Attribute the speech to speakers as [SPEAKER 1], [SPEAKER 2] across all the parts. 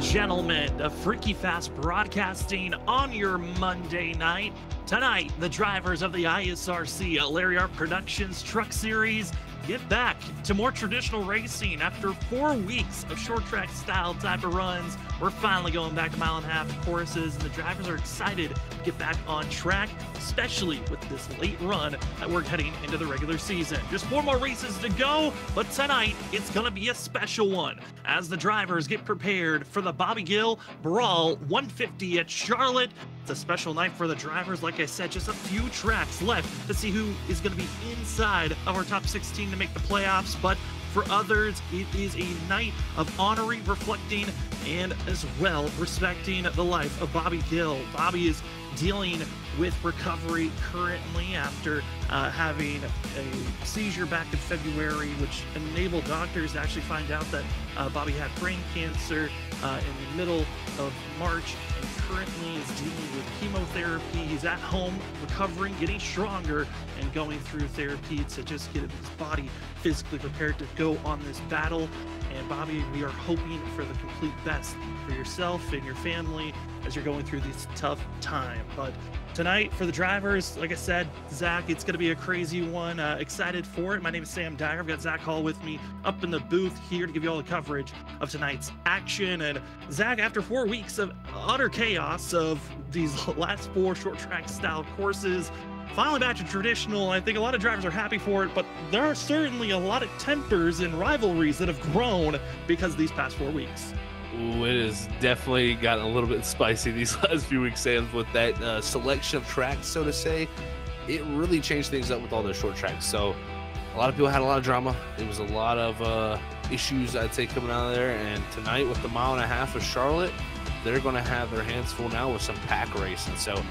[SPEAKER 1] gentlemen, to Freeky Fast Broadcasting on your Monday night. Tonight, the drivers of the ISRC uh, Larry Art Productions Truck Series get back to more traditional racing after four weeks of short track style type of runs. We're finally going back a mile and a half courses, and the drivers are excited to get back on track, especially with this late run that we're heading into the regular season. Just four more races to go, but tonight it's going to be a special one as the drivers get prepared for the Bobby Gill Brawl 150 at Charlotte. It's a special night for the drivers. Like I said, just a few tracks left to see who is going to be inside of our top 16 to make the playoffs. But for others, it is a night of honoring, reflecting, and as well respecting the life of Bobby Gill. Bobby is dealing with recovery currently after uh, having a seizure back in February, which enabled doctors to actually find out that uh, Bobby had brain cancer uh, in the middle of March and currently is dealing with chemotherapy. He's at home recovering, getting stronger, and going through therapy to just get his body physically prepared to go on this battle. And Bobby, we are hoping for the complete best for yourself and your family as you're going through this tough time. But tonight for the drivers, like I said, Zach, it's going to be a crazy one. Uh, excited for it. My name is Sam Dyer. I've got Zach Hall with me up in the booth here to give you all the coverage of tonight's action. And Zach, after four weeks of utter chaos of these last four short track style courses, finally back to traditional. I think a lot of drivers are happy for it, but there are certainly a lot of tempers and rivalries that have grown because of these past four weeks.
[SPEAKER 2] Ooh, it has definitely gotten a little bit spicy these last few weeks, Sam, with that uh, selection of tracks, so to say. It really changed things up with all those short tracks. So a lot of people had a lot of drama. It was a lot of uh, issues, I'd say, coming out of there. And tonight, with the mile and a half of Charlotte, they're going to have their hands full now with some pack racing. So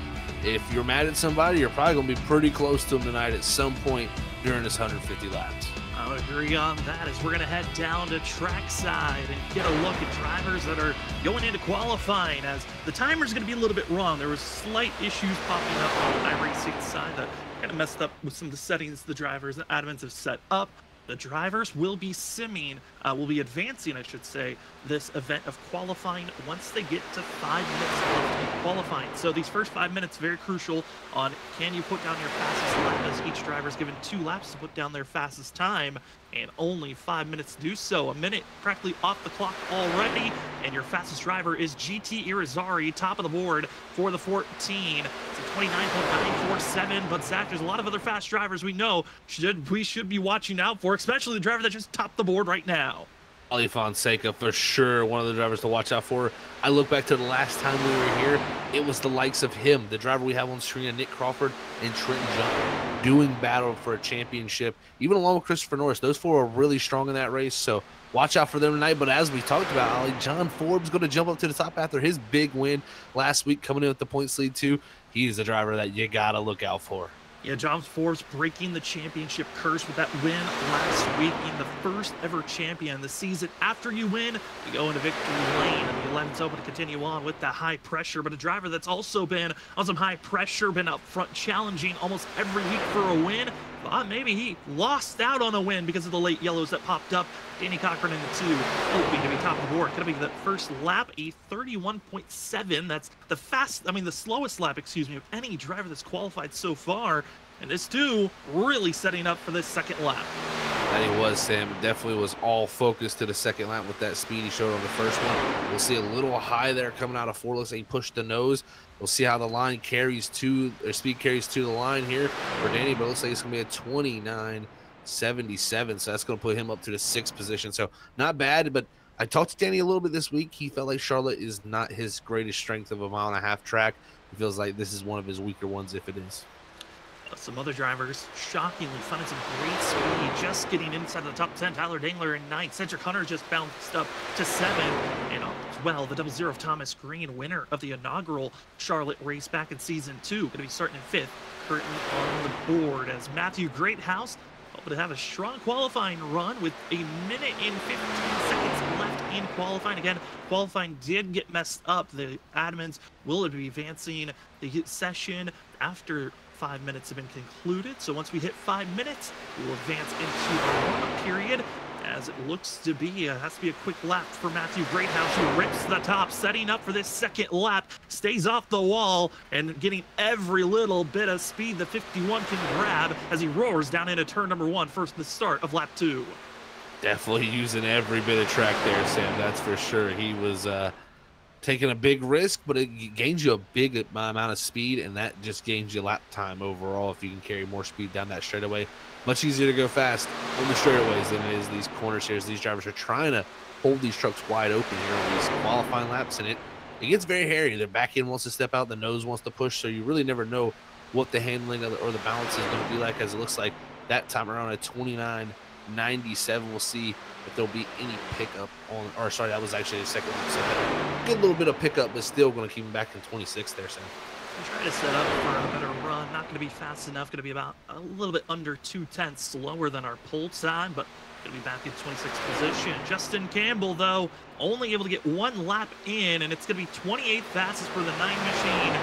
[SPEAKER 2] if you're mad at somebody, you're probably going to be pretty close to them tonight at some point during this 150 laps.
[SPEAKER 1] Agree on that as we're going to head down to trackside and get a look at drivers that are going into qualifying as the timer's going to be a little bit wrong. There was slight issues popping up on the iRacing side that kind of messed up with some of the settings the drivers and admins have set up. The drivers will be simming, uh, will be advancing, I should say, this event of qualifying once they get to five minutes of qualifying. So these first five minutes very crucial on can you put down your fastest lap as each driver is given two laps to put down their fastest time and only five minutes to do so. A minute practically off the clock already, and your fastest driver is GT Irizarry, top of the board for the 14. It's a 29.947, but Zach, there's a lot of other fast drivers we know should we should be watching out for, especially the driver that just topped the board right now.
[SPEAKER 2] Ali Fonseca for sure, one of the drivers to watch out for. I look back to the last time we were here, it was the likes of him, the driver we have on screen, Nick Crawford and Trenton Jump, doing battle for a championship, even along with Christopher Norris. Those four are really strong in that race, so watch out for them tonight. But as we talked about, Ali, John Forbes going to jump up to the top after his big win last week, coming in with the points lead too. He's the driver that you got to look out for.
[SPEAKER 1] Yeah, John Forbes breaking the championship curse with that win last week, being the first ever champion the season. After you win, you go into victory lane, and the 11's open to continue on with that high pressure. But a driver that's also been on some high pressure, been up front challenging almost every week for a win. Thought maybe he lost out on a win because of the late yellows that popped up. Danny Cochran in the two, oh, hoping to be top of the board. Gonna be the first lap, a 31.7. That's the fast, I mean, the slowest lap, excuse me, of any driver that's qualified so far. And this too, really setting up for this second lap.
[SPEAKER 2] That he was, Sam. Definitely was all focused to the second lap with that speed he showed on the first one. We'll see a little high there coming out of like he pushed the nose. We'll see how the line carries to, or speed carries to the line here for Danny, but it looks like it's to be a 29 77. So that's going to put him up to the sixth position. So not bad, but I talked to Danny a little bit this week. He felt like Charlotte is not his greatest strength of a mile and a half track. He feels like this is one of his weaker ones if it is.
[SPEAKER 1] some other drivers shockingly finding some great speed, just getting inside the top 10. Tyler Dangler in ninth. Cedric Hunter just bounced up to seven. And well, the double zero of Thomas Green, winner of the inaugural Charlotte race back in season two, going to be starting in fifth, currently on the board as Matthew Greathouse hoping to have a strong qualifying run with a minute and 15 seconds left in qualifying. Again, qualifying did get messed up. The admins will be advancing the session after five minutes have been concluded. So once we hit five minutes, we will advance into the warm-up period as it looks to be. Uh, has to be a quick lap for Matthew Greathouse, who rips the top, setting up for this second lap, stays off the wall, and getting every little bit of speed the 51 can grab as he roars down into turn number one, first the start of lap two.
[SPEAKER 2] Definitely using every bit of track there, Sam. That's for sure. He was uh, taking a big risk, but it gains you a big amount of speed, and that just gains you lap time overall if you can carry more speed down that straightaway. Much easier to go fast on the straightaways than it is these corners here. These drivers are trying to hold these trucks wide open here on these qualifying laps, and it it gets very hairy. The back end wants to step out, the nose wants to push, so you really never know what the handling the, or the balance is going to be like. As it looks like that time around at 29.97, we'll see if there'll be any pickup on. Or sorry, that was actually the second one. So good little bit of pickup, but still going to keep him back in 26 there, Sam.
[SPEAKER 1] Try to set up for a better run. Not going to be fast enough. Going to be about a little bit under two tenths slower than our pole time, but going to be back in 26th position. Justin Campbell, though, only able to get one lap in, and it's going to be 28th fastest for the nine machine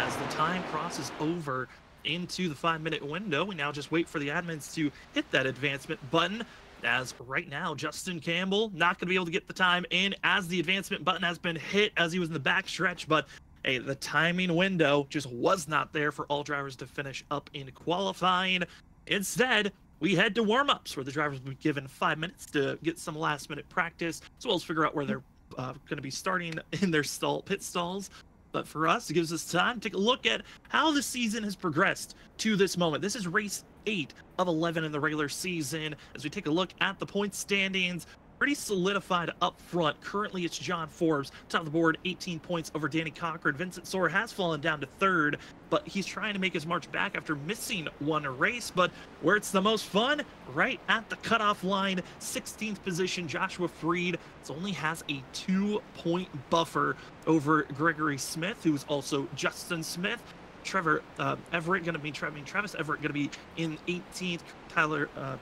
[SPEAKER 1] as the time crosses over into the five minute window. We now just wait for the admins to hit that advancement button. As right now, Justin Campbell not going to be able to get the time in as the advancement button has been hit as he was in the back stretch, but the timing window just was not there for all drivers to finish up in qualifying. Instead, we head to warm ups where the drivers will be given five minutes to get some last minute practice, as well as figure out where they're uh, going to be starting in their stall pit stalls. But for us, it gives us time to look at how the season has progressed to this moment. This is race eight of 11 in the regular season. As we take a look at the point standings, pretty solidified up front. Currently, it's John Forbes, top of the board, 18 points over Danny Cochran. Vincent Soar has fallen down to third, but he's trying to make his march back after missing one race. But where it's the most fun, right at the cutoff line, 16th position, Joshua Freed only has a two-point buffer over Gregory Smith, who's also Justin Smith. Trevor uh, Everett going to be, I mean, Travis Everett going to be in 18th. Tyler uh,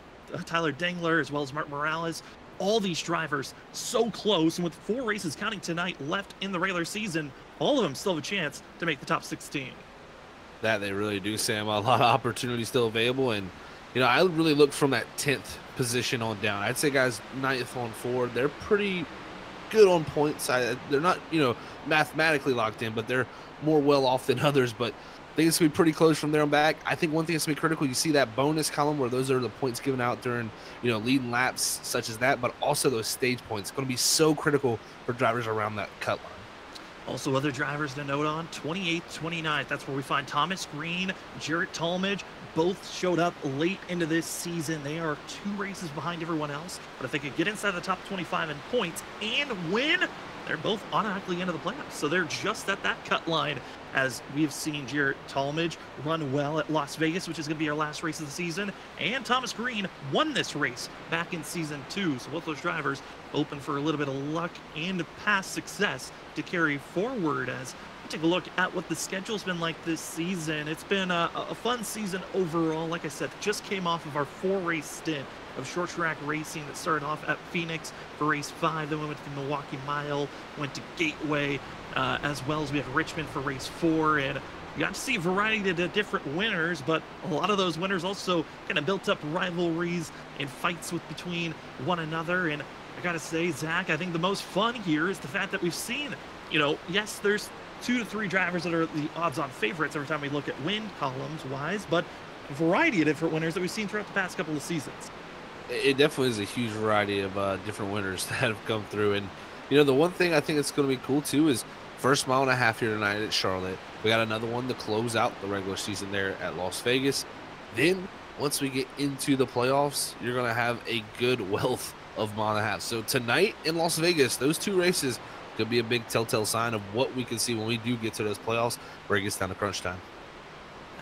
[SPEAKER 1] Tyler Dangler as well as Mark Morales all these drivers so close, and with four races counting tonight left in the regular season, all of them still have a chance to make the top 16.
[SPEAKER 2] That they really do, Sam. A lot of opportunities still available, and you know I really look from that 10th position on down. I'd say guys ninth on forward, they're pretty good on points. I, they're not you know mathematically locked in, but they're more well off than others. But think it's gonna be pretty close from there on back. I think one thing that's gonna be critical. You see that bonus column where those are the points given out during you know leading laps such as that, but also those stage points. It's gonna be so critical for drivers around that cut line.
[SPEAKER 1] Also, other drivers to note on 28th, 29th. That's where we find Thomas Green, Jarrett Talmadge. Both showed up late into this season. They are two races behind everyone else. But if they could get inside the top 25 in points and win, they're both automatically into the playoffs. So they're just at that cut line as we've seen Jarrett Talmadge run well at Las Vegas, which is going to be our last race of the season. And Thomas Green won this race back in season two. So both those drivers open for a little bit of luck and past success to carry forward as take a look at what the schedule's been like this season. It's been a, a, fun season overall. Like I said, just came off of our four race stint of short track racing that started off at Phoenix for race five. Then we went to the Milwaukee Mile, went to Gateway, uh, as well as we had Richmond for race four. And you got to see a variety of different winners, but a lot of those winners also kind of built up rivalries and fights with between one another. And I got to say, Zach, I think the most fun here is the fact that we've seen, you know, yes, there's two to three drivers that are the odds-on favorites every time we look at win columns wise, but a variety of different winners that we've seen throughout the past couple of seasons
[SPEAKER 2] it definitely is a huge variety of uh, different winners that have come through. And you know, the one thing I think that's going to be cool too is first mile and a half here tonight at Charlotte. We got another one to close out the regular season there at Las Vegas. Then once we get into the playoffs, you're going to have a good wealth of mile and a half. So tonight in Las Vegas, those two races could be a big telltale sign of what we can see when we do get to those playoffs where it gets down to crunch time.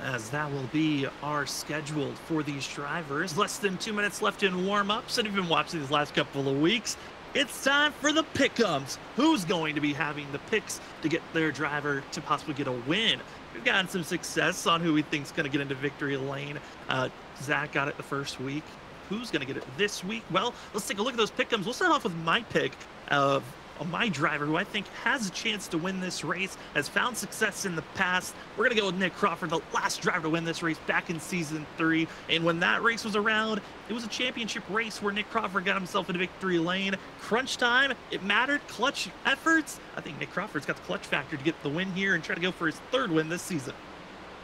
[SPEAKER 1] as that will be our schedule for these drivers. Less than two minutes left in warm-ups, and if you've been watching these last couple of weeks, it's time for the pickums. Who's going to be having the picks to get their driver to possibly get a win? We've gotten some success on who we think's going to get into victory lane. Uh, Zach got it the first week. Who's going to get it this week? Well, let's take a look at those pickums. We'll start off with my pick of my driver, who I think has a chance to win this race, has found success in the past. We're going to go with Nick Crawford, the last driver to win this race back in season three. And when that race was around, it was a championship race where Nick Crawford got himself into victory lane. Crunch time, it mattered. Clutch efforts. I think Nick Crawford's got the clutch factor to get the win here and try to go for his third win this season.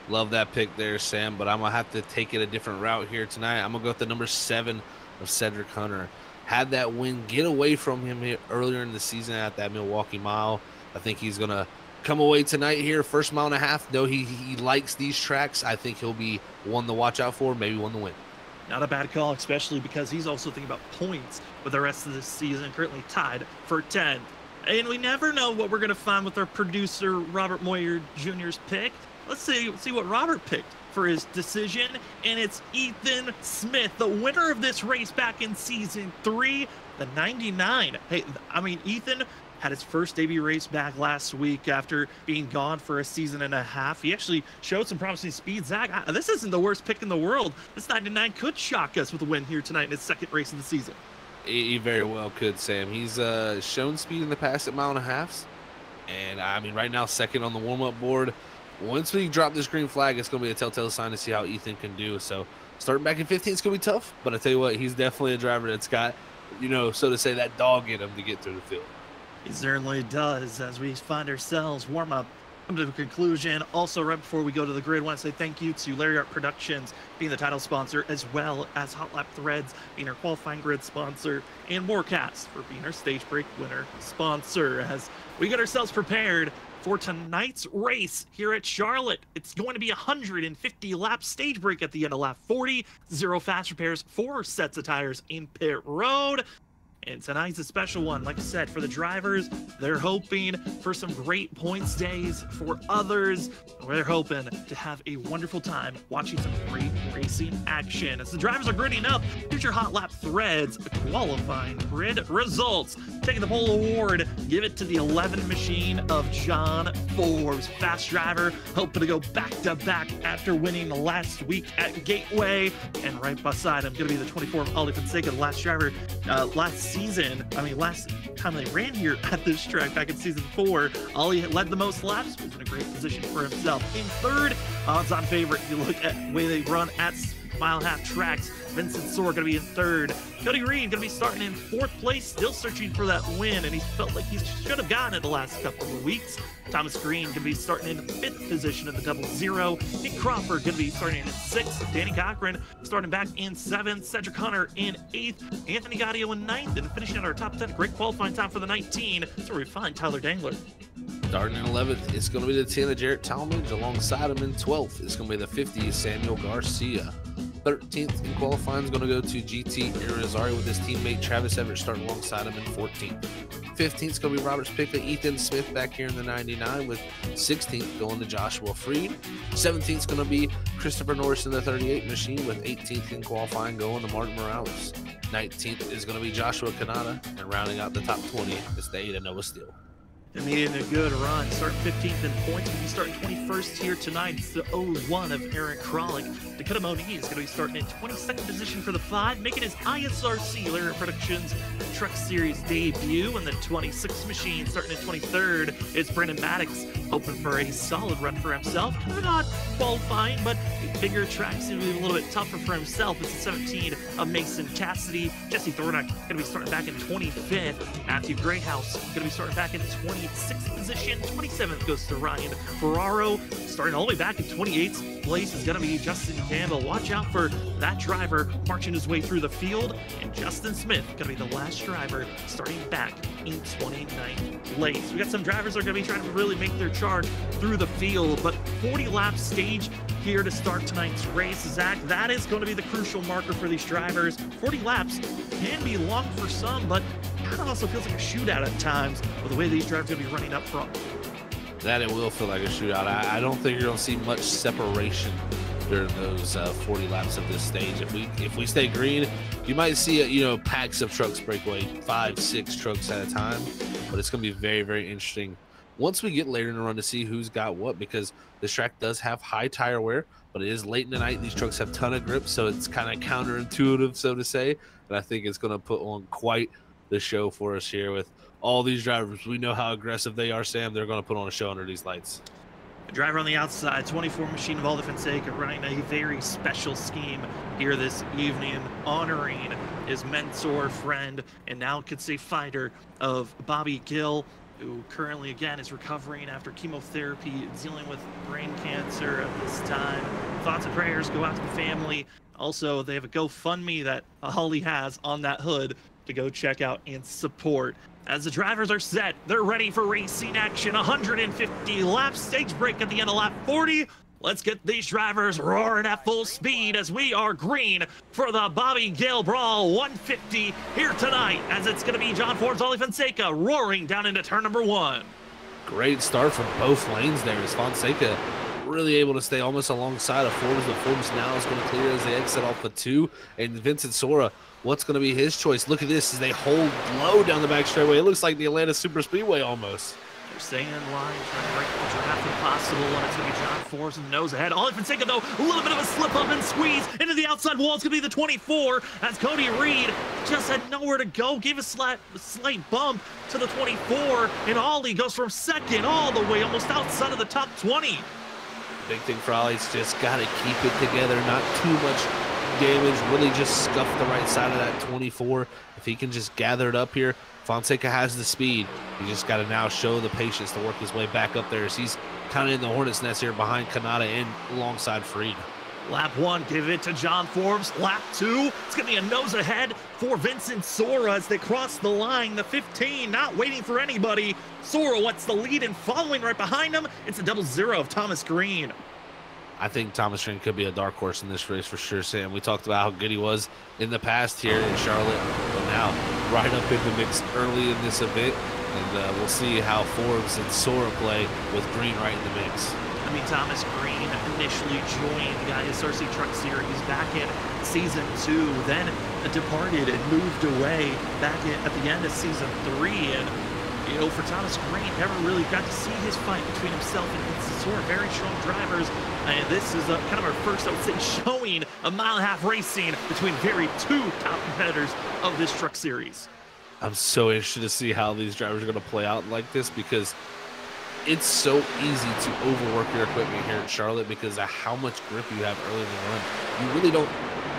[SPEAKER 2] Love that pick there, Sam, but I'm going to have to take it a different route here tonight. I'm going to go with the number seven of Cedric Hunter had that win get away from him earlier in the season at that Milwaukee Mile. I think he's going to come away tonight here, first mile and a half. Though he, he likes these tracks, I think he'll be one to watch out for, maybe one to win.
[SPEAKER 1] Not a bad call, especially because he's also thinking about points with the rest of the season, currently tied for 10. And we never know what we're going to find with our producer, Robert Moyer Jr.'s pick. Let's see, see what Robert picked for his decision, and it's Ethan Smith, the winner of this race back in season three, the 99. Hey, I mean, Ethan had his first debut race back last week after being gone for a season and a half. He actually showed some promising speed. Zach, this isn't the worst pick in the world. This 99 could shock us with a win here tonight in his second race of the season.
[SPEAKER 2] He very well could, Sam. He's uh, shown speed in the past at mile and a half. And I mean, right now, second on the warm up board once we drop this green flag, it's going to be a telltale sign to see how Ethan can do. So starting back in 15 is going to be tough, but I tell you what, he's definitely a driver that's got, you know, so to say, that dog in him to get through the field.
[SPEAKER 1] He certainly does as we find ourselves warm up come to the conclusion. Also, right before we go to the grid, I want to say thank you to Larry Art Productions being the title sponsor, as well as Hot Lap Threads being our qualifying grid sponsor, and Morecast for being our stage break winner sponsor. As we get ourselves prepared for tonight's race here at Charlotte. It's going to be a 150 lap stage break at the end of lap 40, zero fast repairs, four sets of tires in pit road. And tonight's a special one. Like I said, for the drivers, they're hoping for some great points days. For others, they're hoping to have a wonderful time watching some great racing action. As the drivers are gridding up, here's your hot lap threads qualifying grid results. Taking the pole award, give it to the 11 machine of John Forbes. Fast driver, hoping to go back to back after winning last week at Gateway. And right beside him, going to be the 24 of Ali Fonseca, the last driver uh, last season, I mean, last time they ran here at this track back in season four, Ollie led the most laps, was in a great position for himself. In third, odds-on favorite, if you look at the way they run at mile half tracks. Vincent Soar going to be in third. Cody Green going to be starting in fourth place, still searching for that win, and he felt like he should have gotten it the last couple of weeks. Thomas Green going to be starting in fifth position in the double zero. Nick Crawford going to be starting in sixth. Danny Cochran starting back in seventh. Cedric Hunter in eighth. Anthony Gaudio in ninth, and finishing at our top 10. Great qualifying time for the 19. That's where we find Tyler Dangler.
[SPEAKER 2] Starting in 11th, it's going to be the 10 of Jarrett Talmadge. Alongside him in 12th, it's going to be the 50 of Samuel Garcia. 13th in qualifying is going to go to GT Irizarry with his teammate Travis Everett starting alongside him in 14th. 15th is going to be Roberts Pickett, Ethan Smith back here in the 99 with 16th going to Joshua Freed. 17th is going to be Christopher Norris in the 38 machine with 18th in qualifying going to Martin Morales. 19th is going to be Joshua Kanata and rounding out the top 20 is the 8 of Noah Steele.
[SPEAKER 1] Needing a good run. Starting 15th in points. We'll be starting 21st here tonight. It's the 0-1 of Aaron Krolick. Dakota Moni is going to be starting in 22nd position for the 5, making his ISRC Larry Productions Truck Series debut. And the 26th machine starting in 23rd is Brandon Maddox, hoping for a solid run for himself. Not qualifying, but bigger tracks to be a little bit tougher for himself. It's the 17 of Mason Cassidy. Jesse Thornock going to be starting back in 25th. Matthew Greathouse going to be starting back in 26th position. 27th goes to Ryan Ferraro. Starting all the way back in 28th place is going to be Justin Campbell. Watch out for that driver marching his way through the field. And Justin Smith going to be the last driver starting back in 29th place. We got some drivers that are going to be trying to really make their charge through the field, but 40 lap stage here to start tonight's race. Zach, that is going to be the crucial marker for these drivers. 40 laps can be long for some, but kind of also feels like a shootout at times with the way these drivers are going to be running up front.
[SPEAKER 2] that it will feel like a shootout. I, I don't think you're going to see much separation during those uh, 40 laps of this stage. If we if we stay green, you might see uh, you know packs of trucks break away, five, six trucks at a time. But it's going to be very, very interesting once we get later in the run to see who's got what because this track does have high tire wear, but it is late in the night. These trucks have ton of grip, so it's kind of counterintuitive, so to say. And I think it's going to put on quite the show for us here with all these drivers. We know how aggressive they are, Sam. They're going to put on a show under these lights.
[SPEAKER 1] A driver on the outside, 24 machine of all Ollie Fonseca running a very special scheme here this evening, honoring his mentor, friend, and now could say fighter of Bobby Gill, who currently again is recovering after chemotherapy, dealing with brain cancer at this time. Thoughts and prayers go out to the family. Also, they have a GoFundMe that Holly has on that hood to go check out and support. As the drivers are set, they're ready for racing action. 150 lap stage break at the end of lap 40. Let's get these drivers roaring at full speed as we are green for the Bobby Gill Brawl 150 here tonight as it's going to be John Forbes, Ollie Fonseca roaring down into turn number one.
[SPEAKER 2] Great start from both lanes there as Fonseca really able to stay almost alongside of Forbes, but Forbes now is going to clear as they exit off the two. And Vincent Sora, what's going to be his choice? Look at this as they hold low down the back straightaway. It looks like the Atlanta Super Speedway almost.
[SPEAKER 1] They're staying in line, trying to break the draft if possible, and it's going to be John in the nose ahead. Ollie Fonseca, though, a little bit of a slip up and squeeze into the outside wall. It's going to be the 24 as Cody Reed just had nowhere to go, gave a slight, slight bump to the 24, and Ollie goes from second all the way almost outside of the top 20.
[SPEAKER 2] Big thing for Ollie's just got to keep it together, not too much damage, really just scuff the right side of that 24. If he can just gather it up here, Fonseca has the speed. He just got to now show the patience to work his way back up there as he's kind of in the hornet's nest here behind Kanata and alongside Freed.
[SPEAKER 1] Lap one, give it to John Forbes. Lap two, it's going to be a nose ahead for Vincent Sora as they cross the line. The 15 not waiting for anybody. Sora what's the lead and following right behind him. It's a double zero of Thomas Green.
[SPEAKER 2] I think Thomas Green could be a dark horse in this race for sure, Sam. We talked about how good he was in the past here in Charlotte, but now right up in the mix early in this event. And uh, we'll see how Forbes and Sora play with Green right in the mix.
[SPEAKER 1] I mean, Thomas Green initially joined the ISRC Truck Series back in season two, then departed and moved away back in, at the end of season three. And, you know, for Thomas Green, never really got to see his fight between himself and Vincent Sora. Very strong drivers. And this is a, kind of our first, I would say, showing a mile and a half racing between very two top competitors of this truck series.
[SPEAKER 2] I'm so interested to see how these drivers are going to play out like this because it's so easy to overwork your equipment here in Charlotte because of how much grip you have early in the run. You really don't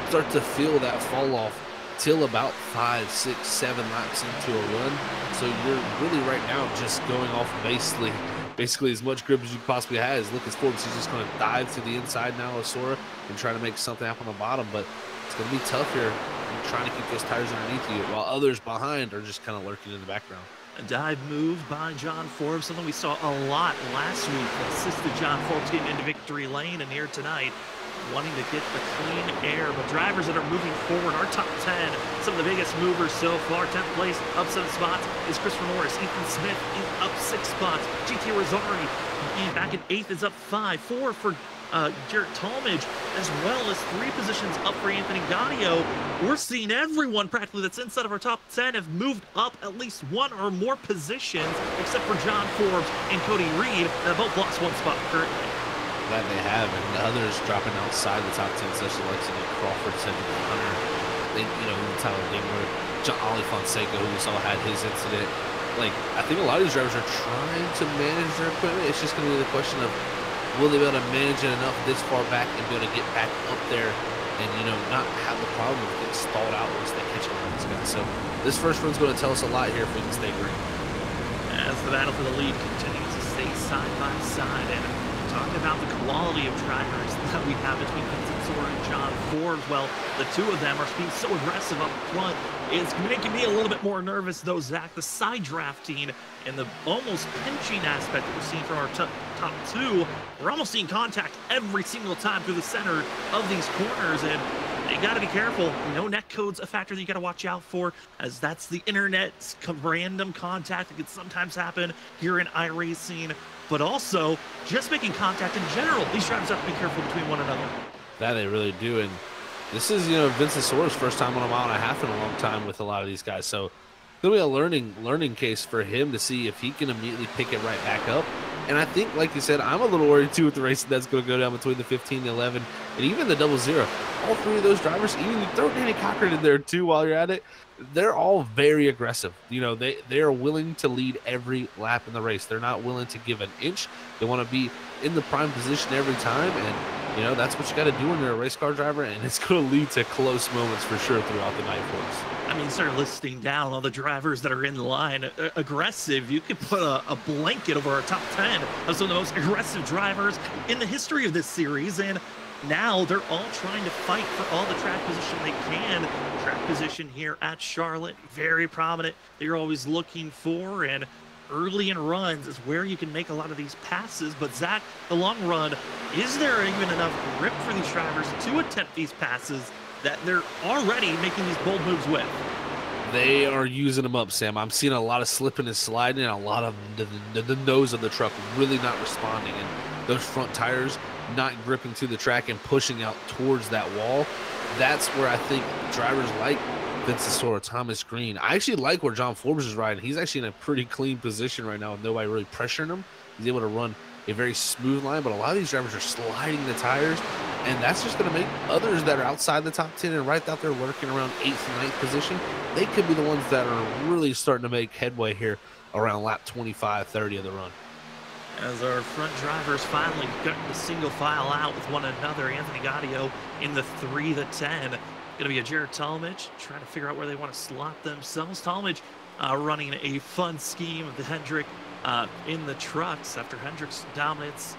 [SPEAKER 2] start to feel that fall off till about five, six, seven laps into a run. So you're really right now just going off basically basically as much grip as you possibly has. Lucas Forbes is just going to dive to the inside now of Sora and try to make something happen on the bottom. But it's going to be tough here trying to keep those tires underneath you while others behind are just kind of lurking in the background.
[SPEAKER 1] A dive move by John Forbes, something we saw a lot last week assisted John Forbes getting into victory lane and here tonight wanting to get the clean air. But drivers that are moving forward, our top 10, some of the biggest movers so far. 10th place, up seven spots, is Christopher Norris. Ethan Smith is up six spots. GT Irizarry back in eighth is up five. Four for uh, Jarrett Talmadge, as well as three positions up for Anthony Gaudio. We're seeing everyone practically that's inside of our top 10 have moved up at least one or more positions, except for John Forbes and Cody Reed that both lost one spot currently.
[SPEAKER 2] That they have, and the others dropping outside the top 10, such as Alexi Crawford, Hunter, they, you know, Tyler Dangler, John Ollie Fonseca, who we saw had his incident. Like, I think a lot of these drivers are trying to manage their equipment. It's just going to be the question of will they be able to manage it enough this far back and be able to get back up there and, you know, not have the problem of getting stalled out once they catch up with these guys. So this first run's going to tell us a lot here if we can stay green.
[SPEAKER 1] As the battle for the lead continues to stay side by side and talking about the quality of drivers that we have between Vincent Sora and John Forbes. Well, the two of them are being so aggressive up front. It's making me a little bit more nervous, though, Zach. The side drafting and the almost pinching aspect that we're seeing from our top two, we're almost seeing contact every single time through the center of these corners. And you got to be careful. No net code's a factor that you got to watch out for, as that's the internet's random contact that can sometimes happen here in iRacing, but also just making contact in general. These drivers have to be careful between one another.
[SPEAKER 2] That they really do. And this is, you know, Vincent Sora's first time on a mile and a half in a long time with a lot of these guys. So it'll be a learning learning case for him to see if he can immediately pick it right back up. And I think, like you said, I'm a little worried too with the race that's going to go down between the 15, the 11, and even the double zero. All three of those drivers, even you throw Danny Cochran in there too while you're at it, they're all very aggressive. You know, they, they are willing to lead every lap in the race. They're not willing to give an inch. They want to be in the prime position every time. And, you know, that's what you got to do when you're a race car driver. And it's going to lead to close moments for sure throughout the night for us.
[SPEAKER 1] I mean, start listing down all the drivers that are in line. Uh, aggressive. You could put a, a, blanket over our top 10 of some of the most aggressive drivers in the history of this series. And now they're all trying to fight for all the track position they can. Track position here at Charlotte, very prominent. They're always looking for. And early in runs is where you can make a lot of these passes. But Zach, the long run, is there even enough grip for these drivers to attempt these passes? that they're already making these bold moves with.
[SPEAKER 2] They are using them up, Sam. I'm seeing a lot of slipping and sliding, and a lot of the, the, the nose of the truck really not responding, and those front tires not gripping to the track and pushing out towards that wall. That's where I think drivers like Vincent Thomas Green. I actually like where John Forbes is riding. He's actually in a pretty clean position right now with nobody really pressuring him. He's able to run a very smooth line, but a lot of these drivers are sliding the tires, and that's just going to make others that are outside the top 10 and right out there lurking around eighth and ninth position, they could be the ones that are really starting to make headway here around lap 25, 30 of the run.
[SPEAKER 1] As our front drivers finally got the single file out with one another, Anthony Gaudio in the 3 the 10. Going to be a Jarrett Talmadge trying to figure out where they want to slot themselves. Talmadge uh, running a fun scheme of the Hendrick uh, in the trucks after Hendrick's dominance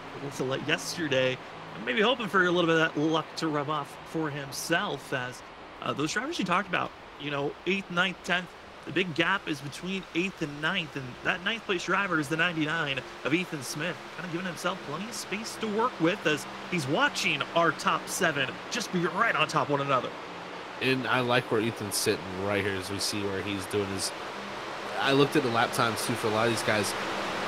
[SPEAKER 1] yesterday. Maybe hoping for a little bit of that luck to rub off for himself as uh, those drivers you talked about, you know, 8th, 9th, 10th, the big gap is between 8th and 9th, and that ninth place driver is the 99 of Ethan Smith, kind of giving himself plenty of space to work with as he's watching our top seven just be right on top one another.
[SPEAKER 2] And I like where Ethan's sitting right here as we see where he's doing his. I looked at the lap times too for a lot of these guys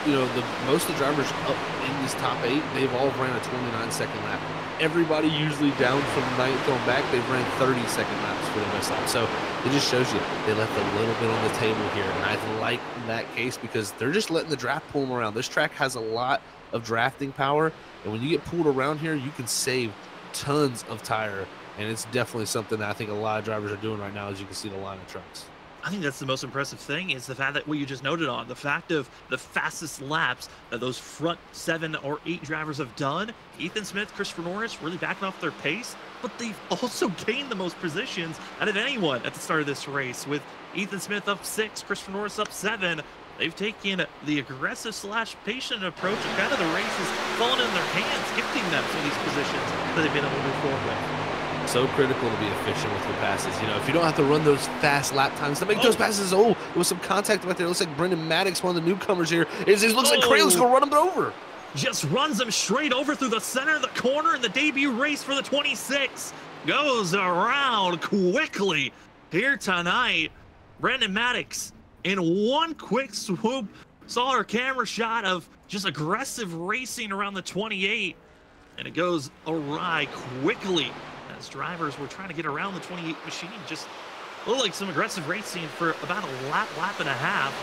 [SPEAKER 2] you know, the most of the drivers up in this top eight, they've all ran a 29 second lap. Everybody usually down from ninth going back, they've ran 30 second laps for the best lap. So it just shows you they left a little bit on the table here. And I like that case because they're just letting the draft pull them around. This track has a lot of drafting power. And when you get pulled around here, you can save tons of tire. And it's definitely something that I think a lot of drivers are doing right now, as you can see the line of trucks.
[SPEAKER 1] I think that's the most impressive thing is the fact that what you just noted on the fact of the fastest laps that those front seven or eight drivers have done. Ethan Smith, Christopher Norris really backing off their pace, but they've also gained the most positions out of anyone at the start of this race with Ethan Smith up six, Christopher Norris up seven. They've taken the aggressive slash patient approach and kind of the race has fallen in their hands, gifting them some of these positions that they've been able to move forward with
[SPEAKER 2] so critical to be efficient with your passes. You know, if you don't have to run those fast lap times to make oh. those passes, oh, there was some contact right there. It looks like Brendan Maddox, one of the newcomers here. It, it looks oh. like Crail's going to run him over.
[SPEAKER 1] Just runs him straight over through the center of the corner in the debut race for the 26. Goes around quickly here tonight. Brendan Maddox in one quick swoop. Saw our camera shot of just aggressive racing around the 28. And it goes awry quickly as drivers were trying to get around the 28 machine. Just looked like some aggressive racing for about a lap, lap and a half.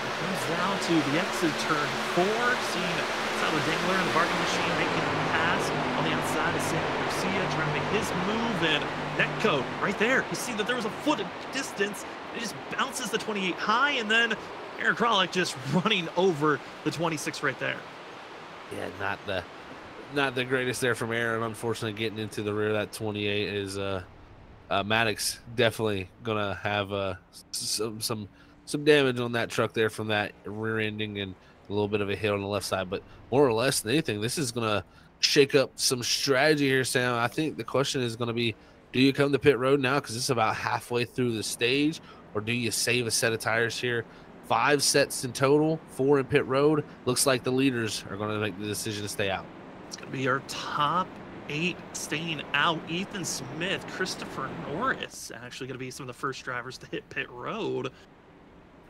[SPEAKER 1] It comes down to the exit turn four, seeing Tyler Dangler in the bargain machine making the pass on the outside of Sam Garcia, trying to make his move, and netcode right there. You see that there was a foot of distance. It just bounces the 28 high, and then Aaron Krolick just running over the 26 right there.
[SPEAKER 2] Yeah, not the not the greatest there from Aaron. Unfortunately, getting into the rear of that 28 is uh, uh Maddox definitely gonna have uh some some some damage on that truck there from that rear ending and a little bit of a hit on the left side. But more or less than anything, this is gonna shake up some strategy here, Sam. I think the question is gonna be, do you come to pit road now because it's about halfway through the stage, or do you save a set of tires here? Five sets in total, four in pit road. Looks like the leaders are going to make the decision to stay out
[SPEAKER 1] be our top eight staying out. Ethan Smith, Christopher Norris, actually going to be some of the first drivers to hit pit road.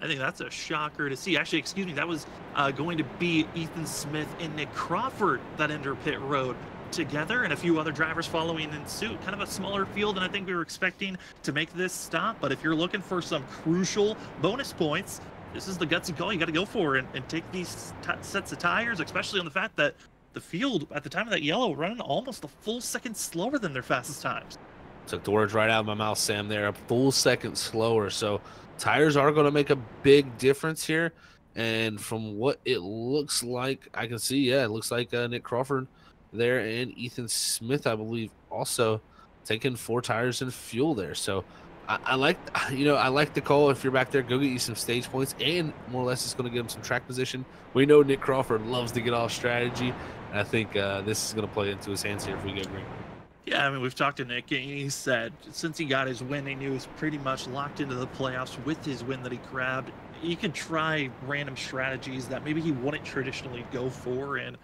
[SPEAKER 1] I think that's a shocker to see. Actually, excuse me, that was uh, going to be Ethan Smith and Nick Crawford that enter pit road together and a few other drivers following in suit. Kind of a smaller field than I think we were expecting to make this stop. But if you're looking for some crucial bonus points, this is the gutsy call you got to go for and, and take these sets of tires, especially on the fact that the field at the time of that yellow running almost a full second slower than their fastest times.
[SPEAKER 2] Took the words right out of my mouth, Sam. There, a full second slower. So tires are going to make a big difference here. And from what it looks like, I can see, yeah, it looks like uh, Nick Crawford there and Ethan Smith, I believe, also taking four tires and fuel there. So I, I, like, you know, I like the call. If you're back there, go get you some stage points, and more or less, it's going to give him some track position. We know Nick Crawford loves to get off strategy, and I think uh, this is going to play into his hands here if we get green.
[SPEAKER 1] Yeah, I mean, we've talked to Nick, and he said since he got his win, he knew he was pretty much locked into the playoffs with his win that he grabbed. He could try random strategies that maybe he wouldn't traditionally go for, and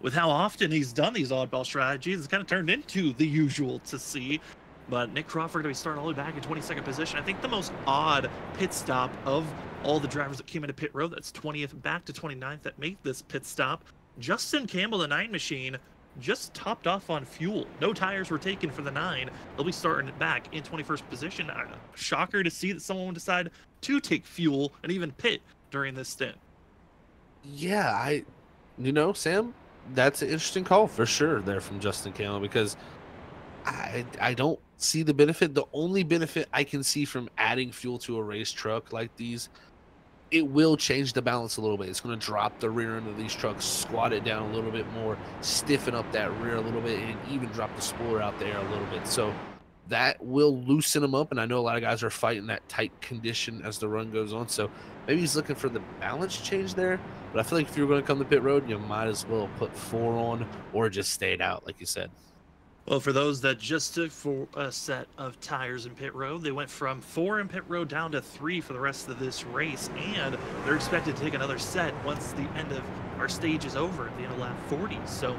[SPEAKER 1] with how often he's done these oddball strategies, it's kind of turned into the usual to see. But Nick Crawford, we start all the way back in 22nd position. I think the most odd pit stop of all the drivers that came into pit road, that's 20th back to 29th that made this pit stop. Justin Campbell, the nine machine, just topped off on fuel. No tires were taken for the nine. They'll be starting back in 21st position. Uh, shocker to see that someone would decide to take fuel and even pit during this stint.
[SPEAKER 2] Yeah, I, you know, Sam, that's an interesting call for sure there from Justin Campbell because I I don't see the benefit. The only benefit I can see from adding fuel to a race truck like these, it will change the balance a little bit. It's going to drop the rear end of these trucks, squat it down a little bit more, stiffen up that rear a little bit, and even drop the spoiler out there a little bit. So that will loosen them up. And I know a lot of guys are fighting that tight condition as the run goes on. So maybe he's looking for the balance change there. But I feel like if you're going to come to pit road, you might as well put four on or just stay it out, like you said.
[SPEAKER 1] Well, for those that just took for a set of tires in pit road, they went from four in pit road down to three for the rest of this race, and they're expected to take another set once the end of our stage is over at the end of lap 40. So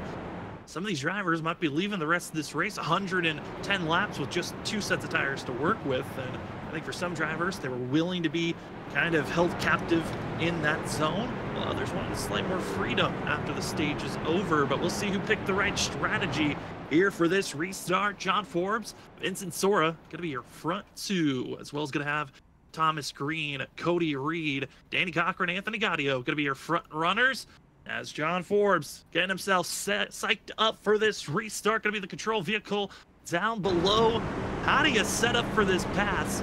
[SPEAKER 1] some of these drivers might be leaving the rest of this race 110 laps with just two sets of tires to work with, and I think for some drivers, they were willing to be kind of held captive in that zone. Others wanted slight more freedom after the stage is over, but we'll see who picked the right strategy here for this restart. John Forbes, Vincent Sora, going to be your front two, as well as going to have Thomas Green, Cody Reed, Danny Cochran, Anthony Gaudio going to be your front runners. As John Forbes getting himself set, psyched up for this restart, going to be the control vehicle down below. How do you set up for this pass?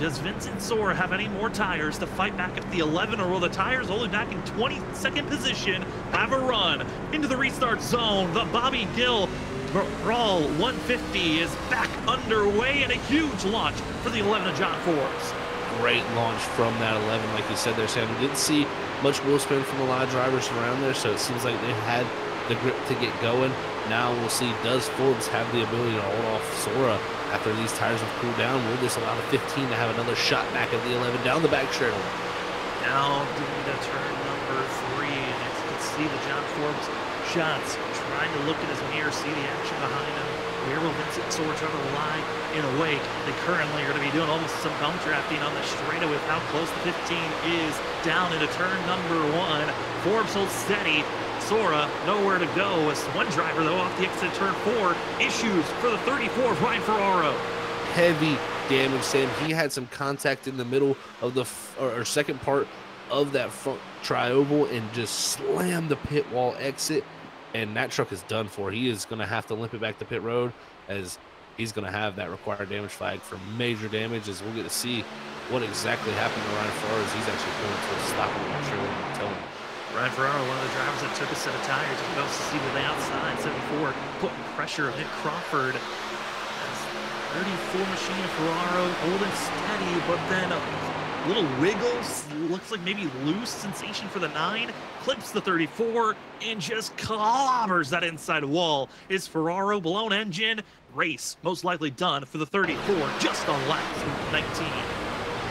[SPEAKER 1] Does Vincent Sora have any more tires to fight back at the 11, or will the tires only back in 22nd position have a run into the restart zone? The Bobby Gill Brawl 150 is back underway and a huge launch for the 11 of John Forbes.
[SPEAKER 2] Great launch from that 11, like you said there, Sam. Didn't see much wheel spin from a lot of drivers around there, so it seems like they had the grip to get going. Now we'll see, does Forbes have the ability to hold off Sora after these tires have cooled down? Will this allow the 15 to have another shot back at the 11 down the back straightaway?
[SPEAKER 1] Now the turn number three, and as you can see the John Forbes shots, trying to look at his mirror, see the action behind him. Where will Vincent Sora try to lie in a wake? They currently are going to be doing almost some bump drafting on the straightaway with how close the 15 is down into turn number one. Forbes holds steady, Sora nowhere to go as one driver, though, off the exit turn four. Issues for the 34, Ryan Ferraro.
[SPEAKER 2] Heavy damage, Sam. He had some contact in the middle of the or, or second part of that front tri-oval and just slammed the pit wall exit. And that truck is done for. He is going to have to limp it back to pit road as he's going to have that required damage flag for major damage as we'll get to see what exactly happened to Ryan Ferraro as he's actually going to stop him. I'm sure we'll tell him.
[SPEAKER 1] Ryan Ferraro, one of the drivers that took a set of tires, goes to see to the outside, 74, putting pressure on Nick Crawford. 34 machine Ferraro holding steady, but then a little wiggles, looks like maybe loose sensation for the nine, clips the 34, and just clobbers that inside wall. Is Ferraro blown engine? Race most likely done for the 34, just on lap 19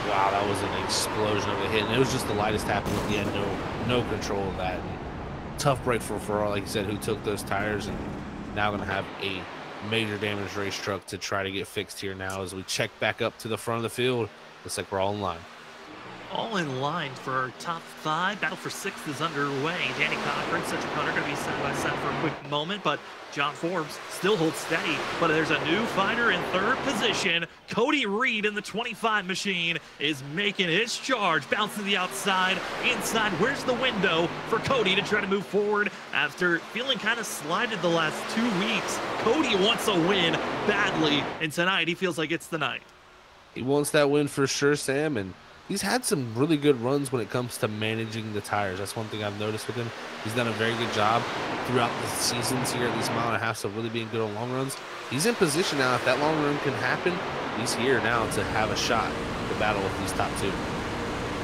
[SPEAKER 2] wow, that was an explosion of a hit. And it was just the lightest happen at the end. No, no control of that. And tough break for Ferraro, like you said, who took those tires and now going to have a major damage race truck to try to get fixed here now as we check back up to the front of the field. Looks like we're all in line
[SPEAKER 1] all in line for top five. Battle for sixth is underway. Danny Cochran, Cedric Hunter going to be side by side for a quick moment, but John Forbes still holds steady. But there's a new fighter in third position. Cody Reed in the 25 machine is making his charge, bouncing the outside, inside. Where's the window for Cody to try to move forward after feeling kind of slided the last two weeks? Cody wants a win badly, and tonight he feels like it's the night.
[SPEAKER 2] He wants that win for sure, Sam, and he's had some really good runs when it comes to managing the tires. That's one thing I've noticed with him. He's done a very good job throughout the seasons here at these mile and a half so really being good on long runs. He's in position now. If that long run can happen, he's here now to have a shot to battle with these top two.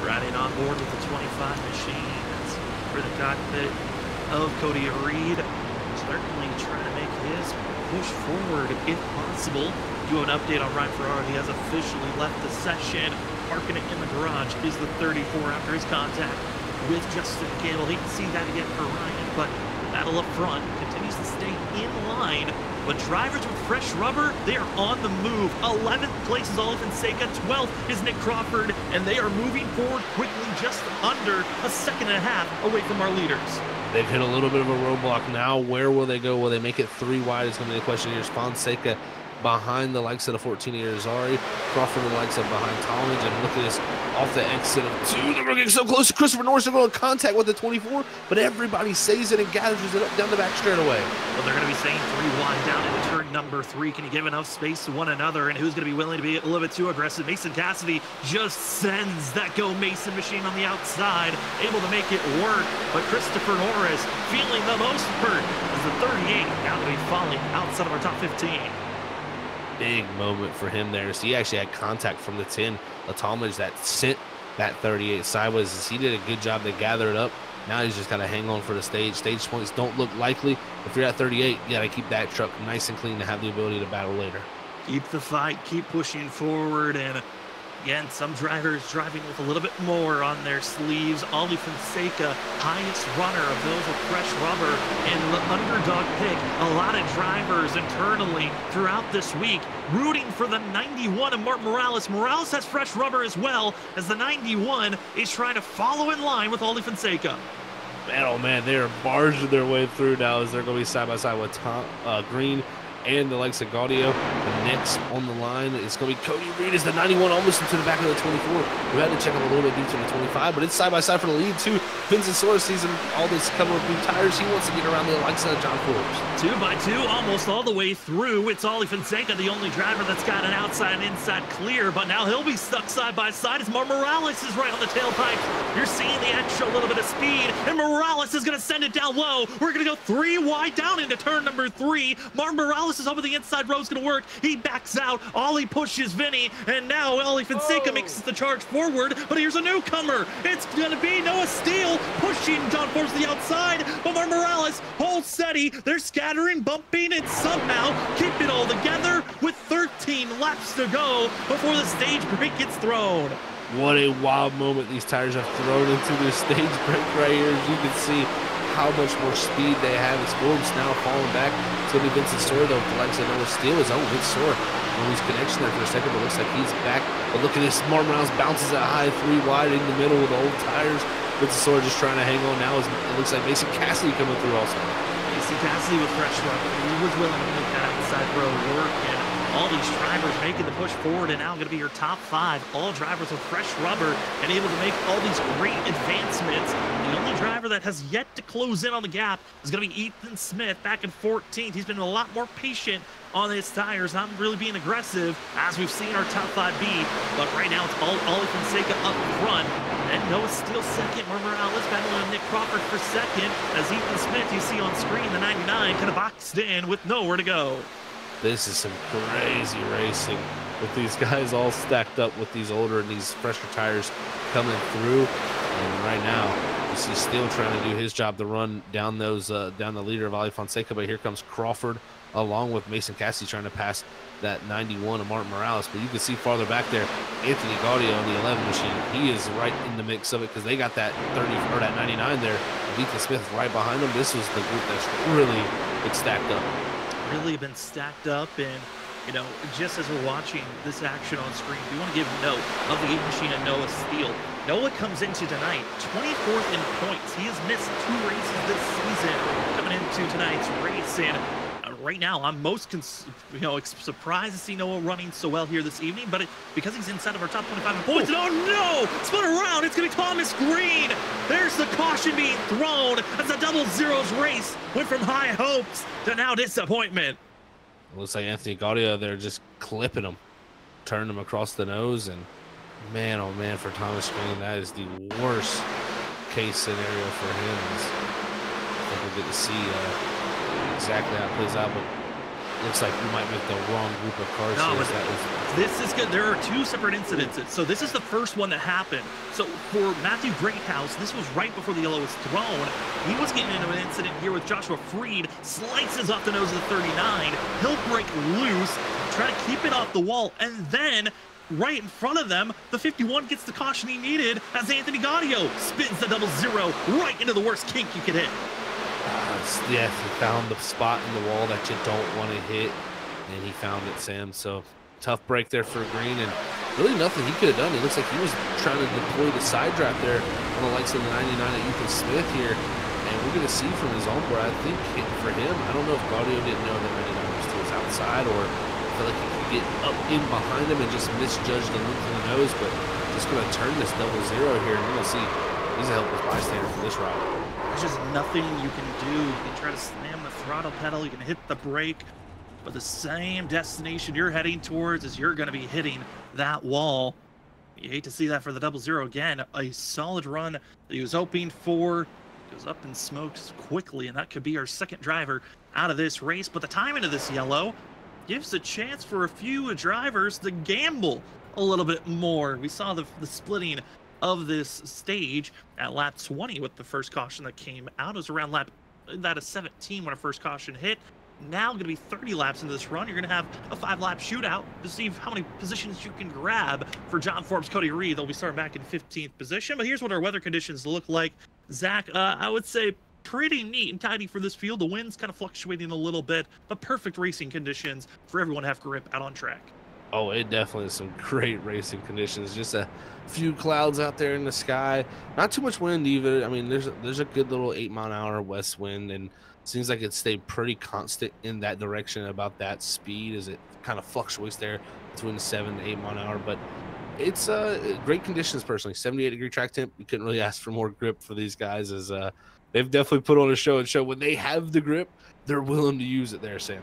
[SPEAKER 1] Riding on board with the 25 machine for the cockpit of Cody Reed. Certainly trying to make his push forward if possible. Do an update on Ryan Ferraro. He has officially left the session parking it in the garage is the 34 after his contact with Justin Campbell. He can see that again for Ryan, but battle up front continues to stay in line. But drivers with fresh rubber, they are on the move. 11th place is Ollie Fonseca, 12th is Nick Crawford, and they are moving forward quickly, just under a second and a half away from our leaders.
[SPEAKER 2] They've hit a little bit of a roadblock now. Where will they go? Will they make it three wide? Is going to be the question here. Fonseca behind the likes of the 14 Irizarry, Crawford the likes of behind Talmadge, and look at this off the exit of two. They're getting so close to Christopher Norris. They're going to contact with the 24, but everybody saves it and gathers it up down the back straightaway.
[SPEAKER 1] Well, they're going to be saying three wide down into turn number three. Can you give enough space to one another? And who's going to be willing to be a little bit too aggressive? Mason Cassidy just sends that go Mason machine on the outside, able to make it work. But Christopher Norris feeling the most hurt as the 38 now to be falling outside of our top 15
[SPEAKER 2] big moment for him there. So he actually had contact from the 10, Talmadge, that sent that 38 sideways. He did a good job to gather it up. Now he's just got to hang on for the stage. Stage points don't look likely. If you're at 38, you got to keep that truck nice and clean to have the ability to battle later.
[SPEAKER 1] Keep the fight, keep pushing forward, and Again, some drivers driving with a little bit more on their sleeves. Ollie Fonseca, highest runner of those with fresh rubber and the underdog pick. A lot of drivers internally throughout this week rooting for the 91 of Martin Morales. Morales has fresh rubber as well as the 91 is trying to follow in line with Ollie Fonseca.
[SPEAKER 2] Man, oh man, they are barging their way through now as they're going to be side by side with Tom uh, Green and the likes of Gaudio. Next on the line is going to be Cody Reed is the 91 almost into the back of the 24. We had to check him a little bit deep to the 25, but it's side by side for the lead too. Vincent Sora sees him all this coming with new tires. He wants to get around the likes of John Forbes.
[SPEAKER 1] Two by two, almost all the way through. It's Ollie Fonseca, the only driver that's got an outside and inside clear, but now he'll be stuck side by side as Mar Morales is right on the tailpipe. You're seeing the extra little bit of speed, and Morales is going to send it down low. We're going to go three wide down into turn number three. Mar Morales is over the inside row is going to work. He backs out. Ollie pushes Vinny, and now Ollie Fonseca oh. makes the charge forward. But here's a newcomer. It's going to be Noah Steele pushing John Forbes to the outside. But Mar Morales holds steady. They're scattering, bumping, and somehow keep it all together with 13 laps to go before the stage break gets thrown.
[SPEAKER 2] What a wild moment these tires have thrown into this stage break right here. As you can see, how much more speed they have. It's Forbes now falling back. It's going to be Vincent Sora, though. Likes of Noah Steele is, oh, good Sora. Lose connection there for a second, but looks like he's back. But look at this. Martin bounces out high, three wide in the middle with old tires. Vincent Sora just trying to hang on now. It looks like Mason Cassidy coming through also.
[SPEAKER 1] Mason Cassidy with fresh rubber. He was willing to make that outside row work. And all these drivers making the push forward and now going to be your top five. All drivers with fresh rubber and able to make all these great advancements. The only driver that has yet to close in on the gap is going to be Ethan Smith back in 14th. He's been a lot more patient on his tires, not really being aggressive as we've seen our top five be. But right now it's all Ollie Fonseca up front. And Noah Steele second. Mar Morales battling Nick Crawford for second. As Ethan Smith, you see on screen, the 99 kind of boxed in with nowhere to go.
[SPEAKER 2] This is some crazy racing with these guys all stacked up with these older and these fresher tires coming through. And right now, you see Steele trying to do his job to run down those uh, down the leader of Ollie Fonseca, but here comes Crawford along with Mason Cassidy trying to pass that 91 of Martin Morales. But you can see farther back there, Anthony Gaudio on the 11 machine. He is right in the mix of it because they got that 30 or that 99 there. Ethan Smith right behind them. This was the group that's really stacked up.
[SPEAKER 1] Really been stacked up and you know, just as we're watching this action on screen, we want to give note of the Gate Machine and Noah Steele. Noah comes into tonight 24th in points. He has missed two races this season coming into tonight's race. And right now, I'm most you know surprised to see Noah running so well here this evening. But it, because he's inside of our top 25 in points, oh, no! Spun around. It's going to be Thomas Green. There's the caution being thrown as the double zeros race went from high hopes to now disappointment.
[SPEAKER 2] It looks like Anthony Gaudio there just clipping him, turning him across the nose. And man, oh man, for Thomas Green, that is the worst case scenario for him. I think we'll get to see uh, exactly how it plays out. But looks like we might make the wrong group of cars. No,
[SPEAKER 1] but this is good. There are two separate incidences. So this is the first one that happened. So for Matthew Greathouse, this was right before the yellow was thrown. He was getting into an incident here with Joshua Freed, slices off the nose of the 39. He'll break loose, try to keep it off the wall, and then right in front of them, the 51 gets the caution he needed as Anthony Gaudio spins the double zero right into the worst kink you could hit.
[SPEAKER 2] Yeah, he found the spot in the wall that you don't want to hit, and he found it, Sam. So tough break there for Green, and really nothing he could have done. It looks like he was trying to deploy the side draft there on the likes of the 99 at Ethan Smith here, and we're going to see from his own board. I think for him, I don't know if Gaudio didn't know that 99 was his outside, or feel like he could get up in behind him and just misjudge the loop of the nose, but just going to turn this double zero here, and you're going to see he's a helpless bystander for this ride.
[SPEAKER 1] Just nothing you can do. You can try to slam the throttle pedal, you can hit the brake, but the same destination you're heading towards is you're going to be hitting that wall. You hate to see that for the double zero again. A solid run that he was hoping for goes up in smokes quickly, and that could be our second driver out of this race. But the timing of this yellow gives a chance for a few drivers to gamble a little bit more. We saw the, the splitting of this stage at lap 20 with the first caution that came out. It was around lap that is 17 when a first caution hit. Now going to be 30 laps into this run. You're going to have a five lap shootout to see how many positions you can grab for John Forbes, Cody Reed. They'll be starting back in 15th position. But here's what our weather conditions look like. Zach, uh, I would say pretty neat and tidy for this field. The wind's kind of fluctuating a little bit, but perfect racing conditions for everyone to have grip out on track.
[SPEAKER 2] Oh, it definitely is some great racing conditions. Just a few clouds out there in the sky. Not too much wind either. I mean, there's a, there's a good little eight mile an hour west wind, and seems like it stayed pretty constant in that direction about that speed as it kind of fluctuates there between seven to eight mile an hour. But it's uh great conditions personally. 78 degree track temp. You couldn't really ask for more grip for these guys as uh they've definitely put on a show and show when they have the grip, they're willing to use it there, Sam.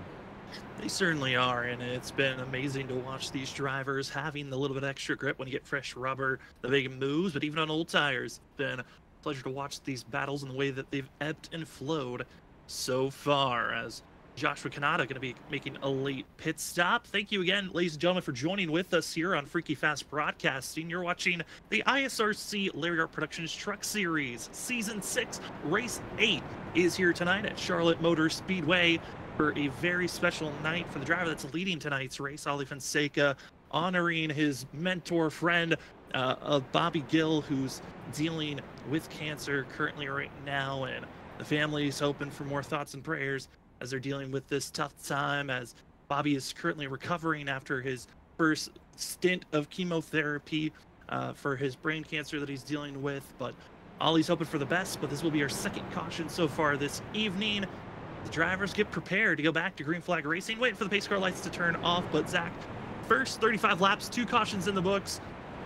[SPEAKER 1] They certainly are, and it's been amazing to watch these drivers having a little bit extra grip when you get fresh rubber, the big moves, but even on old tires. It's been a pleasure to watch these battles and the way that they've ebbed and flowed so far as Joshua Kanata going to be making a late pit stop. Thank you again, ladies and gentlemen, for joining with us here on Freeky Fast Broadcasting. You're watching the ISRC Larry Art Productions Truck Series. Season 6, Race 8 is here tonight at Charlotte Motor Speedway for a very special night for the driver that's leading tonight's race, Ollie Fonseca, honoring his mentor friend, uh, of Bobby Gill, who's dealing with cancer currently right now, and the family's hoping for more thoughts and prayers as they're dealing with this tough time. As Bobby is currently recovering after his first stint of chemotherapy uh, for his brain cancer that he's dealing with, but Ollie's hoping for the best, but this will be our second caution so far this evening. The drivers get prepared to go back to green flag racing, waiting for the pace car lights to turn off. But Zach, first 35 laps, two cautions in the books.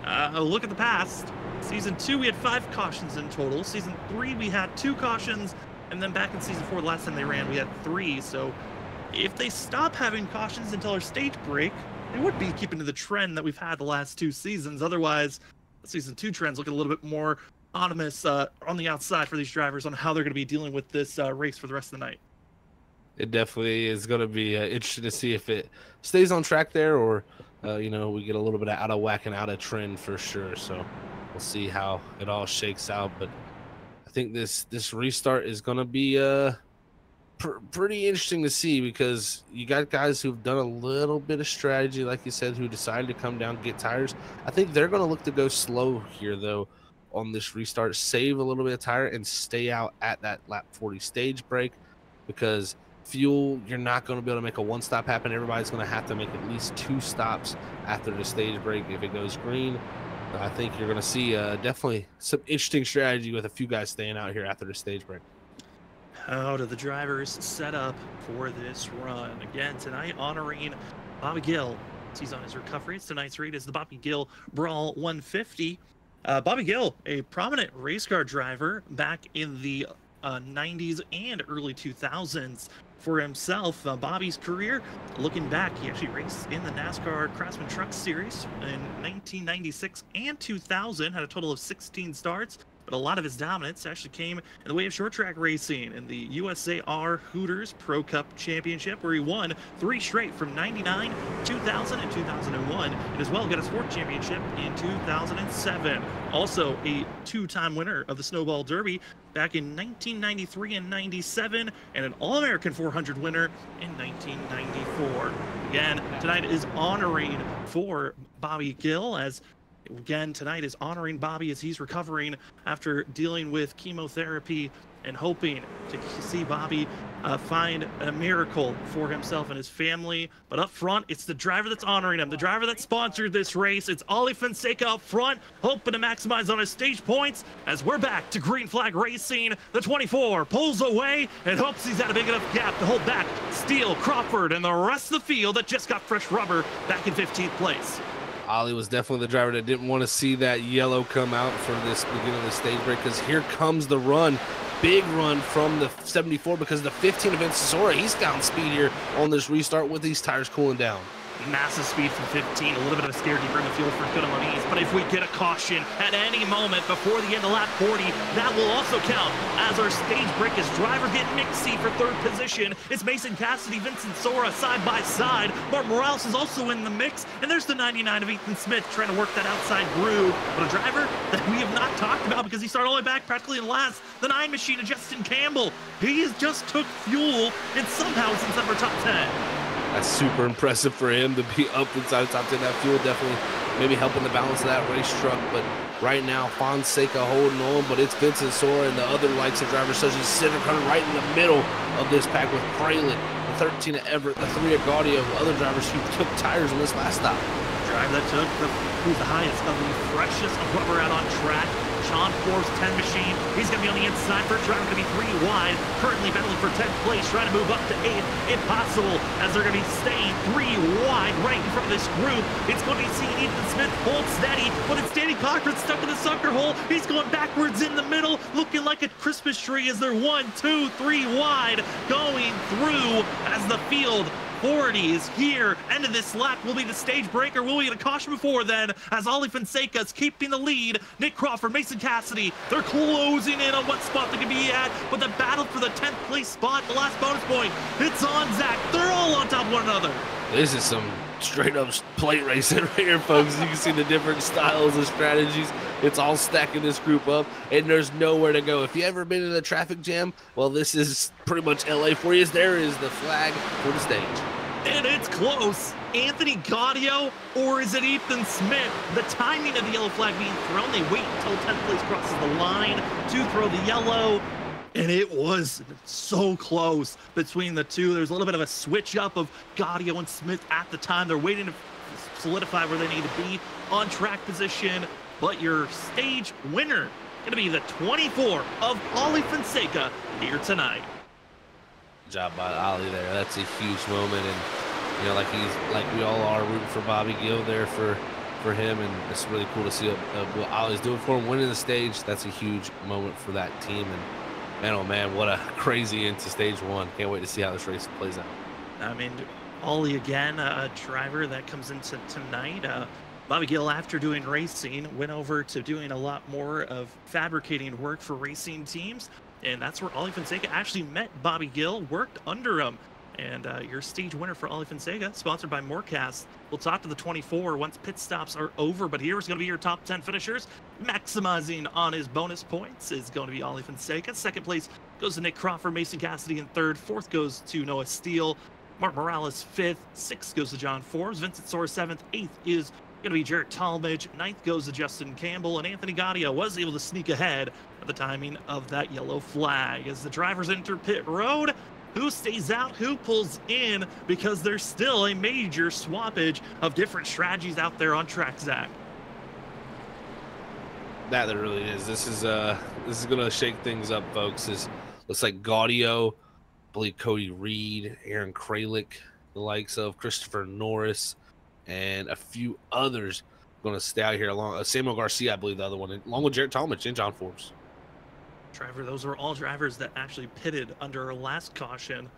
[SPEAKER 1] Uh, look at the past. Season two, we had five cautions in total. Season three, we had two cautions. And then back in season four, the last time they ran, we had three. So if they stop having cautions until our stage break, they would be keeping to the trend that we've had the last two seasons. Otherwise, season two trends look a little bit more autonomous uh, on the outside for these drivers on how they're going to be dealing with this uh, race for the rest of the night
[SPEAKER 2] it definitely is going to be uh, interesting to see if it stays on track there or uh, you know we get a little bit out of whack and out of trend for sure. So we'll see how it all shakes out but i think this this restart is going to be uh pr- pretty interesting to see because you got guys who've done a little bit of strategy like you said who decided to come down get tires. I think they're going to look to go slow here though on this restart save a little bit of tire and stay out at that lap 40 stage break because fuel, you're not going to be able to make a one stop happen. Everybody's going to have to make at least two stops after the stage break if it goes green. I think you're going to see uh, definitely some interesting strategy with a few guys staying out here after the stage break.
[SPEAKER 1] How do the drivers set up for this run? Again, tonight honoring Bobby Gill. He's on his recovery. Tonight's read is the Bobby Gill Brawl 150. Uh, Bobby Gill, a prominent race car driver back in the uh, 90s and early 2000s for himself. Uh, Bobby's career, looking back, he actually raced in the NASCAR Craftsman Truck Series in 1996 and 2000, had a total of 16 starts. But a lot of his dominance actually came in the way of short track racing in the USAR Hooters Pro Cup Championship, where he won three straight from 99, 2000, and 2001, and as well got a sport championship in 2007. Also, a two time winner of the Snowball Derby back in 1993 and 97, and an All American 400 winner in 1994. Again, tonight is honoring for Bobby Gill as again tonight is honoring Bobby as he's recovering after dealing with chemotherapy and hoping to see Bobby uh, find a miracle for himself and his family. But up front, it's the driver that's honoring him, the driver that sponsored this race. It's Ollie Fonseca up front, hoping to maximize on his stage points as we're back to green flag racing. The 24 pulls away and hopes he's at a big enough gap to hold back Steele, Crawford, and the rest of the field that just got fresh rubber back in 15th place.
[SPEAKER 2] Ollie was definitely the driver that didn't want to see that yellow come out for this beginning of the stage break because here comes the run. Big run from the 74 because the 15 of Sora, he's down speed here on this restart with these tires cooling down
[SPEAKER 1] massive speed from 15, a little bit of a scare deeper in the field for ease. But if we get a caution at any moment before the end of lap 40, that will also count as our stage break as driver get mixy for third position. It's Mason Cassidy, Vincent Sora side by side. Mark Morales is also in the mix, and there's the 99 of Ethan Smith trying to work that outside groove. But a driver that we have not talked about because he started all the way back practically in last, the 9 machine of Justin Campbell. He has just took fuel and somehow is in our top 10.
[SPEAKER 2] That's super impressive for him to be up inside the top 10. That fuel definitely maybe helping the balance of that race truck. But right now, Fonseca holding on, but it's Vincent Sora and the other likes of drivers such as Hunter right in the middle of this pack with Pralin, the 13 of Everett, the 3 of Gaudio, other drivers who took tires on this last stop.
[SPEAKER 1] Drive that took the, who's the highest of the freshest of rubber out on track Sean Forbes 10 machine. He's going to be on the inside. First driver going to be three wide. Currently battling for 10th place, trying to move up to 8th. Impossible as they're going to be staying three wide right in front of this group. It's going to be seeing Ethan Smith hold steady, but it's Danny Cochran stuck in the sucker hole. He's going backwards in the middle, looking like a Christmas tree as they're one, two, three wide going through as the field 40 is here. End of this lap will be the stage breaker. Will we get a caution before then as Ollie Fonseca is keeping the lead? Nick Crawford, Mason Cassidy, they're closing in on what spot they could be at, but the battle for the 10th place spot, the last bonus point, it's on Zach. They're all on top of one another.
[SPEAKER 2] This is some straight up plate racing right here, folks. You can see the different styles and strategies. It's all stacking this group up, and there's nowhere to go. If you ever been in a traffic jam, well, this is pretty much LA for you. There is the flag for the stage.
[SPEAKER 1] And it's close. Anthony Gaudio, or is it Ethan Smith? The timing of the yellow flag being thrown, they wait until 10th place crosses the line to throw the yellow and it was so close between the two. There's a little bit of a switch up of Gaudio and Smith at the time. They're waiting to solidify where they need to be on track position. But your stage winner going to be the 24 of Ollie Fonseca here tonight.
[SPEAKER 2] Job by Ollie there. That's a huge moment, and you know, like he's like we all are rooting for Bobby Gill there for for him, and it's really cool to see uh, what Ollie's doing for him, winning the stage. That's a huge moment for that team, and man, oh man, what a crazy into stage one. Can't wait to see how this race plays out.
[SPEAKER 1] I mean, Ollie again, a driver that comes into tonight. Uh, Bobby Gill, after doing racing, went over to doing a lot more of fabricating work for racing teams. And that's where Ollie Fonseca actually met Bobby Gill, worked under him. And uh, your stage winner for Ollie Fonseca, sponsored by Morecast. We'll talk to the 24 once pit stops are over, but here's going to be your top 10 finishers. Maximizing on his bonus points is going to be Ollie Fonseca. Second place goes to Nick Crawford, Mason Cassidy in third. Fourth goes to Noah Steele. Mark Morales fifth. Sixth goes to John Forbes. Vincent Sora seventh. Eighth is going to be Jarrett Talmadge. Ninth goes to Justin Campbell. And Anthony Gaudio was able to sneak ahead at the timing of that yellow flag. As the drivers enter pit road, who stays out, who pulls in, because there's still a major swappage of different strategies out there on track, Zach.
[SPEAKER 2] That there really is. This is uh this is gonna shake things up, folks. This looks like Gaudio, I believe Cody Reed, Aaron Kralick, the likes of Christopher Norris, and a few others to stay out here along uh, Samuel Garcia, I believe the other one, along with Jarrett Talmadge and John Forbes.
[SPEAKER 1] Driver, those were all drivers that actually pitted under our last caution,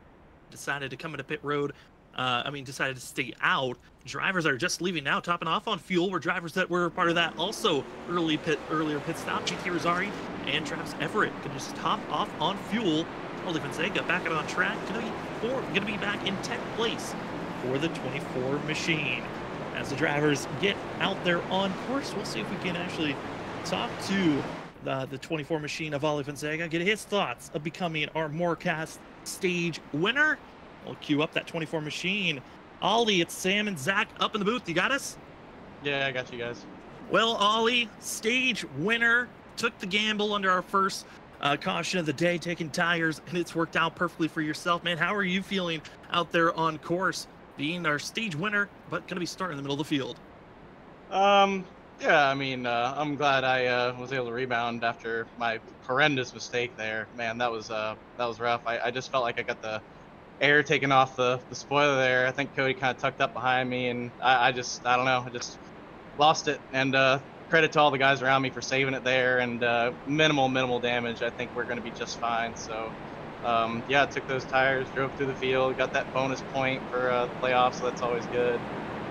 [SPEAKER 1] decided to come into pit road. Uh, I mean, decided to stay out. Drivers are just leaving now, topping off on fuel. Were drivers that were part of that also early pit, earlier pit stop. GT Irizarry and Travis Everett can just top off on fuel. Ollie Fonseca back out on track. Gonna be four, gonna be back in 10th place for the 24 machine. As the drivers get out there on course, we'll see if we can actually talk to the, the 24 machine of Ollie Fonseca, get his thoughts of becoming our Morecast stage winner. We'll queue up that 24 machine. Ollie, it's Sam and Zach up in the booth. You got us?
[SPEAKER 3] Yeah, I got you guys.
[SPEAKER 1] Well, Ollie, stage winner, took the gamble under our first uh, caution of the day, taking tires, and it's worked out perfectly for yourself, man. How are you feeling out there on course, being our stage winner, but going to be starting in the middle of the field?
[SPEAKER 3] Um, yeah, I mean, uh, I'm glad I uh, was able to rebound after my horrendous mistake there. Man, that was uh, that was rough. I, I just felt like I got the air taken off the, the spoiler there. I think Cody kind of tucked up behind me, and I, I just I don't know, I just lost it. And uh, credit to all the guys around me for saving it there, and uh, minimal minimal damage. I think we're going to be just fine. So. Um, yeah, took those tires, drove through the field, got that bonus point for uh, playoffs, so that's always good.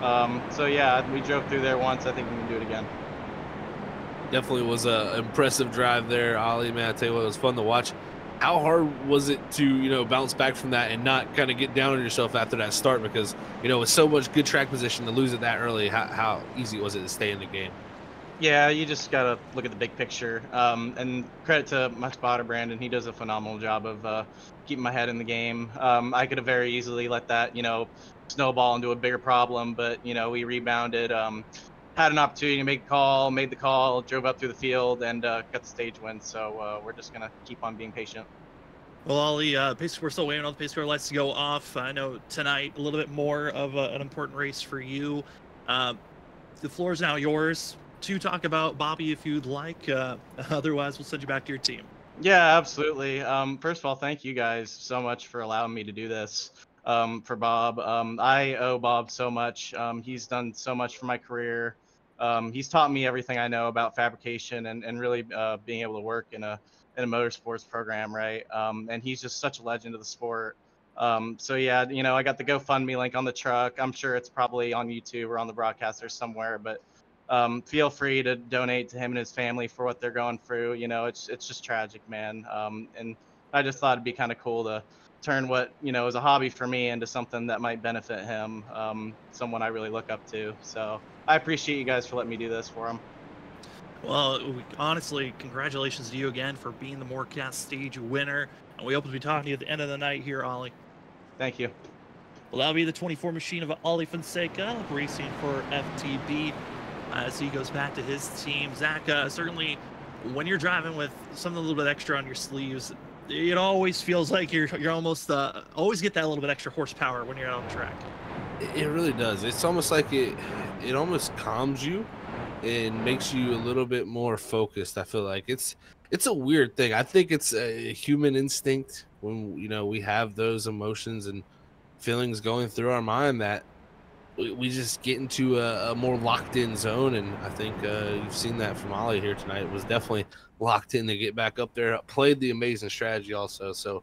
[SPEAKER 3] Um, so yeah, we drove through there once. I think we can do it again.
[SPEAKER 2] Definitely was a impressive drive there, Ollie. Man, I tell you what, it was fun to watch. How hard was it to you know bounce back from that and not kind of get down on yourself after that start? Because you know with so much good track position to lose it that early, how, how easy was it to stay in the game?
[SPEAKER 3] Yeah, you just gotta look at the big picture. Um, and credit to my spotter Brandon, he does a phenomenal job of uh, keeping my head in the game. Um, I could have very easily let that, you know, snowball into a bigger problem, but you know we rebounded, um, had an opportunity to make a call, made the call, drove up through the field, and uh, got the stage win. So uh, we're just gonna keep on being patient.
[SPEAKER 1] Well, Ollie, uh, pace, we're still waiting on the pace car lights to go off. I know tonight a little bit more of a, an important race for you. Uh, the floor is now yours to talk about Bobby if you'd like. Uh, otherwise, we'll send you back to your team.
[SPEAKER 3] Yeah, absolutely. Um, first of all, thank you guys so much for allowing me to do this um, for Bob. Um, I owe Bob so much. Um, he's done so much for my career. Um, he's taught me everything I know about fabrication and, and really uh, being able to work in a in a motorsports program, right? Um, and he's just such a legend of the sport. Um, so yeah, you know, I got the GoFundMe link on the truck. I'm sure it's probably on YouTube or on the broadcaster somewhere, but feel free to donate to him and his family for what they're going through. You know, it's it's just tragic, man. And I just thought it'd be kind of cool to turn what you know is a hobby for me into something that might benefit him, um, someone I really look up to. So I appreciate you guys for letting me do this for him.
[SPEAKER 1] Well, honestly, congratulations to you again for being the Morecast stage winner. And we hope to be talking to you at the end of the night here, Ollie.
[SPEAKER 3] Thank you.
[SPEAKER 1] Well, that'll be the 24 machine of Ollie Fonseca racing for FTB as he goes back to his team. Zach, uh, certainly when you're driving with something a little bit extra on your sleeves, it always feels like you're you're almost uh, always get that little bit extra horsepower when you're out on track.
[SPEAKER 2] It really does. It's almost like it it almost calms you and makes you a little bit more focused. I feel like it's it's a weird thing. I think it's a human instinct when you know we have those emotions and feelings going through our mind that we, we just get into a, a, more locked in zone. And I think uh, you've seen that from Ollie here tonight. It was definitely locked in to get back up there. Played the amazing strategy also. So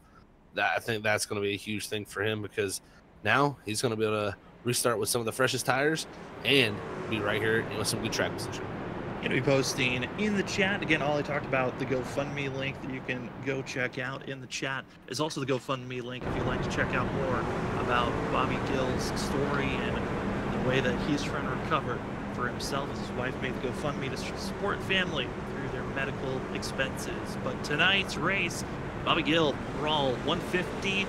[SPEAKER 2] that I think that's going to be a huge thing for him because now he's going to be able to restart with some of the freshest tires and be right here with some good track position.
[SPEAKER 1] Going to be posting in the chat again. Ollie talked about the GoFundMe link that you can go check out in the chat. Is also the GoFundMe link if you'd like to check out more about Bobby Gill's story and the way that he's trying to recover for himself as his wife made the GoFundMe to support family medical expenses. But tonight's race, Bobby Gill, Brawl 150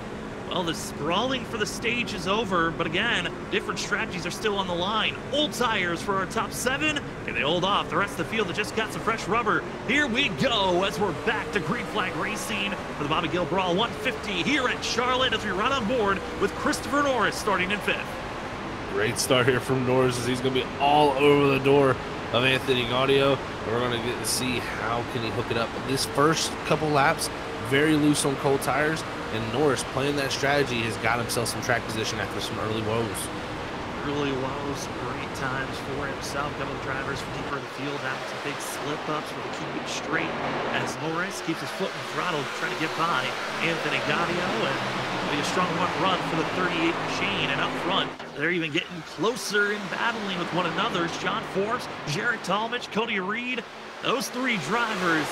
[SPEAKER 1] Well, the sprawling for the stage is over, but again, different strategies are still on the line. Old tires for our top seven. Can they hold off the rest of the field that just got some fresh rubber? Here we go as we're back to green flag racing for the Bobby Gill Brawl 150 here at Charlotte as we run on board with Christopher Norris starting in fifth.
[SPEAKER 2] Great start here from Norris as he's going to be all over the door of Anthony Gaudio. We're going to get to see how can he hook it up. This first couple laps, very loose on cold tires, and Norris playing that strategy has got himself some track position after some early woes.
[SPEAKER 1] Early woes, great times for himself. Of drivers deeper in the field out some big slip ups a keep it straight as Norris keeps his foot in the throttle trying to get by Anthony Gaudio and be a strong run for the 38 machine and up front they're even getting closer in battling with one another John Forbes, Jarrett Talmadge, Cody Reed those three drivers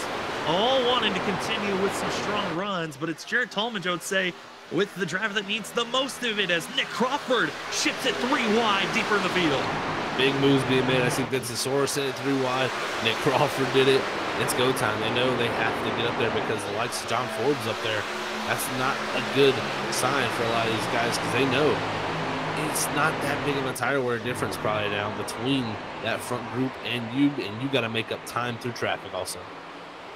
[SPEAKER 1] all wanting to continue with some strong runs, but it's Jarrett Talmadge, I would say, with the driver that needs the most of it as Nick Crawford ships it three wide deeper in the field.
[SPEAKER 2] Big moves being made. I see Vincent Sora sent it three wide. Nick Crawford did it. It's go time. They know they have to get up there because the likes of John Forbes up there, that's not a good sign for a lot of these guys because they know it's not that big of a tire wear difference probably now between that front group and you, and you got to make up time through traffic also.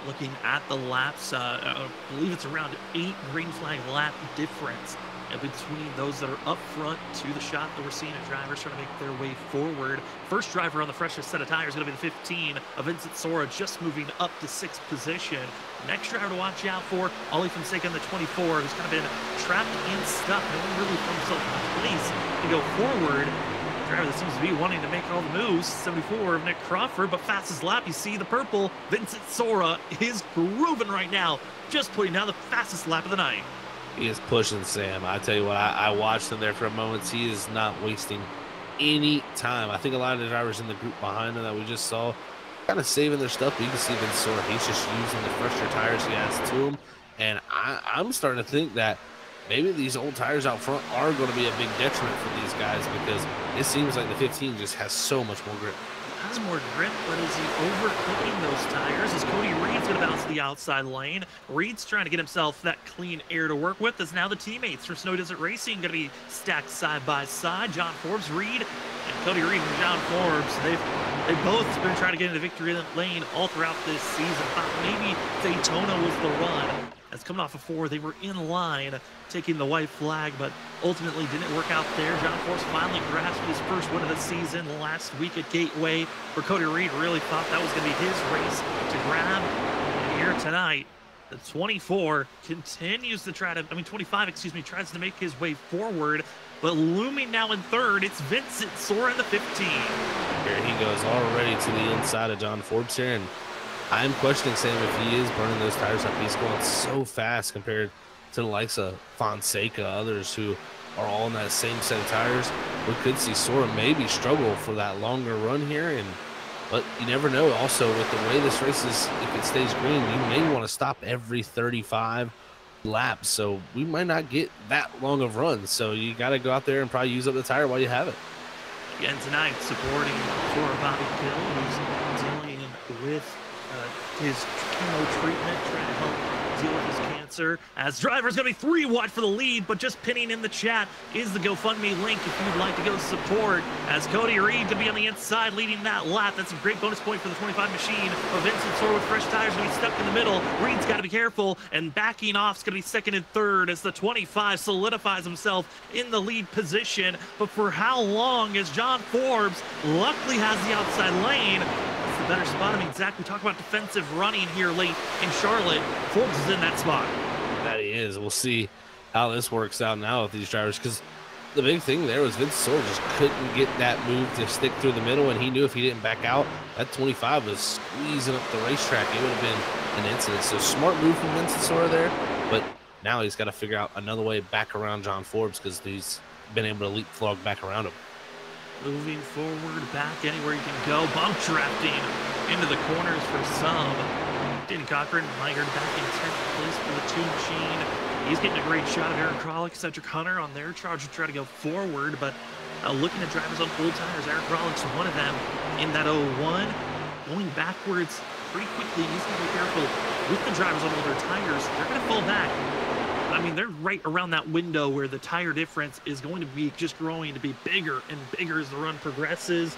[SPEAKER 1] Looking at the laps, uh, I believe it's around eight green flag lap difference between those that are up front to the shot that we're seeing a drivers trying to make their way forward. First driver on the freshest set of tires is going to be the 15 of Vincent Sora, just moving up to sixth position. Next driver to watch out for, Ollie Fonseca on the 24, who's kind of been trapped and stuck. No one really found himself in place to go forward. Driver that seems to be wanting to make all the moves, 74 of Nick Crawford, but fastest lap, you see the purple. Vincent Sora is grooving right now, just putting down the fastest lap of the night.
[SPEAKER 2] He is pushing Sam. I tell you what, I, I watched him there for a moment. He is not wasting any time. I think a lot of the drivers in the group behind him that we just saw kind of saving their stuff. But you can see Vince. He's just using the fresher tires he has to him. And I, I'm starting to think that maybe these old tires out front are going to be a big detriment for these guys because it seems like the 15 just has so much more grip
[SPEAKER 1] has more grip, but is he overcooking those tires? As Cody Reed's going to bounce to the outside lane. Reed's trying to get himself that clean air to work with, as now the teammates from Snow Desert Racing going to be stacked side by side. John Forbes, Reed, and Cody Reed and John Forbes. They've they've both been trying to get into victory lane all throughout this season. Maybe Daytona was the run as coming off of four, they were in line taking the white flag, but ultimately didn't work out there. John Forbes finally grasped his first win of the season last week at Gateway, where Cody Reed really thought that was going to be his race to grab. And here tonight, the 24 continues to try to, I mean, 25, excuse me, tries to make his way forward, but looming now in third, it's Vincent Sora in the 15.
[SPEAKER 2] Here he goes already to the inside of John Forbes here, and I'm questioning Sam if he is burning those tires up. He's going so fast compared to the likes of Fonseca, others who are all in that same set of tires. We could see Sora maybe struggle for that longer run here, and but you never know. Also, with the way this race is, if it stays green, you may want to stop every 35 laps. So we might not get that long of runs. So you got to go out there and probably use up the tire while you have it.
[SPEAKER 1] Again tonight, supporting for Bobby Gill, who's dealing with his chemo treatment, As driver's going to be three wide for the lead, but just pinning in the chat is the GoFundMe link if you'd like to go support. As Cody Reed to be on the inside leading that lap. That's a great bonus point for the 25 machine. But Vincent Sora with fresh tires going to be stuck in the middle. Reed's got to be careful, and backing off is going to be second and third as the 25 solidifies himself in the lead position. But for how long is John Forbes luckily has the outside lane the better spot. I mean, Zach, we talk about defensive running here late in Charlotte. Forbes is in that spot.
[SPEAKER 2] That he is. We'll see how this works out now with these drivers because the big thing there was Vince Sora just couldn't get that move to stick through the middle, and he knew if he didn't back out, that 25 was squeezing up the racetrack. It would have been an incident. So smart move from Vincent Sora there, but now he's got to figure out another way back around John Forbes because he's been able to leapfrog back around him.
[SPEAKER 1] Moving forward, back anywhere you can go. Bump drafting into the corners for some. Dan Cochran mired back in 10th place for the machine. He's getting a great shot of Aaron Kralik, Cedric Hunter on their charge to try to go forward, but uh, looking at drivers on full tires, Aaron Kralik's one of them in that 01. Going backwards pretty quickly. He's going to be careful with the drivers on older tires. They're going to fall back. I mean, they're right around that window where the tire difference is going to be just growing to be bigger and bigger as the run progresses.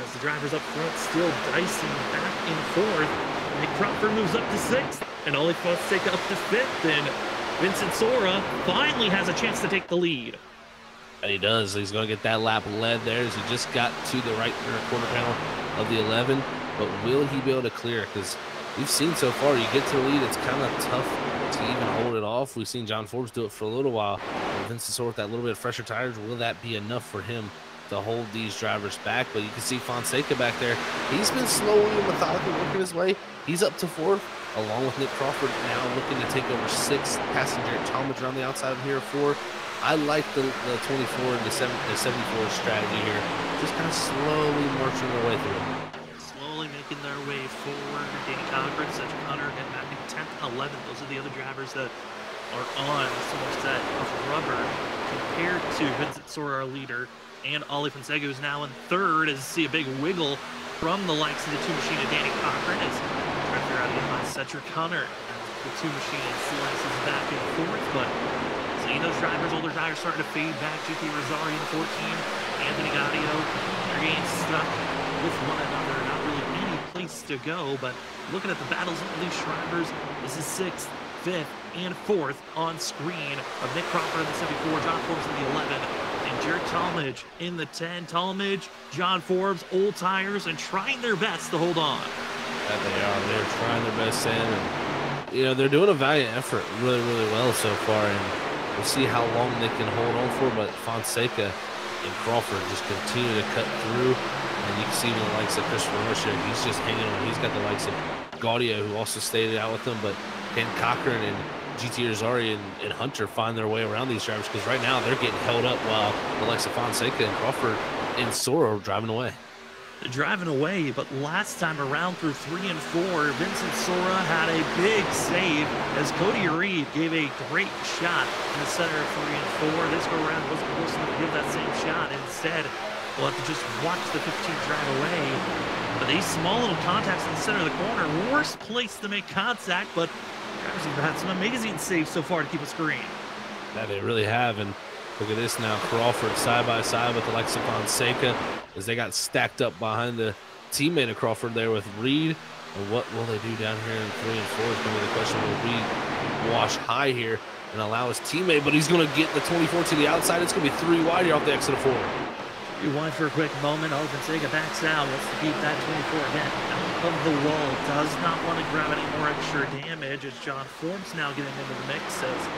[SPEAKER 1] As the drivers up front still dicing back and forth. Nick Crawford moves up to sixth, and Ollie Fonseca up to fifth, and Vincent Sora finally has a chance to take the lead.
[SPEAKER 2] And he does. He's going to get that lap led there as he just got to the right quarter panel of the 11. But will he be able to clear? Because we've seen so far, you get to the lead, it's kind of tough to even hold it off. We've seen John Forbes do it for a little while. Vincent Sora with that little bit of fresher tires, will that be enough for him to hold these drivers back? But you can see Fonseca back there. He's been slowly and methodically working his way. He's up to fourth, along with Nick Crawford now looking to take over sixth. Passenger Talmadge around the outside of here four. I like the, the 24 and the, 7, the 74 strategy here. Just kind of slowly marching their way through.
[SPEAKER 1] Slowly making their way forward. Danny Cochran, Cedric Hunter, and I think 10th and 11th. Those are the other drivers that are on so much set of rubber compared to Vincent Sora, our leader, and Ollie Fonseca, who's now in third, as you see a big wiggle from the likes of the two machine of Danny Cochran as trying to figure out by Hunter. The two machine slices back and forth, but seeing those drivers, older drivers starting to fade back. GT Irizarry in 14, Anthony Gaudio, they're getting stuck with one another. Not really any place to go, but looking at the battles of these drivers, this is sixth, fifth, and fourth on screen of Nick Crawford in the 74, John Forbes in the 11, and Jarrett Talmadge in the 10. Talmadge, John Forbes, old tires, and trying their best to hold on.
[SPEAKER 2] That they are. They're trying their best, Sam. And, you know, they're doing a valiant effort really, really well so far. And We'll see how long they can hold on for, but Fonseca and Crawford just continue to cut through. And you can see the likes of Christopher Russia, he's just hanging on. He's got the likes of Gaudio, who also stayed out with them, but Ken Cochran and GT Irizarry and, and, Hunter find their way around these drivers because right now they're getting held up while Ollie Fonseca and Crawford and Sora are driving away
[SPEAKER 1] driving away, but last time around through three and four, Vincent Sora had a big save as Cody Reed gave a great shot in the center of three and four. This go around wasn't close enough to give that same shot. Instead, we'll have to just watch the 15 drive away. But these small little contacts in the center of the corner, worst place to make contact, but drivers have had some amazing saves so far to keep us green.
[SPEAKER 2] That they really have, and Look at this now. Crawford side by side with Ollie Fonseca as they got stacked up behind the teammate of Crawford there with Reed. And what will they do down here in three and four is going to be the question. Will Reed wash high here and allow his teammate, but he's going to get the 24 to the outside. It's going to be three wide here off the exit of four.
[SPEAKER 1] You want for a quick moment. Oh, Fonseca backs out. Wants to keep that 24 again of the wall. Does not want to grab any more extra damage as John Forbes now getting into the mix. Says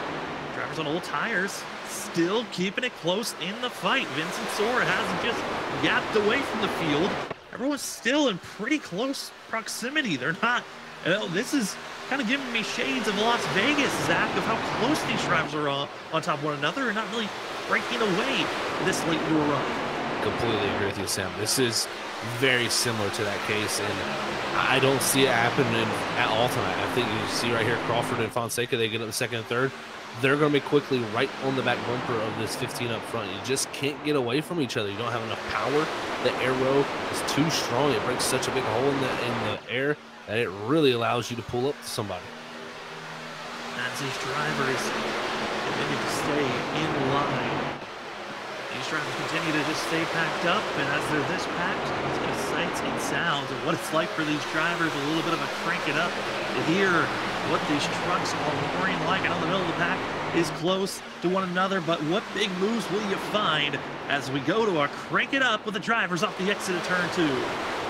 [SPEAKER 1] drivers on old tires still keeping it close in the fight. Vincent Sora hasn't just yapped away from the field. Everyone's still in pretty close proximity. They're not, you know, this is kind of giving me shades of Las Vegas, Zach, of how close these drivers are on, on top of one another and not really breaking away this late into a run.
[SPEAKER 2] Completely agree with you, Sam. This is very similar to that case, and I don't see it happening at all tonight. I think you see right here Crawford and Fonseca, they get up the second and third they're going to be quickly right on the back bumper of this 15 up front. You just can't get away from each other. You don't have enough power. The arrow is too strong. It breaks such a big hole in the in the air that it really allows you to pull up to somebody.
[SPEAKER 1] As these drivers continue to stay in line, drivers continue to just stay packed up, and as they're this packed, it's sights and sounds of what it's like for these drivers. A little bit of a crank it up to hear what these trucks are roaring like. I know the middle of the pack is close to one another, but what big moves will you find as we go to our crank it up with the drivers off the exit of turn two?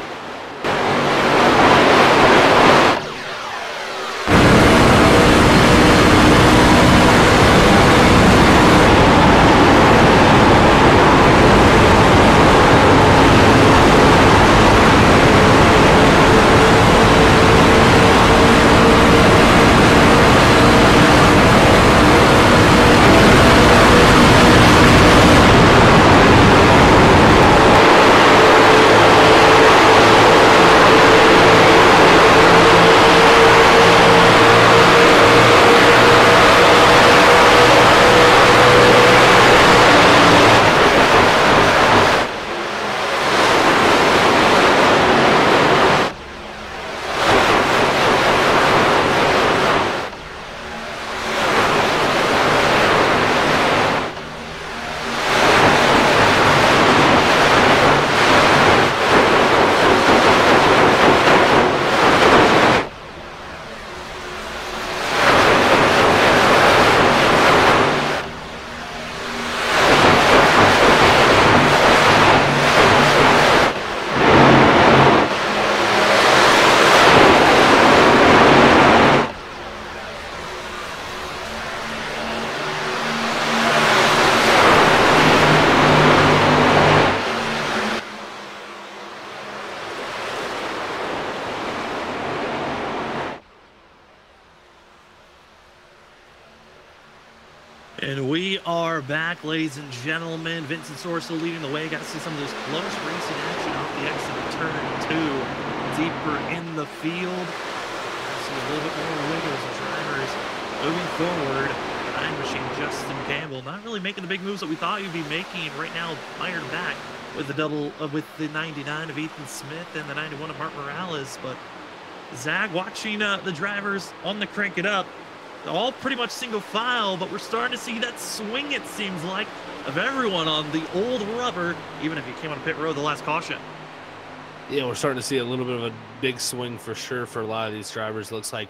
[SPEAKER 1] Ladies and gentlemen. Vincent Sora leading the way. Got to see some of those close racing action off the exit of turn two. Deeper in the field. See a little bit more wiggles as drivers moving forward. Nine machine Justin Campbell not really making the big moves that we thought he'd be making. Right now, mired back with the double uh, with the 99 of Ethan Smith and the 91 of Mark Morales. But Zach watching uh, the drivers on the crank it up all pretty much single file, but we're starting to see that swing, it seems like, of everyone on the old rubber, even if you came on pit road the last caution.
[SPEAKER 2] Yeah, we're starting to see a little bit of a big swing for sure for a lot of these drivers. Looks like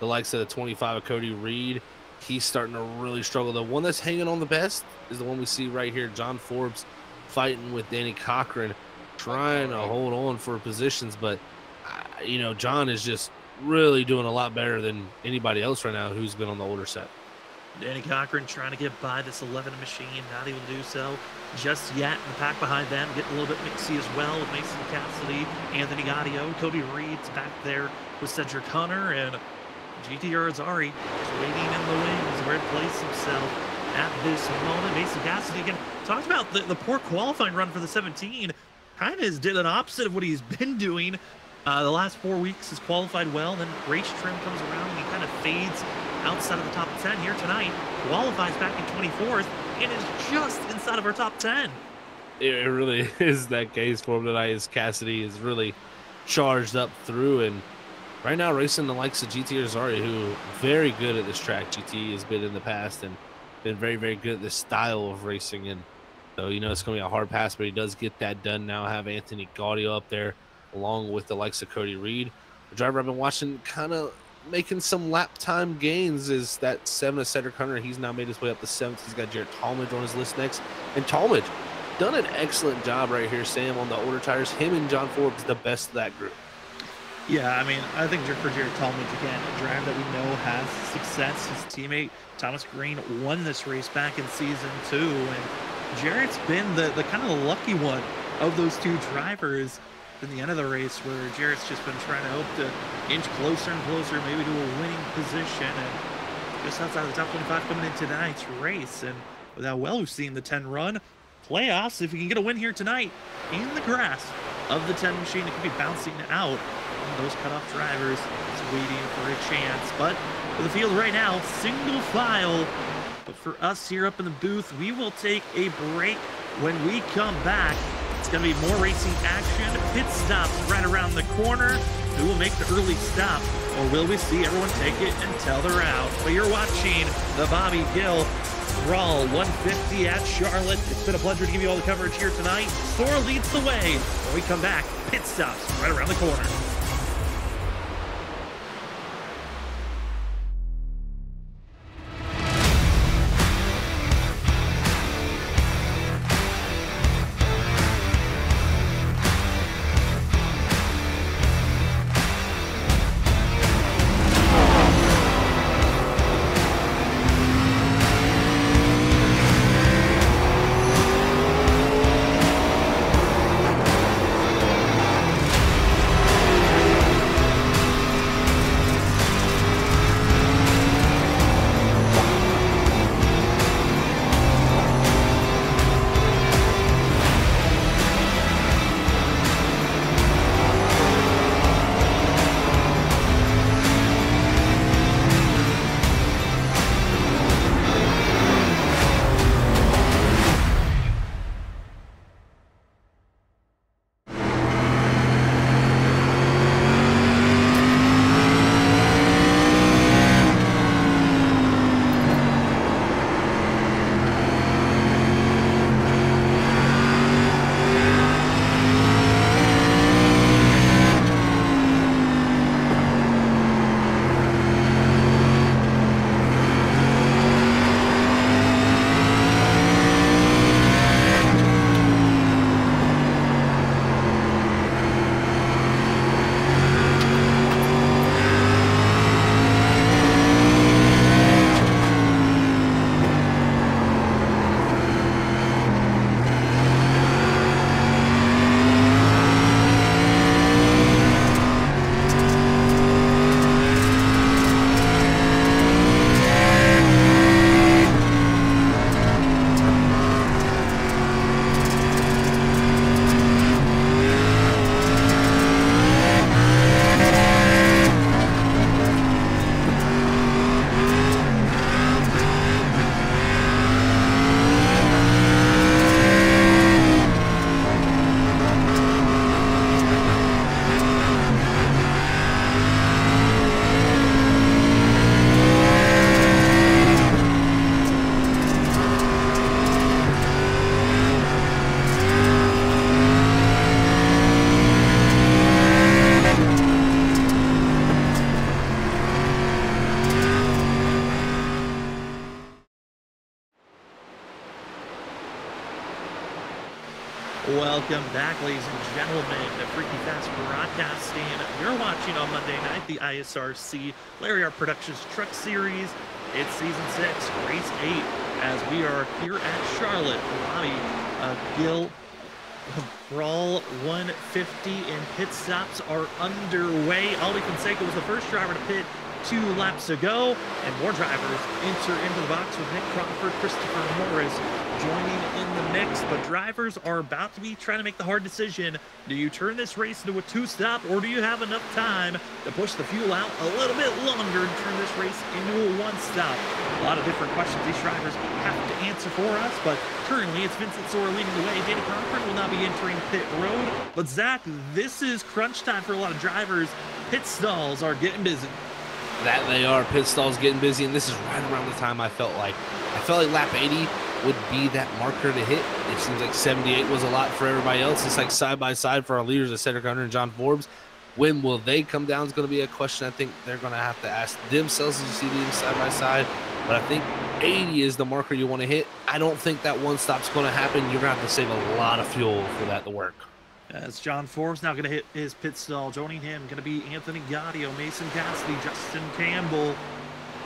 [SPEAKER 2] the likes of the 25 of Cody Reed, he's starting to really struggle. The one that's hanging on the best is the one we see right here, John Forbes fighting with Danny Cochran, trying to hold on for positions, but uh, you know, John is just really doing a lot better than anybody else right now who's been on the older set.
[SPEAKER 1] Danny Cochran trying to get by this 11 machine, not even do so just yet. The pack behind them getting a little bit mixy as well with Mason Cassidy, Anthony Gaudio, Cody Reed's back there with Cedric Hunter, and GT Irizarry is waiting in the wings where to place himself at this moment. Mason Cassidy again talked about the, the poor qualifying run for the 17. Kind of did an opposite of what he's been doing uh, the last four weeks has qualified well. Then race trim comes around and he kind of fades outside of the top 10 here tonight. Qualifies back in 24th and is just inside of our top 10.
[SPEAKER 2] It really is that case for him tonight. As Cassidy is really charged up through and right now racing the likes of GT Irizarry, who very good at this track. GT has been in the past and been very, very good at this style of racing. And so, you know, it's going to be a hard pass, but he does get that done now. Have Anthony Gaudio up there along with the likes of Cody Reed. The driver I've been watching kind of making some lap time gains is that seven of Cedric Hunter. He's now made his way up to seventh. He's got Jarrett Talmadge on his list next. And Talmadge done an excellent job right here, Sam, on the older tires. Him and John Forbes, the best of that group.
[SPEAKER 1] Yeah, I mean, I think for Jarrett Talmadge, again, a driver that we know has success. His teammate, Thomas Green, won this race back in season two. And Jarrett's been the, the kind of the lucky one of those two drivers in the end of the race where Jarrett's just been trying to hope to inch closer and closer, maybe to a winning position. And just outside of the top 25 coming into tonight's race. And with how well we've seen the 10 run, playoffs, if we can get a win here tonight in the grass of the 10 machine, it could be bouncing out. Those cutoff drivers is waiting for a chance. But for the field right now, single file. But for us here up in the booth, we will take a break when we come back. It's going to be more racing action. Pit stops right around the corner. Who will make the early stop? Or will we see everyone take it until they're out? But you're watching the Bobby Gill Brawl 150 at Charlotte. It's been a pleasure to give you all the coverage here tonight. Thor leads the way. When we come back, pit stops right around the corner. Welcome back, ladies and gentlemen, to Freeky Fast Broadcasting. You're watching on Monday night the ISRC Larry Art Productions Truck Series. It's season six, race eight, as we are here at Charlotte. Bobby uh, Gill Brawl 150 and pit stops are underway. Ollie Fonseca was the first driver to pit two laps ago, and more drivers enter into the box with Nick Crawford, Christopher Norris joining in the mix. But drivers are about to be trying to make the hard decision. Do you turn this race into a two-stop, or do you have enough time to push the fuel out a little bit longer and turn this race into a one-stop? A lot of different questions these drivers have to answer for us, but currently it's Vincent Sora leading the way. Danny Crawford will not be entering pit road. But Zach, this is crunch time for a lot of drivers. Pit stalls are getting busy.
[SPEAKER 2] That they are. Pit stalls getting busy, and this is right around the time I felt like I felt like lap 80 would be that marker to hit. It seems like 78 was a lot for everybody else. It's like side by side for our leaders, of Cedric Hunter and John Forbes. When will they come down is going to be a question I think they're going to have to ask themselves as you see them side by side. But I think 80 is the marker you want to hit. I don't think that one stop's going to happen. You're going to have to save a lot of fuel for that to work.
[SPEAKER 1] As John Forbes now going to hit his pit stall. Joining him going to be Anthony Gaudio, Mason Cassidy, Justin Campbell,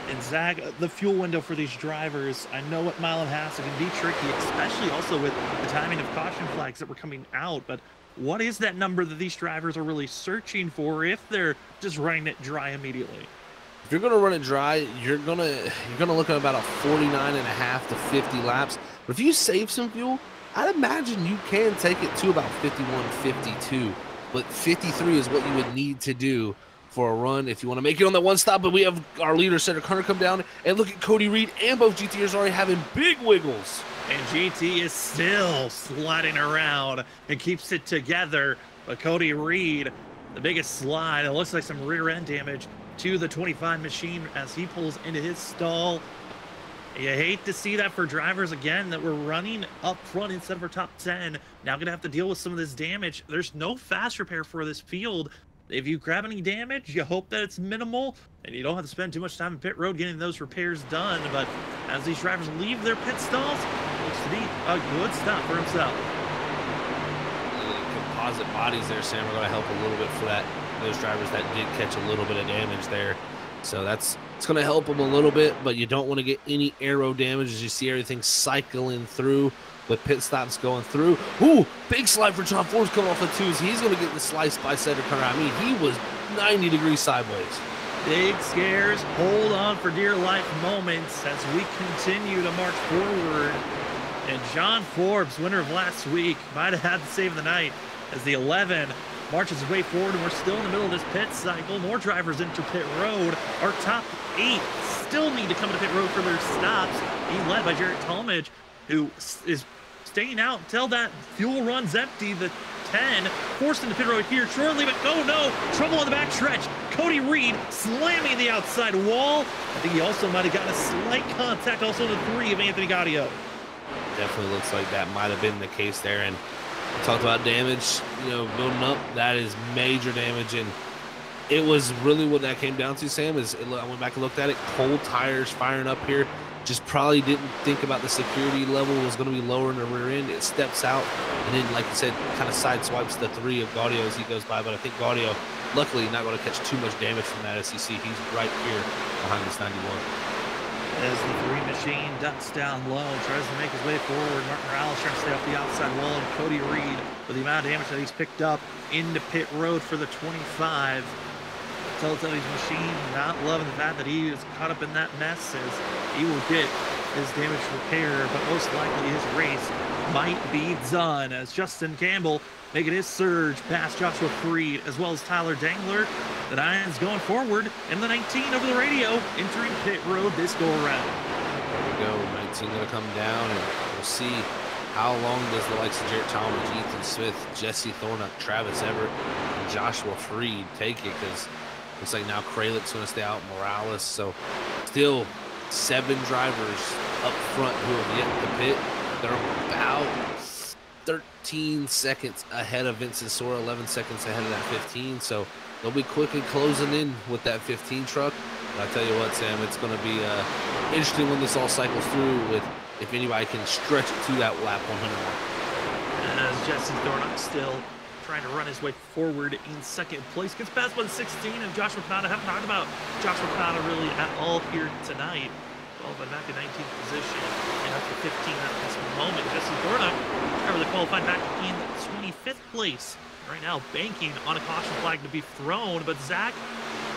[SPEAKER 1] and Zach. Uh, the fuel window for these drivers, I know at mile and a half it can be tricky, especially also with the timing of caution flags that were coming out. But what is that number that these drivers are really searching for if they're just running it dry immediately?
[SPEAKER 2] If you're going to run it dry, you're going to you're going to look at about a 49 and a half to 50 laps. But if you save some fuel, I'd imagine you can take it to about 51, 52. But 53 is what you would need to do for a run if you want to make it on that one stop. But we have our leader, Cedric Hunter, come down and look at Cody Reed and both GTers already having big wiggles.
[SPEAKER 1] And GT is still sliding around and keeps it together. But Cody Reed, the biggest slide, it looks like some rear end damage to the 25 machine as he pulls into his stall. You hate to see that for drivers again that were running up front instead of our top 10. Now going to have to deal with some of this damage. There's no fast repair for this field. If you grab any damage, you hope that it's minimal and you don't have to spend too much time in pit road getting those repairs done. But as these drivers leave their pit stalls, looks to be a good stop for himself.
[SPEAKER 2] Composite bodies there, Sam, are going to help a little bit for that. Those drivers that did catch a little bit of damage there. So that's it's going to help them a little bit, but you don't want to get any arrow damage as you see everything cycling through with pit stops going through. Ooh, big slide for John Forbes coming off the twos. He's going to get the slice by Cedric mean, he was 90 degrees sideways.
[SPEAKER 1] Big scares, hold on for dear life moments as we continue to march forward. And John Forbes, winner of last week, might have had to save the night as the 11 marches his way forward, and we're still in the middle of this pit cycle. More drivers enter pit road. Our top eight still need to come to pit road for their stops, being led by Jarrett Talmadge, who is staying out until that fuel runs empty. The 10 forced into pit road here shortly, but oh no, trouble on the back stretch. Cody Reed slamming the outside wall. I think he also might have gotten a slight contact also the three of Anthony Gaudio.
[SPEAKER 2] Definitely looks like that might have been the case there. And talked about damage, you know, building up. That is major damage. And it was really what that came down to, Sam, is I went back and looked at it. Cold tires firing up here. Just probably didn't think about the security level was going to be lower in the rear end. It steps out and then, like you said, kind of sideswipes the three of Gaudio as he goes by. But I think Gaudio, luckily, not going to catch too much damage from that as you see he's right here behind this 91
[SPEAKER 1] as the three machine ducks down low, tries to make his way forward. Martin Morales trying to stay off the outside wall, and Cody Reed, with the amount of damage that he's picked up into pit road for the 25. Teletubbies machine not loving the fact that he is caught up in that mess as he will get his damage repaired, but most likely his race might be done as Justin Campbell making his surge past Joshua Freed as well as Tyler Dangler. The Nines going forward and the 19 over the radio entering pit road this go around.
[SPEAKER 2] There we go. 19 going to come down and we'll see how long does the likes of Jarrett Talmadge, Ethan Smith, Jesse Thornuck, Travis Everett, and Joshua Freed take it because looks like now Kralick's going to stay out, Morales. So still seven drivers up front who have yet to pit. They're about 13 seconds ahead of Vincent Sora, 11 seconds ahead of that 15. So they'll be quickly closing in with that 15 truck. But I tell you what, Sam, it's going to be uh, interesting when this all cycles through with if anybody can stretch to that lap 100 mark.
[SPEAKER 1] as Jesse Thornton still trying to run his way forward in second place. Gets past by the 16 and Joshua Kanata. Haven't talked about Joshua Kanata really at all here tonight. Well, but back in 19th position and after 15 at this moment. Jesse Thornton, however, that qualified back in 25th place. Right now, banking on a caution flag to be thrown. But Zach,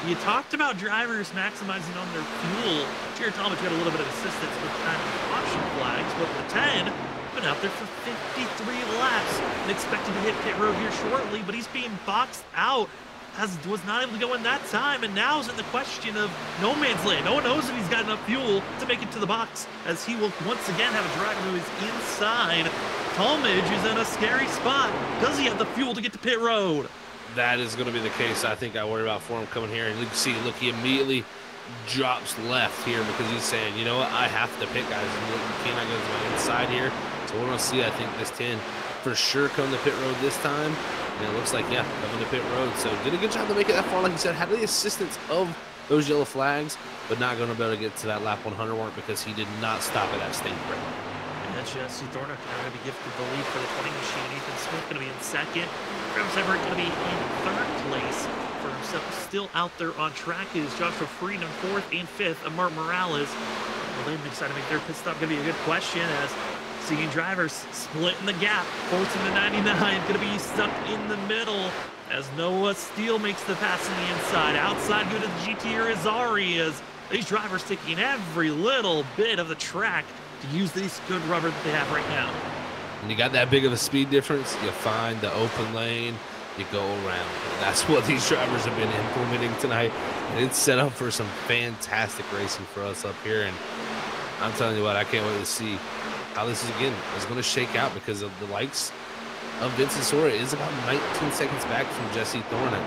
[SPEAKER 1] you talked about drivers maximizing on their fuel. Jarrett Talmadge got a little bit of assistance with of caution flags, but the 10 out there for 53 laps and expected to hit pit road here shortly, but he's being boxed out as was not able to go in that time, and now is in the question of no man's land. No one knows if he's got enough fuel to make it to the box, as he will once again have a driver who is inside. Talmadge is in a scary spot. Does he have the fuel to get to pit road?
[SPEAKER 2] That is going to be the case. I think I worry about for him coming here, and you can see, look, he immediately drops left here because he's saying, you know what, I have to pit, guys. You cannot go to my inside here. So we're going to see, I think, this 10 for sure come to pit road this time. And it looks like, yeah, coming to pit road. So did a good job to make it that far. Like you said, had the assistance of those yellow flags, but not going to be able to get to that lap 100 mark because he did not stop at that state break.
[SPEAKER 1] And Jesse Thornton going to be gifted the lead for the 20 machine. Ethan Smith going to be in second. Travis Everett going to be in third place for himself. Still out there on track is Joshua Freedom, fourth and fifth. And Mark Morales. Well, they decide to make their pit stop. Going to be a good question as seeing drivers splitting the gap. forcing the 99 going to be stuck in the middle as Noah Steele makes the pass in the inside. Outside to the GT Irizarry as these drivers taking every little bit of the track to use this good rubber that they have right now.
[SPEAKER 2] When you got that big of a speed difference, you find the open lane, you go around. That's what these drivers have been implementing tonight. And it's set up for some fantastic racing for us up here. And I'm telling you what, I can't wait to see how this is again is going to shake out because of the likes of Vincent Sora is about 19 seconds back from Jesse Thornton,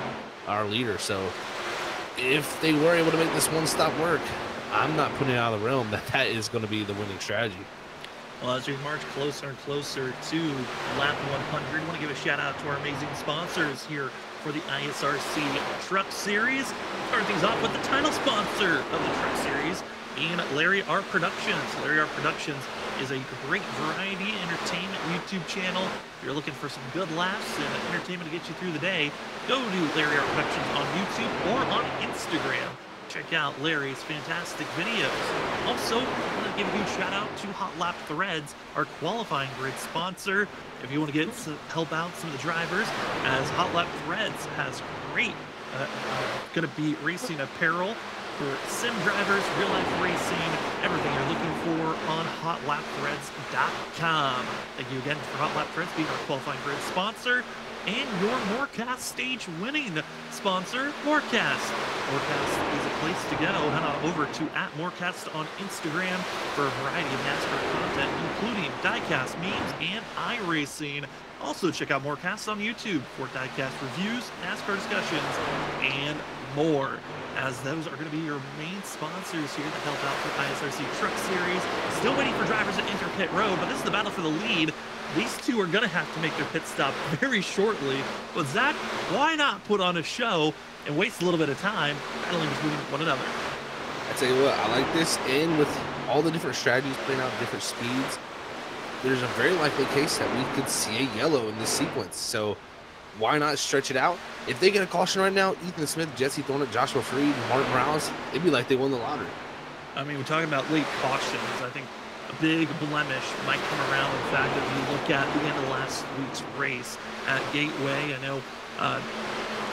[SPEAKER 2] our leader. So if they were able to make this one stop work, I'm not putting it out of the realm that that is going to be the winning strategy.
[SPEAKER 1] Well, as we march closer and closer to lap 100, I want to give a shout out to our amazing sponsors here for the ISRC Truck Series. Start things off with the title sponsor of the Truck Series, and Larry Art Productions. Larry Art Productions is a great variety entertainment YouTube channel. If you're looking for some good laughs and entertainment to get you through the day, go to Larry Art Productions on YouTube or on Instagram. Check out Larry's fantastic videos. Also, I want to give a huge shout out to Hot Lap Threads, our qualifying grid sponsor. If you want to get some, help out some of the drivers, as Hot Lap Threads has great, uh, uh, going to be racing apparel for sim drivers, real life racing, everything you're looking for on hotlapthreads.com. Thank you again for Hot Lap Threads being our qualifying grid sponsor and your Morecast stage winning sponsor, Morecast. Morecast is a place to go. Head on over to at Morecast on Instagram for a variety of NASCAR content, including diecast memes and iRacing. Also, check out Morecast on YouTube for diecast reviews, NASCAR discussions, and more as those are going to be your main sponsors here that help out with ISRC Truck Series. Still waiting for drivers to enter pit road, but this is the battle for the lead. These two are going to have to make their pit stop very shortly. But Zach, why not put on a show and waste a little bit of time battling between one another?
[SPEAKER 2] I tell you what, I like this, and with all the different strategies playing out different speeds, there's a very likely case that we could see a yellow in this sequence. So why not stretch it out? If they get a caution right now, Ethan Smith, Jesse Thornton, Joshua Freed, Martin Morales, it'd be like they won the lottery.
[SPEAKER 1] I mean, we're talking about late cautions. I think big blemish might come around the fact if you look at the end of last week's race at Gateway, I know uh,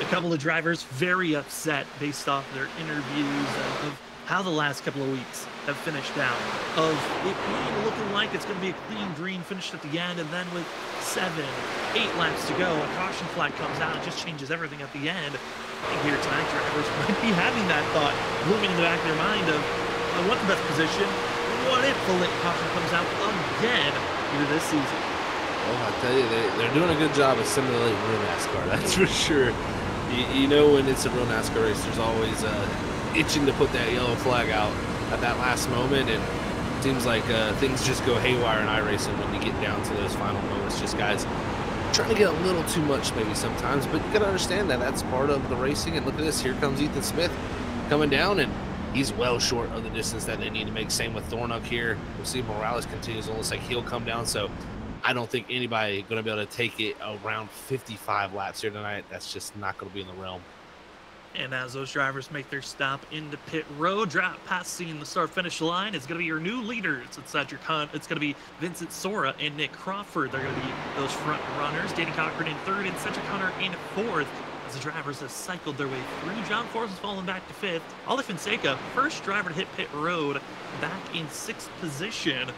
[SPEAKER 1] a couple of drivers very upset based off their interviews of how the last couple of weeks have finished out. Of it being looking like it's going to be a clean green finish at the end, and then with seven, eight laps to go, a caution flag comes out and just changes everything at the end. And here tonight, drivers might be having that thought looming in the back of their mind of, I want the best position. What if the late caution comes out again here this season?
[SPEAKER 2] Well, I tell you, they, they're doing a good job of simulating real NASCAR. That's for sure. You, you know, when it's a real NASCAR race, there's always uh, itching to put that yellow flag out at that last moment, and it seems like uh, things just go haywire in iRacing when you get down to those final moments. Just guys trying to get a little too much maybe sometimes, but you gotta understand that that's part of the racing. And look at this, here comes Ethan Smith coming down, and he's well short of the distance that they need to make. Same with Thornock here. We'll see Morales continues. It looks like he'll come down. So I don't think anybody going to be able to take it around 55 laps here tonight. That's just not going to be in the realm.
[SPEAKER 1] And as those drivers make their stop into pit road, drop passing the start finish line, it's going to be your new leaders. It's Cedric Hunt. It's going to be Vincent Sora and Nick Crawford. They're going to be those front runners. Danny Cochran in third and Cedric Hunter in fourth. As the drivers have cycled their way through, John Forbes is falling back to fifth. Ollie Fonseca, first driver to hit pit road, back in sixth position.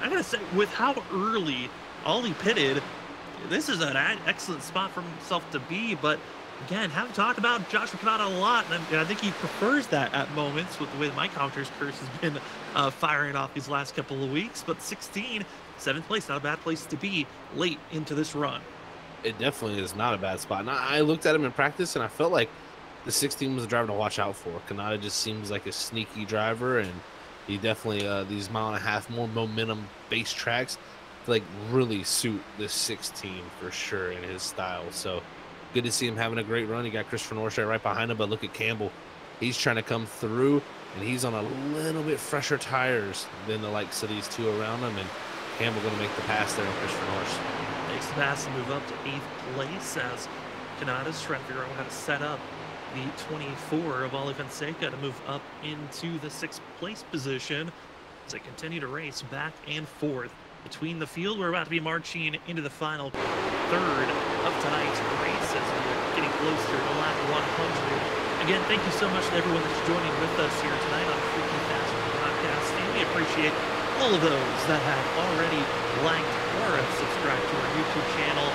[SPEAKER 1] I gotta say, with how early Ollie pitted, this is an excellent spot for himself to be, but again, haven't talked about Joshua Kanata a lot, and I think he prefers that at moments with the way my Counter's curse has been uh, firing off these last couple of weeks. But 16, seventh place, not a bad place to be late into this run.
[SPEAKER 2] It definitely is not a bad spot. And I looked at him in practice, and I felt like the 16 was a driver to watch out for. Kanata just seems like a sneaky driver, and he definitely uh, these mile and a half more momentum base tracks like really suit this 16 for sure in his style. So good to see him having a great run. He got Christopher Norshire right behind him, but look at Campbell. He's trying to come through, and he's on a little bit fresher tires than the likes of these two around him. And Campbell going to make the pass there on Christopher Norris.
[SPEAKER 1] Makes the pass to move up to eighth place as out how to set up the 24 of Ollie Fonseca to move up into the sixth place position as they continue to race back and forth between the field. We're about to be marching into the final third of tonight's race as we're getting closer to lap 100. Again, thank you so much to everyone that's joining with us here tonight on Freeky Fast Podcast. And we appreciate all of those that have already liked or have subscribed to our YouTube channel.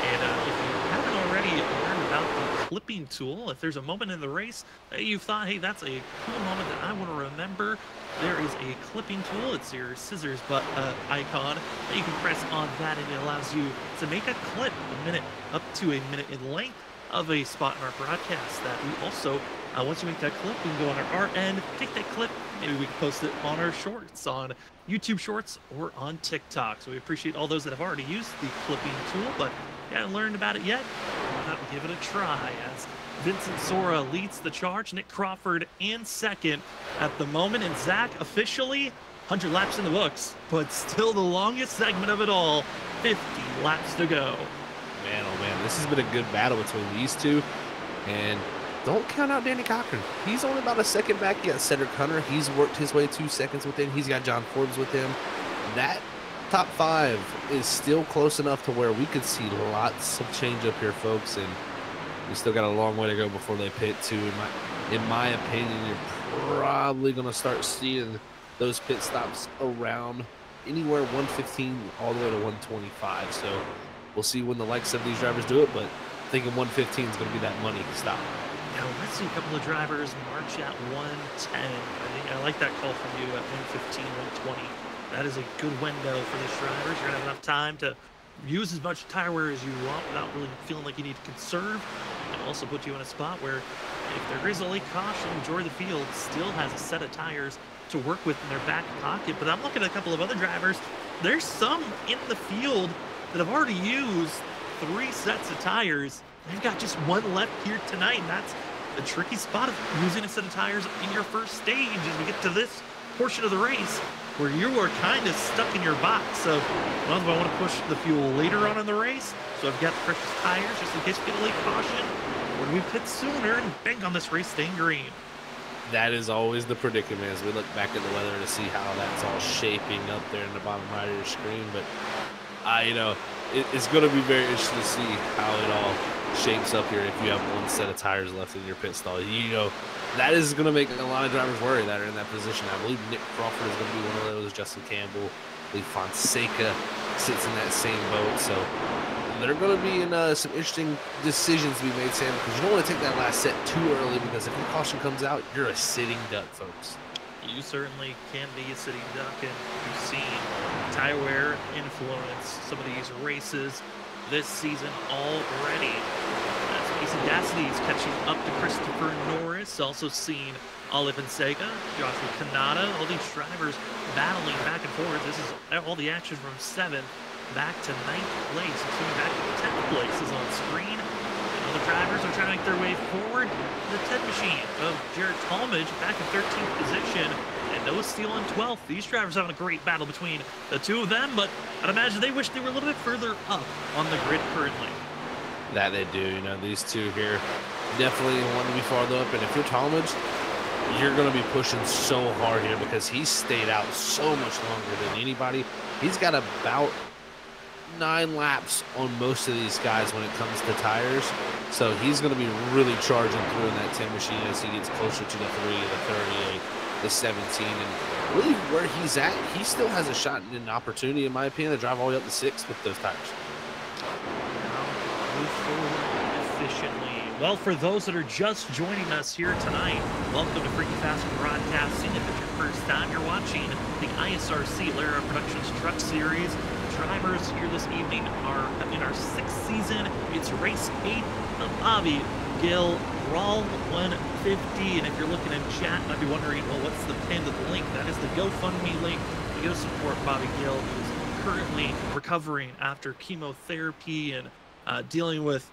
[SPEAKER 1] And uh, if you haven't already learned about the clipping tool, if there's a moment in the race that you thought, hey, that's a cool moment that I want to remember, there is a clipping tool. It's your scissors but uh, icon that you can press on that and it allows you to make a clip a minute up to a minute in length of a spot in our broadcast that we also uh, once you make that clip we can go on our end take that clip maybe we can post it on our shorts on youtube shorts or on tiktok so we appreciate all those that have already used the clipping tool but you haven't learned about it yet why not give it a try as Vincent Sora leads the charge. Nick Crawford in second at the moment. And Zach officially 100 laps in the books, but still the longest segment of it all 50 laps to go.
[SPEAKER 2] Man, oh man, this has been a good battle between these two. And don't count out Danny Cochran. He's only about a second back. You got Cedric Hunter. He's worked his way two seconds with him. He's got John Forbes with him. That top five is still close enough to where we could see lots of change up here, folks. And we still got a long way to go before they pit too. In my, in my opinion, you're probably going to start seeing those pit stops around anywhere 115 all the way to 125. So we'll see when the likes of these drivers do it, but thinking 115 is going to be that money stop.
[SPEAKER 1] Let's see a couple of drivers march at 110. I think I like that call from you at 115, 120. That is a good window for these drivers. You're gonna have enough time to use as much tire wear as you want without really feeling like you need to conserve. And also put you in a spot where if there is a late caution, the the field still has a set of tires to work with in their back pocket. But I'm looking at a couple of other drivers. There's some in the field that have already used three sets of tires. They've got just one left here tonight, and that's the tricky spot of using a set of tires in your first stage as we get to this portion of the race where you are kind of stuck in your box. So, well, I want to push the fuel later on in the race, so I've got precious tires just in case we get a late caution. Do we pit sooner and bank on this race staying green?
[SPEAKER 2] That is always the predicament as we look back at the weather to see how that's all shaping up there in the bottom right of your screen. But I, you know, it, it's going to be very interesting to see how it all shapes up here if you have one set of tires left in your pit stall. You know, that is going to make a lot of drivers worry that are in that position. I believe Nick Crawford is going to be one of those. Justin Campbell, I believe Fonseca sits in that same boat. So they're going to be in uh, some interesting decisions to be made, Sam, because you don't want to take that last set too early because if the caution comes out, you're a sitting duck, folks.
[SPEAKER 1] You certainly can be a sitting duck, and you've seen tire wear influence some of these races this season already. Mason Cassidy is catching up to Christopher Norris, also seen Olive and Sega, Joshua Kanata, all these drivers battling back and forth. This is all the action from seventh back to ninth place, including back to tenth place is on screen. And the drivers are trying to make their way forward. The 10 machine of Jarrett Talmadge back in 13th position, Noah Steele in 12th. These drivers having a great battle between the two of them, but I'd imagine they wish they were a little bit further up on the grid currently.
[SPEAKER 2] That they do. You know, these two here definitely want to be farther up. And if you're Talmadge, you're going to be pushing so hard here because he stayed out so much longer than anybody. He's got about nine laps on most of these guys when it comes to tires. So he's going to be really charging through in that 10 machine as he gets closer to the 3, the 38, the 17. And really where he's at, he still has a shot and an opportunity, in my opinion, to drive all the way up to 6 with those tires.
[SPEAKER 1] Efficiently. Well, for those that are just joining us here tonight, welcome to Freeky Fast Broadcasting. If it's your first time you're watching the ISRC Lara Productions Truck Series, drivers here this evening are in our sixth season. It's race eight of Bobby Gill Brawl 150. And if you're looking in chat, might be wondering, well, what's the pin to the link? That is the GoFundMe link to go support Bobby Gill, who's currently recovering after chemotherapy and uh, dealing with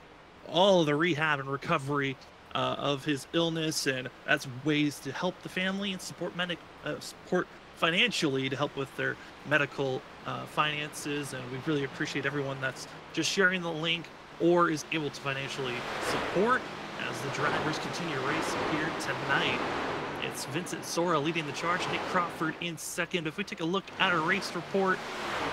[SPEAKER 1] all of the rehab and recovery uh, of his illness, and that's ways to help the family and support medic uh, support financially to help with their medical uh, finances. And we really appreciate everyone that's just sharing the link or is able to financially support as the drivers continue race here tonight. It's Vincent Sora leading the charge, Nick Crawford in second. If we take a look at our race report,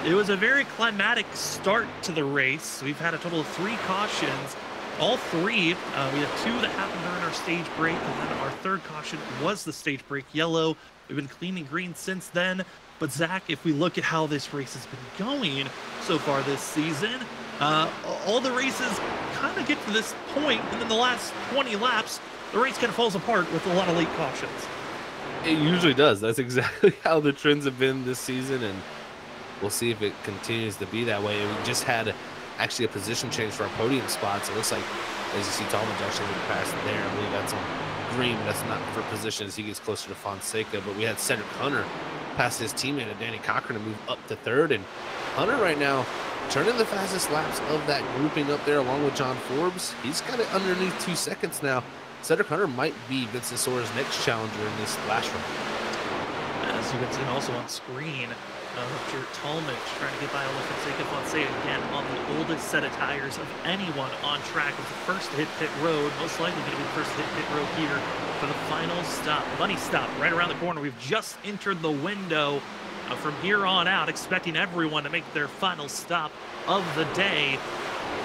[SPEAKER 1] it was a very climatic start to the race. We've had a total of three cautions all three. Uh, we had two that happened during our stage break, and then our third caution was the stage break yellow. We've been cleaning green since then. But Zach, if we look at how this race has been going so far this season, uh, all the races kind of get to this point, and then the last 20 laps, the race kind of falls apart with a lot of late cautions.
[SPEAKER 2] It usually does. That's exactly how the trends have been this season, and we'll see if it continues to be that way. We just had actually a position change for our podium spots. It looks like, as you see, Talmadge actually went past there. I believe that's on green, that's not for position as he gets closer to Fonseca. But we had Cedric Hunter pass his teammate, Danny Cochran, to move up to third. And Hunter right now turning the fastest laps of that grouping up there along with John Forbes. He's got it underneath two seconds now. Cedric Hunter might be Vincent Sora's next challenger in this last
[SPEAKER 1] run. As you can see also on screen, uh, Jarrett Talmadge trying to get by Ollie Fonseca. Again on the oldest set of tires of anyone on track. Was the first hit pit road, most likely going to be the first hit pit road here for the final stop. Money stop right around the corner. We've just entered the window. Uh, from here on out, expecting everyone to make their final stop of the day.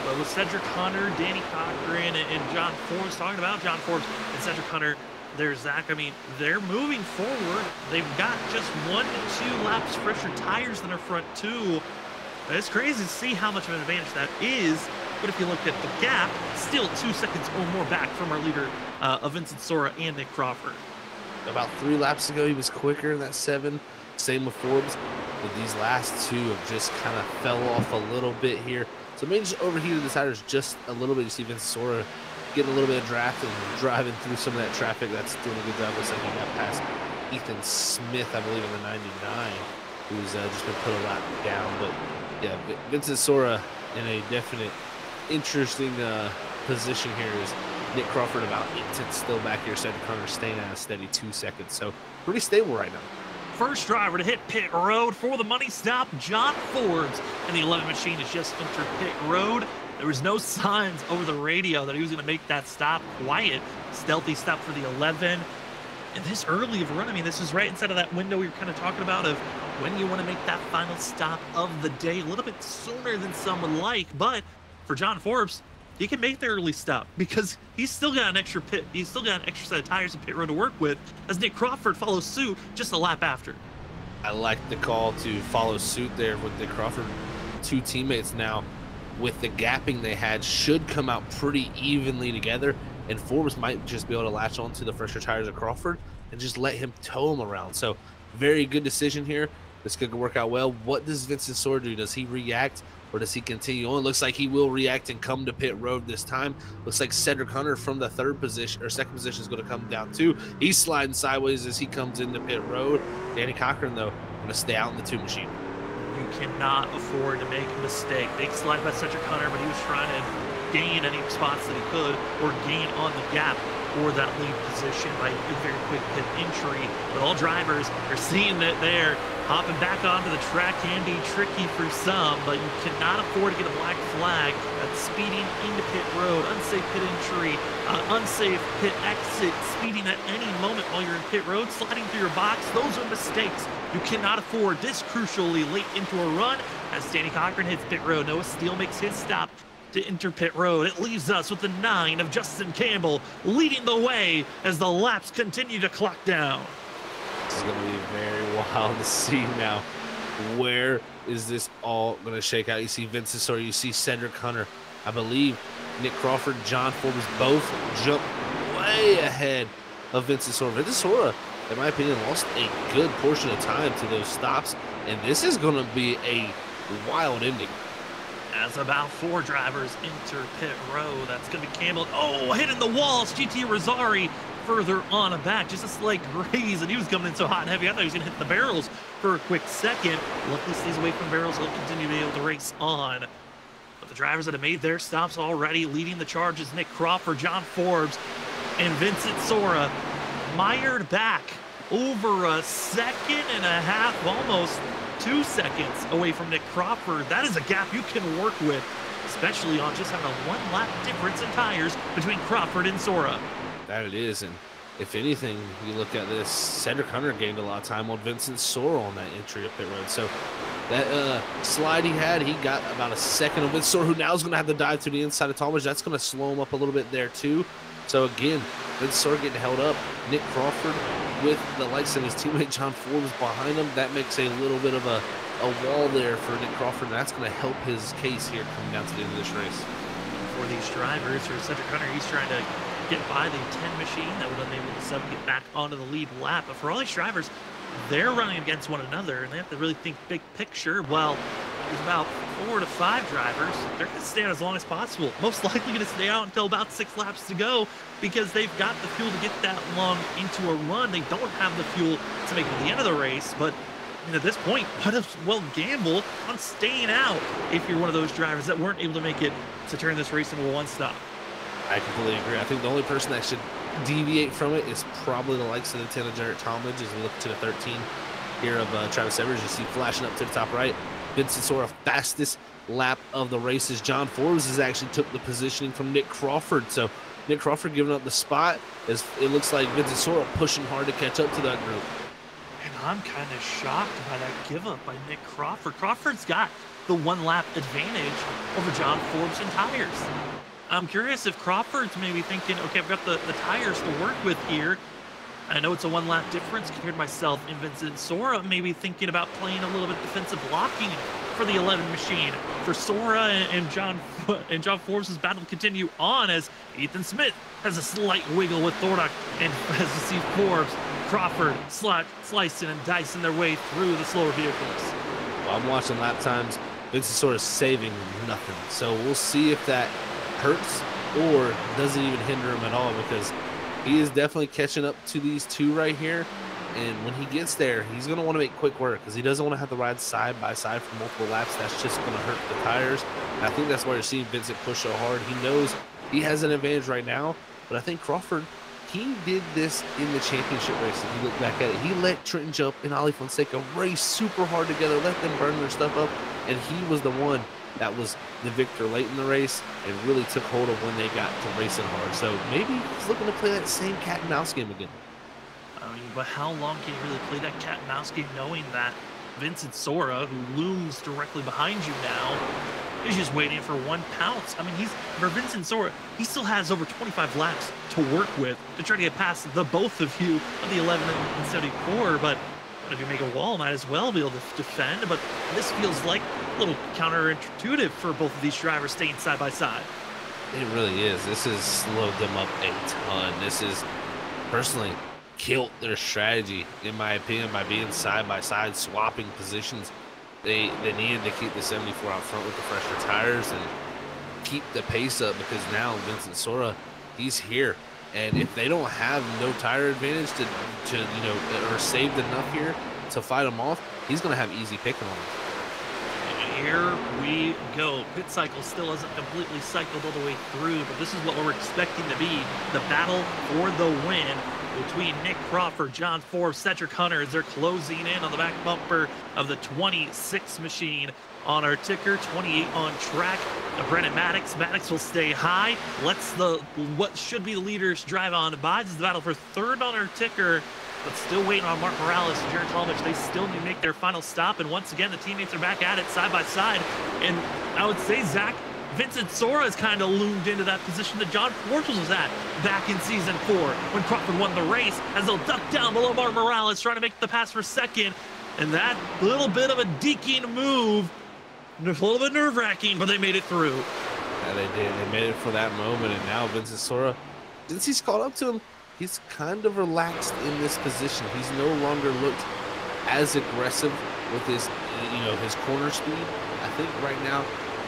[SPEAKER 1] But with Cedric Hunter, Danny Cochran, and John Forbes talking about John Forbes and Cedric Hunter there's Zach. I mean, they're moving forward. They've got just one to two laps fresher tires than their front two. It's crazy to see how much of an advantage that is. But if you look at the gap, still two seconds or more back from our leader uh, of Vincent Sora and Nick Crawford.
[SPEAKER 2] About three laps ago, he was quicker in that seven. Same with Forbes. But these last two have just kind of fell off a little bit here. So maybe just overheated the tires just a little bit. You see Vincent Sora getting a little bit of draft and driving through some of that traffic. That's doing a good job. Looks like he got past Ethan Smith, I believe, in the 99, who's uh, just been put a lot down. But yeah, Vincent Sora in a definite interesting uh, position here is Nick Crawford about eight tenths still back here. Cedric Hunter staying at a steady two seconds. So pretty stable right now.
[SPEAKER 1] First driver to hit pit road for the money stop, John Forbes. And the 11 machine has just entered pit road. There was no signs over the radio that he was going to make that stop. Quiet, stealthy stop for the 11. And this early of a run, I mean, this is right inside of that window we were kind of talking about of when you want to make that final stop of the day. A little bit sooner than some would like, but for John Forbes, he can make the early stop because he's still got an extra pit. He's still got an extra set of tires and pit road to work with as Nick Crawford follows suit just a lap after.
[SPEAKER 2] I like the call to follow suit there with Nick Crawford. Two teammates now with the gapping they had should come out pretty evenly together. And Forbes might just be able to latch on to the fresher tires of Crawford and just let him tow him around. So very good decision here. This could work out well. What does Vincent Sora do? Does he react or does he continue on? Looks like he will react and come to pit road this time. Looks like Cedric Hunter from the third position or second position is going to come down too. He's sliding sideways as he comes into pit road. Danny Cochran though going to stay out in the two machine.
[SPEAKER 1] You cannot afford to make a mistake. Big slide by Cedric Hunter, but he was trying to gain any spots that he could or gain on the gap. For that lead position by a very quick pit entry. But all drivers are seeing it there. Hopping back onto the track can be tricky for some, but you cannot afford to get a black flag. That's speeding into pit road, unsafe pit entry, uh, unsafe pit exit, speeding at any moment while you're in pit road, sliding through your box. Those are mistakes you cannot afford this crucially late into a run as Danny Cochran hits pit road. Noah Steele makes his stop to enter pit road. It leaves us with the nine of Justin Campbell leading the way as the laps continue to clock down.
[SPEAKER 2] This is going to be very wild to see now. Where is this all going to shake out? You see Vincent Sora, you see Cedric Hunter. I believe Nick Crawford, John Forbes both jump way ahead of Vincent Sora. Vincent Sora, in my opinion, lost a good portion of time to those stops, and this is going to be a wild ending
[SPEAKER 1] as about four drivers enter pit row. That's going to be Campbell. Oh, hitting the walls. GT Irizarry further on a back. Just a slight graze, and he was coming in so hot and heavy. I thought he was going to hit the barrels for a quick second. Luckily, stays away from barrels. He'll continue to be able to race on. But the drivers that have made their stops already, leading the charges, Nick Crawford, John Forbes, and Vincent Sora, mired back over a second and a half, almost two seconds away from Nick Crawford. That is a gap you can work with, especially on just having a one lap difference in tires between Crawford and Sora.
[SPEAKER 2] That it is, and if anything, you look at this, Cedric Hunter gained a lot of time on Vincent Sora on that entry up pit road. So that uh, slide he had, he got about a second of Vincent Sora, who now is going to have to dive to the inside of Talmadge. That's going to slow him up a little bit there, too. So again, Vincent Sora getting held up. Nick Crawford with the likes of his teammate John Forbes behind him, that makes a little bit of a, a wall there for Nick Crawford, that's going to help his case here coming down to the end of this race.
[SPEAKER 1] For these drivers, for Cedric Hunter, he's trying to get by the 10 machine that would enable the sub get back onto the lead lap. But for all these drivers, they're running against one another, and they have to really think big picture. Well, there's about four to five drivers. They're going to stay out as long as possible. Most likely going to stay out until about six laps to go because they've got the fuel to get that long into a run. They don't have the fuel to make it to the end of the race, but mean, at this point, might as well gamble on staying out if you're one of those drivers that weren't able to make it to turn this race into a one stop.
[SPEAKER 2] I completely agree. I think the only person that should deviate from it is probably the likes of the 10 of Jarrett Talmadge as we look to the 13 here of uh, Travis Everett. You see flashing up to the top right. Vincent Sora fastest lap of the races. John Forbes has actually took the positioning from Nick Crawford. So Nick Crawford giving up the spot as it looks like Vincent Sora pushing hard to catch up to that group.
[SPEAKER 1] And I'm kind of shocked by that give up by Nick Crawford. Crawford's got the one lap advantage over John Forbes and tires. I'm curious if Crawford's maybe thinking, okay, I've got the, the tires to work with here. I know it's a one lap difference compared to myself and Vincent Sora, maybe thinking about playing a little bit defensive blocking for the 11 machine. For Sora and John and John Forbes' battle continue on as Ethan Smith has a slight wiggle with Thordock and as you see Forbes, Crawford, Slut, slicing and dicing their way through the slower vehicles.
[SPEAKER 2] Well, I'm watching lap times. Vincent Sora saving nothing. So we'll see if that hurts or does it even hinder him at all because he is definitely catching up to these two right here. And when he gets there, he's going to want to make quick work because he doesn't want to have to ride side by side for multiple laps. That's just going to hurt the tires. And I think that's why you're seeing Vincent push so hard. He knows he has an advantage right now, but I think Crawford, he did this in the championship race. If you look back at it, he let Trenton Jump and Ollie Fonseca race super hard together, let them burn their stuff up, and he was the one that was the victor late in the race and really took hold of when they got to racing hard. So maybe he's looking to play that same cat and mouse game again.
[SPEAKER 1] I mean, but how long can you really play that cat and mouse game knowing that Vincent Sora, who looms directly behind you now, is just waiting for one pounce. I mean, he's for Vincent Sora, he still has over 25 laps to work with to try to get past the both of you of the 11 and 74. But if you make a wall, might as well be able to defend. But this feels like a little counterintuitive for both of these drivers staying side by side.
[SPEAKER 2] It really is. This has slowed them up a ton. This is personally killed their strategy, in my opinion, by being side by side, swapping positions. They they needed to keep the 74 out front with the fresher tires and keep the pace up because now Vincent Sora, he's here. And if they don't have no tire advantage to, to you know, or saved enough here to fight him off, he's going to have easy picking on him.
[SPEAKER 1] here we go. Pit cycle still hasn't completely cycled all the way through, but this is what we're expecting to be the battle for the win between Nick Crawford, John Forbes, Cedric Hunter as they're closing in on the back bumper of the 26 machine on our ticker, 28 on track. Uh, Brennan Maddox. Maddox will stay high. Lets the what should be the leaders drive on. This is the battle for third on our ticker, but still waiting on Mark Morales and Jarrett Talmadge. They still need to make their final stop. And once again, the teammates are back at it side by side. And I would say, Zach, Vincent Sora has kind of loomed into that position that John Forbes was at back in season four when Crawford won the race as they'll duck down below Mark Morales trying to make the pass for second. And that little bit of a deking move a little bit nerve wracking, but they made it through.
[SPEAKER 2] Yeah, they did. They made it for that moment, and now Vincent Sora, since he's caught up to him, he's kind of relaxed in this position. He's no longer looked as aggressive with his, you know, his corner speed. I think right now,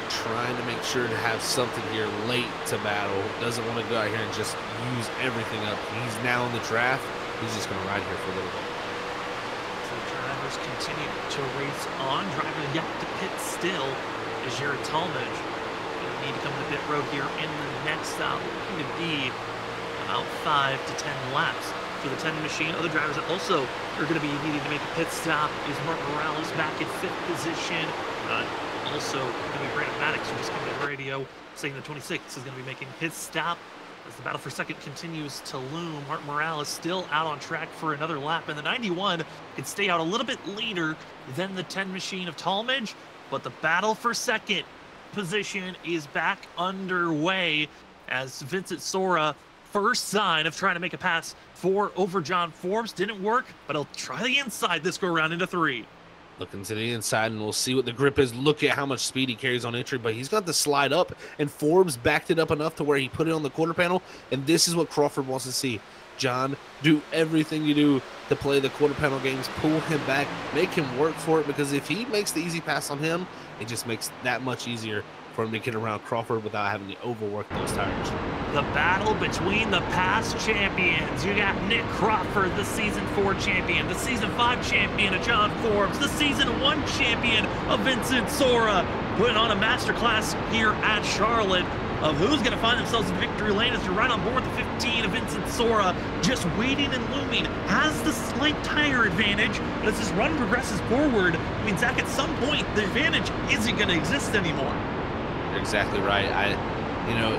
[SPEAKER 2] trying to make sure to have something here late to battle. Doesn't want to go out here and just use everything up. He's now in the draft. He's just going to ride here for a little bit
[SPEAKER 1] drivers continue to race on. Driving yet to pit still is Jarrett Talmadge. Gonna need to come to pit road here in the next stop. Looking to be about five to ten laps for the 10 machine. Other drivers that also are going to be needing to make a pit stop is Mark Morales back in fifth position. Uh, also going to be Brandon Maddox, who just came to the radio saying the 26 is going to be making his stop. As the battle for second continues to loom, Mark Morales still out on track for another lap, and the 91 can stay out a little bit later than the 10 machine of Talmadge, but the battle for second position is back underway as Vincent Sora, first sign of trying to make a pass for over John Forbes, didn't work, but he'll try the inside this go around into three.
[SPEAKER 2] Looking to the inside, and we'll see what the grip is. Look at how much speed he carries on entry, but he's got the slide up, and Forbes backed it up enough to where he put it on the quarter panel. And this is what Crawford wants to see. John, do everything you do to play the quarter panel games, pull him back, make him work for it, because if he makes the easy pass on him, it just makes that much easier for him to get around Crawford without having to overwork those tires.
[SPEAKER 1] The battle between the past champions. You got Nick Crawford, the season four champion, the season five champion of John Forbes, the season one champion of Vincent Sora, putting on a masterclass here at Charlotte of who's going to find themselves in victory lane as you're right on board the 15 of Vincent Sora, just waiting and looming, has the slight tire advantage, but as this run progresses forward, I mean, Zach, at some point, the advantage isn't going to exist anymore
[SPEAKER 2] exactly right. I, you know,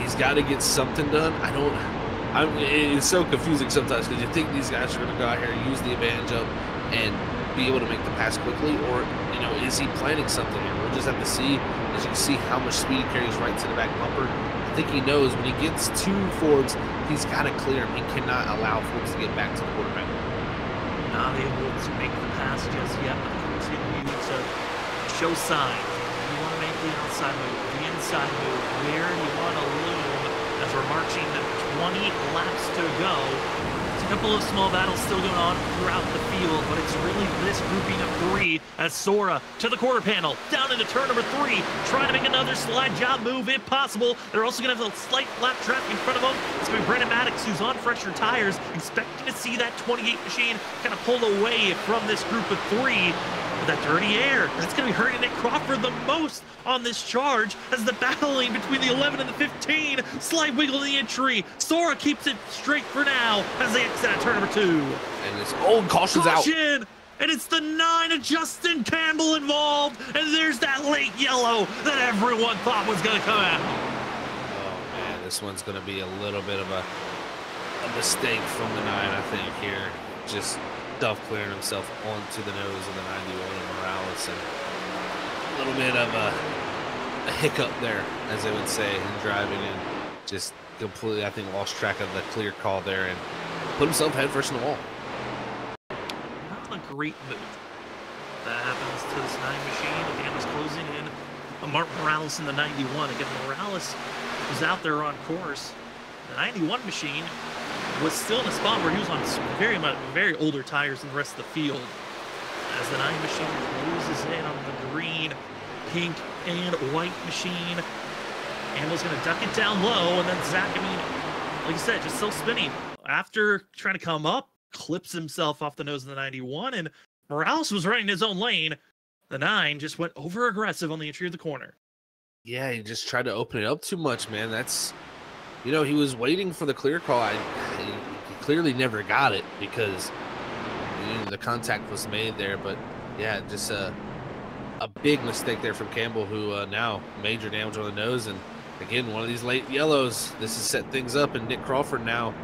[SPEAKER 2] he's got to get something done. I don't. I'm, it's so confusing sometimes because you think these guys are going to go out here and use the advantage of and be able to make the pass quickly, or you know, is he planning something here? We'll just have to see. As you can see, how much speed he carries right to the back bumper. I think he knows when he gets to Forbes, he's got to clear him. He cannot allow Forbes to get back to the quarterback.
[SPEAKER 1] Not able to make the pass just yet, but continue to show signs the outside move, the inside move, where you want to loom as we're marching 20 laps to go. There's a couple of small battles still going on throughout the field, but it's really this grouping of three as Sora to the quarter panel, down into turn number three, trying to make another slide job move if possible. They're also going to have a slight lap trap in front of them. It's going to be Brandon Maddox, who's on fresher tires, expecting to see that 28 machine kind of pull away from this group of three that dirty air. That's going to be hurting Nick Crawford the most on this charge as the battling between the 11 and the 15. Slight wiggle in the entry. Sora keeps it straight for now as they exit at turn number two.
[SPEAKER 2] And this old caution's
[SPEAKER 1] Caution! out. And it's the nine of Justin Campbell involved. And there's that late yellow that everyone thought was going to come out.
[SPEAKER 2] Oh, man. This one's going to be a little bit of a, a mistake from the nine, I think, here. Just Duff clearing himself onto the nose of the 91 of Morales and little bit of a, a hiccup there, as they would say, in driving and just completely, I think, lost track of the clear call there and put himself headfirst in the wall.
[SPEAKER 1] Not a great move. That happens to this nine machine. Again, is closing in. A Mark Morales in the 91. Again, Morales was out there on course. The 91 machine was still in a spot where he was on very much very older tires than the rest of the field. As the nine machine closes in on the green, pink, and white machine. Amble's gonna duck it down low, and then Zach, I mean, like you said, just so spinning. After trying to come up, clips himself off the nose of the 91, and Morales was running his own lane. The nine just went over aggressive on the entry of the corner.
[SPEAKER 2] Yeah, he just tried to open it up too much, man. That's, you know, he was waiting for the clear call. I, he clearly never got it because you know, the contact was made there. But yeah, just a a big mistake there from Campbell, who uh, now major damage on the nose. And again, one of these late yellows. This has set things up. And Nick Crawford now,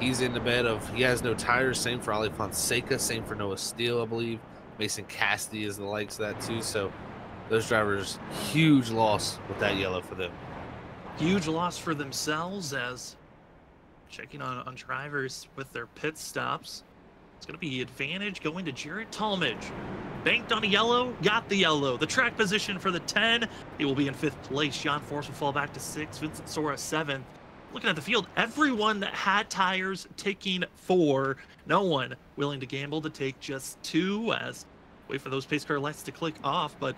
[SPEAKER 2] he's in the bed of he has no tires. Same for Ollie Fonseca. Same for Noah Steele, I believe. Mason Cassidy is the likes of that too. So those drivers, huge loss with that yellow for them.
[SPEAKER 1] Huge loss for themselves as checking on, on drivers with their pit stops. It's going to be the advantage going to Jarrett Talmadge. Banked on a yellow, got the yellow. The track position for the 10, he will be in fifth place. John Forbes will fall back to sixth. Vincent Sora seventh. Looking at the field, everyone that had tires taking four. No one willing to gamble to take just two as wait for those pace car lights to click off. But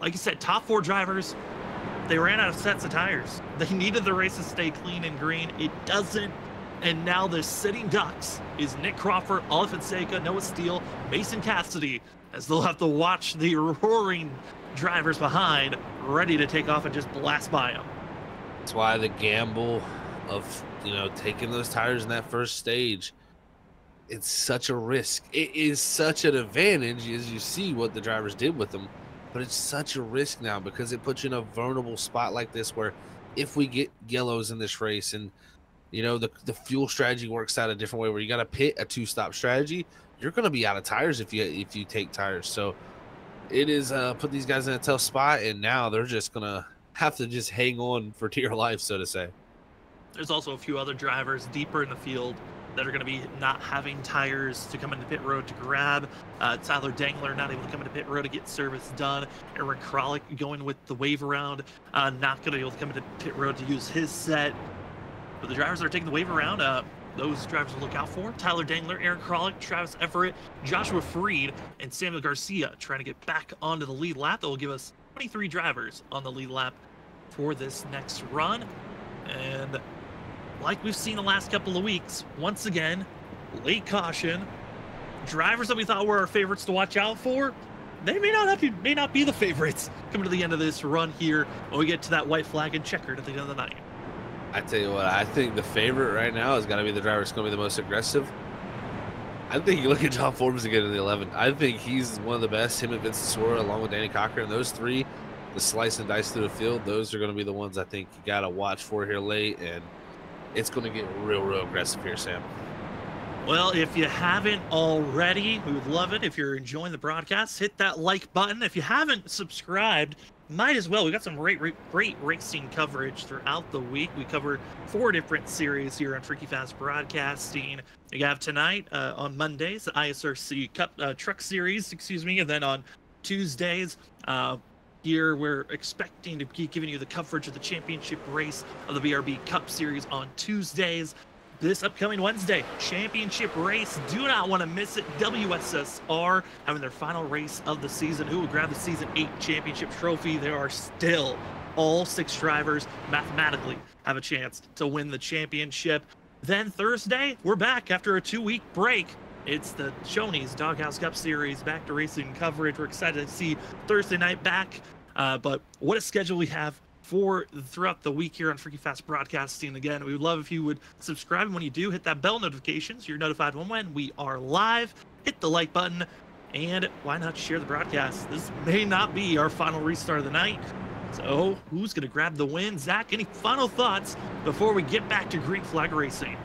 [SPEAKER 1] like you said, top four drivers, they ran out of sets of tires. They needed the race to stay clean and green. It doesn't. And now the sitting ducks is Nick Crawford, Ollie Fonseca, Noah Steele, Mason Cassidy, as they'll have to watch the roaring drivers behind, ready to take off and just blast by them.
[SPEAKER 2] That's why the gamble of you know taking those tires in that first stage it's such a risk it is such an advantage as you see what the drivers did with them but it's such a risk now because it puts you in a vulnerable spot like this where if we get yellows in this race and you know the, the fuel strategy works out a different way where you got to pit a two stop strategy you're going to be out of tires if you if you take tires so it is uh put these guys in a tough spot and now they're just going to have to just hang on for dear life so to say
[SPEAKER 1] there's also a few other drivers deeper in the field that are going to be not having tires to come into pit road to grab. Uh, Tyler Dangler not able to come into pit road to get service done. Aaron Kralik going with the wave around, uh, not going to be able to come into pit road to use his set. But the drivers are taking the wave around, uh, those drivers to look out for. Tyler Dangler, Aaron Kralik, Travis Everett, Joshua Freed, and Samuel Garcia trying to get back onto the lead lap. That will give us 23 drivers on the lead lap for this next run. And like we've seen the last couple of weeks, once again, late caution. Drivers that we thought were our favorites to watch out for, they may not be, may not be the favorites coming to the end of this run here when we get to that white flag and checkered at the end of the night.
[SPEAKER 2] I tell you what, I think the favorite right now has got to be the driver that's going to be the most aggressive. I think you look at John Forbes again in the 11. I think he's one of the best. Him and Vincent Sora, along with Danny Cochran, those three, the slice and dice through the field, those are going to be the ones I think you got to watch for here late. And it's going to get real, real aggressive here, Sam.
[SPEAKER 1] Well, if you haven't already, we would love it if you're enjoying the broadcast. Hit that like button. If you haven't subscribed, might as well. We got some great, great racing coverage throughout the week. We cover four different series here on Freeky Fast Broadcasting. We have tonight uh, on Mondays the ISRC Cup uh, Truck Series, excuse me, and then on Tuesdays uh, here we're expecting to keep giving you the coverage of the championship race of the BRB Cup Series on Tuesdays. This upcoming Wednesday, championship race. Do not want to miss it. WSSR having their final race of the season. Who will grab the season eight championship trophy? There are still all six drivers mathematically have a chance to win the championship. Then Thursday, we're back after a two week break. It's the Shoney's Doghouse Cup Series back to racing coverage. We're excited to see Thursday night back. Uh, but what a schedule we have for throughout the week here on Freeky Fast Broadcasting. Again, we would love if you would subscribe. And when you do, hit that bell notification so you're notified when, when we are live. Hit the like button. And why not share the broadcast? This may not be our final restart of the night. So, who's going to grab the win? Zach, any final thoughts before we get back to Green Flag Racing?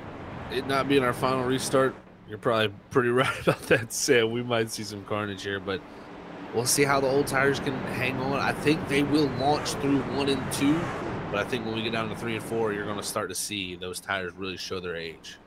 [SPEAKER 2] It not being our final restart, you're probably pretty right about that, Sam. We might see some carnage here, but we'll see how the old tires can hang on. I think they will launch through one and two, but I think when we get down to three and four, you're going to start to see those tires really show their age.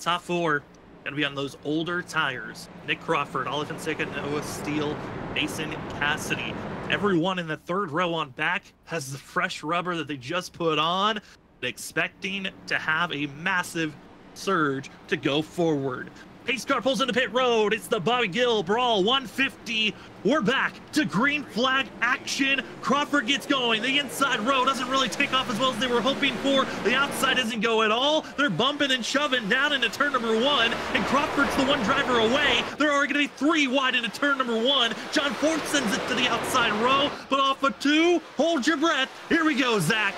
[SPEAKER 1] Top four going to be on those older tires. Nick Crawford, Ollie Fonseca, Noah Steele, Mason Cassidy. Everyone in the third row on back has the fresh rubber that they just put on, expecting to have a massive surge to go forward. Pace car pulls into pit road. It's the Bobby Gill Brawl 150. We're back to green flag action. Crawford gets going. The inside row doesn't really take off as well as they were hoping for. The outside doesn't go at all. They're bumping and shoving down into turn number one, and Crawford's the one driver away. There are going to be three wide into turn number one. John Forbes sends it to the outside row, but off of two, hold your breath. Here we go, Zach.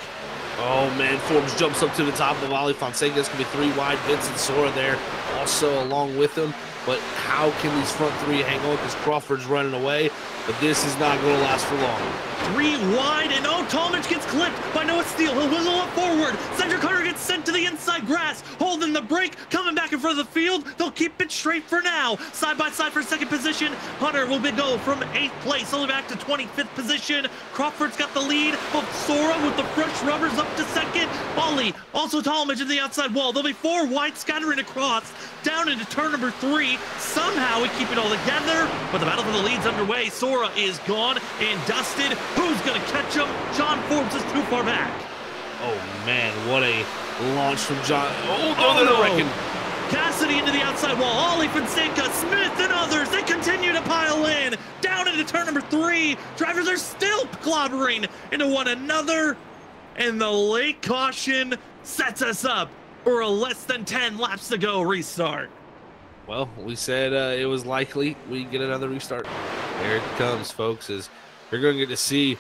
[SPEAKER 2] Oh man, Forbes jumps up to the top of Ollie Fonseca. It's gonna be three wide. Vincent Sora there, also along with him. But how can these front three hang on? Because Crawford's running away. But this is not going to last for long.
[SPEAKER 1] Three wide, and oh, Talmadge gets clipped by Noah Steele. He'll whistle up forward. Cedric Hunter gets sent to the inside grass, holding the break, coming back in front of the field. They'll keep it straight for now. Side by side for second position. Hunter will be go from eighth place, only back to 25th position. Crawford's got the lead. Both Sora with the fresh rubbers up to second. Bali, also Talmadge in the outside wall. There'll be four wide scattering across, down into turn number three. Somehow we keep it all together, but the battle for the lead's underway. Sora Is gone and dusted. Who's going to catch him? John Forbes is too far back.
[SPEAKER 2] Oh, man, what a launch from John. Oh, no, oh, no. Reckon.
[SPEAKER 1] Cassidy into the outside wall. Ollie Fonseca, Smith, and others. They continue to pile in. Down into turn number three. Drivers are still clobbering into one another. And the late caution sets us up for a less than 10 laps to go restart.
[SPEAKER 2] Well, we said uh, it was likely we get another restart. There it comes, folks. As you're going to get to see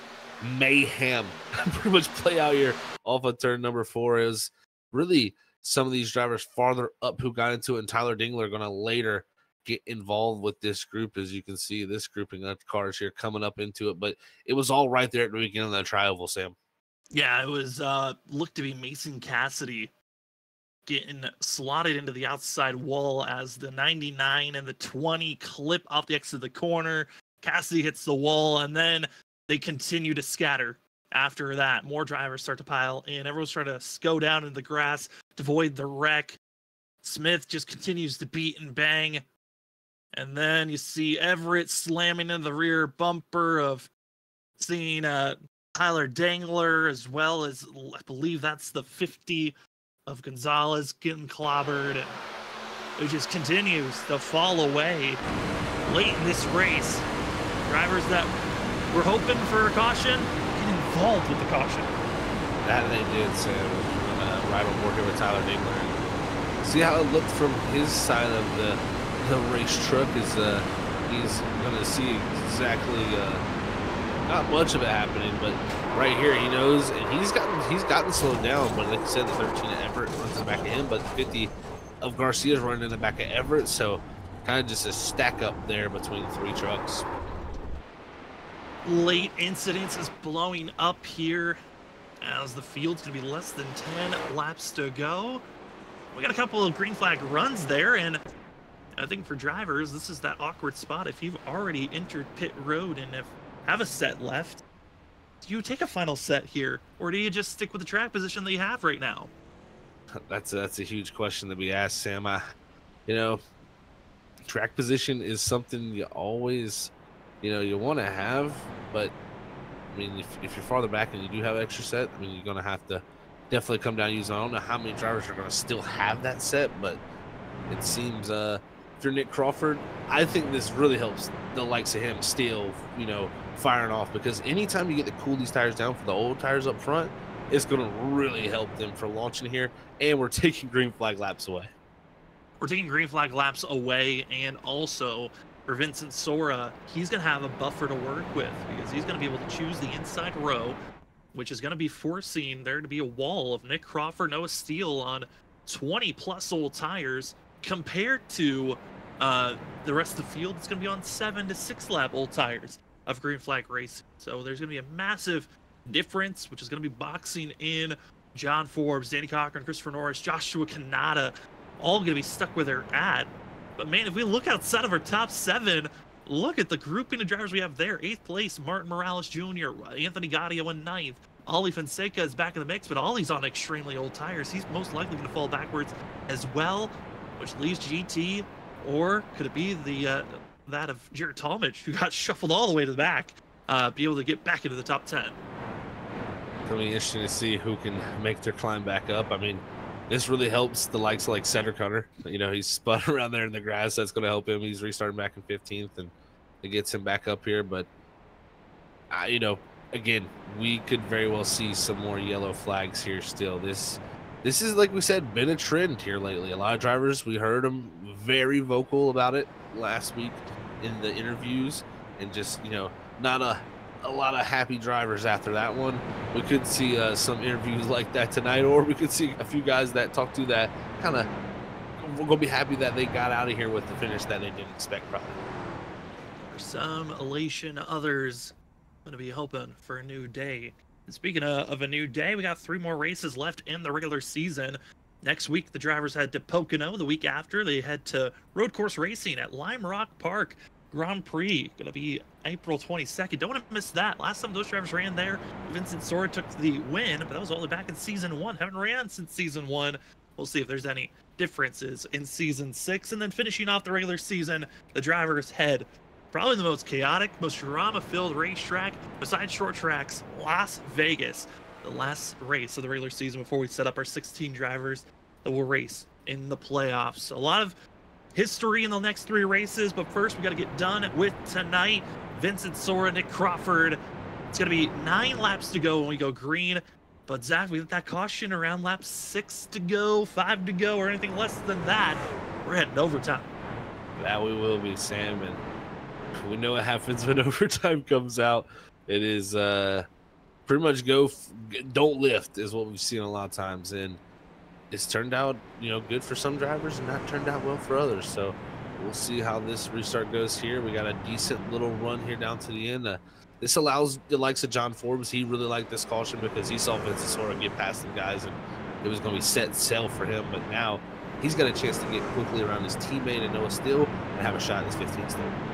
[SPEAKER 2] mayhem pretty much play out here off of turn number four. Is really some of these drivers farther up who got into it, and Tyler Dangler going to later get involved with this group. As you can see, this grouping of cars here coming up into it, but it was all right there at the beginning of the trioval, Sam.
[SPEAKER 1] Yeah, it was uh looked to be Mason Cassidy getting slotted into the outside wall as the 99 and the 20 clip off the exit of the corner. Cassidy hits the wall, and then they continue to scatter. After that, more drivers start to pile in. Everyone's trying to go down in the grass to avoid the wreck. Smith just continues to beat and bang. And then you see Everett slamming into the rear bumper of seeing uh, Tyler Dangler, as well as I believe that's the 50 of Gonzalez getting clobbered. And it just continues to fall away late in this race. Drivers that were hoping for a caution get involved with the caution.
[SPEAKER 2] That they did, Sam. Uh, right on board here with Tyler Dangler. See how it looked from his side of the the race truck is uh, he's going to see exactly uh, not much of it happening, but right here he knows, and he's gotten he's gotten slowed down. But like I said, the 13 at Everett runs in the back of him, but 50 of Garcia's running in the back of Everett, so kind of just a stack up there between three trucks.
[SPEAKER 1] Late incidents is blowing up here as the field's going to be less than 10 laps to go. We got a couple of green flag runs there, and I think for drivers, this is that awkward spot. If you've already entered pit road and if have a set left, do you take a final set here, or do you just stick with the track position that you have right now?
[SPEAKER 2] That's a, that's a huge question to be asked, Sam. I, you know, track position is something you always, you know, you want to have, but I mean, if, if you're farther back and you do have extra set, I mean, you're going to have to definitely come down and use. I don't know how many drivers are to still have that set, but it seems uh, if you're Nick Crawford, I think this really helps the likes of him still, you know, firing off because anytime you get to cool these tires down for the old tires up front, it's going to really help them for launching here. And we're taking green flag laps away.
[SPEAKER 1] We're taking green flag laps away, and also for Vincent Sora, he's going to have a buffer to work with because he's going to be able to choose the inside row, which is going to be forcing there to be a wall of Nick Crawford, Noah Steele on 20 plus old tires compared to uh, the rest of the field. It's going to be on seven to six lap old tires of green flag racing. So there's going to be a massive difference, which is going to be boxing in John Forbes, Danny Cochran, Christopher Norris, Joshua Kanata, all going to be stuck where they're at. But man, if we look outside of our top seven, look at the grouping of drivers we have there. Eighth place, Martin Morales Jr., Anthony Gaudio in ninth. Ollie Fonseca is back in the mix, but Ollie's on extremely old tires. He's most likely going to fall backwards as well, which leaves GT, or could it be the uh, that of Jarrett Talmadge, who got shuffled all the way to the back, uh, be able to get back into the top 10.
[SPEAKER 2] It'll be interesting to see who can make their climb back up. I mean, this really helps the likes like Cedric Hunter. You know, he's spun around there in the grass. That's going to help him. He's restarting back in 15th, and it gets him back up here. But, uh, you know, again, we could very well see some more yellow flags here still. This, this is like we said, been a trend here lately. A lot of drivers, we heard them very vocal about it last week in the interviews, and just you know, not a a lot of happy drivers after that one. We could see uh, some interviews like that tonight, or we could see a few guys that talk to that kind of. We're gonna be happy that they got out of here with the finish that they didn't expect, probably.
[SPEAKER 1] For some elation, others gonna be hoping for a new day. And speaking of, of a new day, we got three more races left in the regular season. Next week, the drivers head to Pocono. The week after, they head to road course racing at Lime Rock Park. Grand Prix going to be April 22nd. Don't want to miss that. Last time those drivers ran there, Vincent Sora took the win, but that was only back in season one. Haven't ran since season one. We'll see if there's any differences in season six. And then finishing off the regular season, the drivers head probably the most chaotic, most drama-filled racetrack besides short tracks, Las Vegas. The last race of the regular season before we set up our 16 drivers that will race in the playoffs. A lot of history in the next three races. But first, we got to get done with tonight. Vincent Sora, Nick Crawford. It's going to be nine laps to go when we go green. But Zach, we get that caution around lap six to go, five to go, or anything less than that. We're heading overtime.
[SPEAKER 2] That we will be, Sam. And we know what happens when overtime comes out. It is uh, pretty much go, don't lift, is what we've seen a lot of times. And it's turned out, you know, good for some drivers and not turned out well for others. So we'll see how this restart goes here. We got a decent little run here down to the end. Uh, this allows the likes of John Forbes. He really liked this caution because he saw Vincent Sora get past the guys and it was going to be set sail for him. But now he's got a chance to get quickly around his teammate and Noah Steele and have a shot at his 15th start.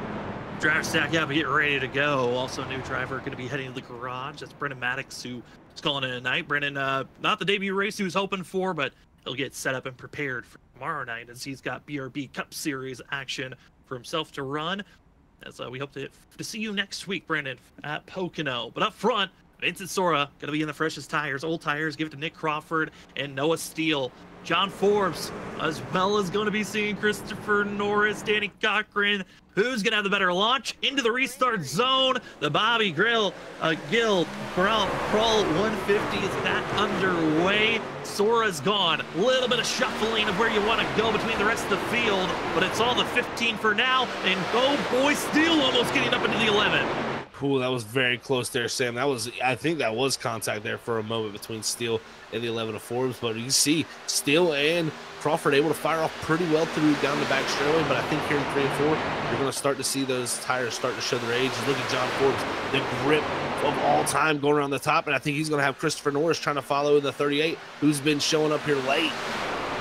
[SPEAKER 1] Driver stack up, getting ready to go. Also, new driver going to be heading to the garage. That's Brendan Maddox, who is calling it a night. Brendan, uh, not the debut race he was hoping for, but he'll get set up and prepared for tomorrow night as he's got BRB Cup Series action for himself to run. As uh, we hope to, to see you next week, Brandon, at Pocono. But up front, Vincent Sora going to be in the freshest tires, old tires. Give it to Nick Crawford and Noah Steele. John Forbes, as well as going to be seeing Christopher Norris, Danny Cochran, Who's going to have the better launch into the restart zone? The Bobby Grill uh, Gill Brawl, Brawl 150 is back underway. Sora's gone. A little bit of shuffling of where you want to go between the rest of the field, but it's all the 15 for now. And oh boy, Steele almost getting up into the 11.
[SPEAKER 2] Ooh, that was very close there, Sam. That was, I think that was contact there for a moment between Steele and the 11 of Forbes. But you see, Steele and Crawford able to fire off pretty well through down the back straightaway, but I think here in three and four, you're going to start to see those tires start to show their age. Look at John Forbes, the grip of all time going around the top, and I think he's going to have Christopher Norris trying to follow the 38, who's been showing up here late.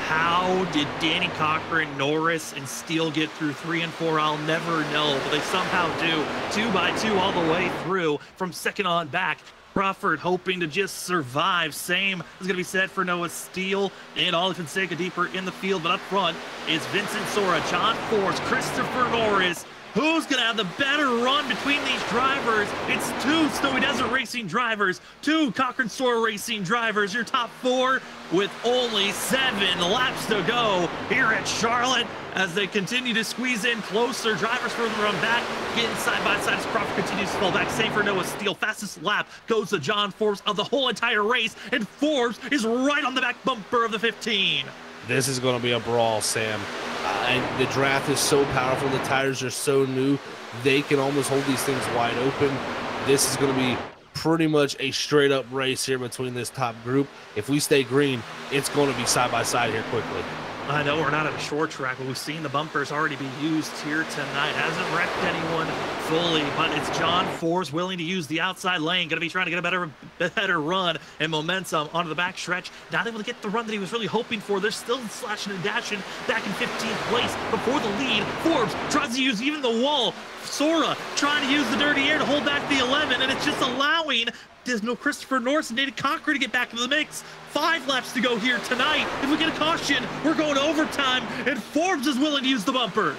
[SPEAKER 1] How did Danny Cochran, Norris, and Steele get through three and four? I'll never know, but they somehow do. Two by two all the way through from second on back. Crawford hoping to just survive. Same is going to be said for Noah Steele and Ollie Fonseca deeper in the field. But up front is Vincent Sora, John Forbes, Christopher Norris, Who's going to have the better run between these drivers? It's two Snowy Desert Racing drivers, two Cochran Store Racing drivers, your top four with only seven laps to go here at Charlotte as they continue to squeeze in closer. Drivers further on back, getting side by side as Crawford continues to fall back. Same for Noah Steele. Fastest lap goes to John Forbes of the whole entire race, and Forbes is right on the back bumper of the 15.
[SPEAKER 2] This is going to be a brawl, Sam. Uh, the draft is so powerful. The tires are so new. They can almost hold these things wide open. This is going to be pretty much a straight up race here between this top group. If we stay green, it's going to be side by side here quickly.
[SPEAKER 1] I know we're not at a short track, but we've seen the bumpers already be used here tonight. Hasn't wrecked anyone fully, but it's John Forbes willing to use the outside lane. Going to be trying to get a better, better run and momentum onto the back stretch. Not able to get the run that he was really hoping for. They're still slashing and dashing back in 15th place before the lead. Forbes tries to use even the wall. Sora trying to use the dirty air to hold back the 11, and it's just allowing Christopher Norris and David Cochran to get back into the mix. Five laps to go here tonight. If we get a caution, we're going overtime, and Forbes is willing to use the bumper.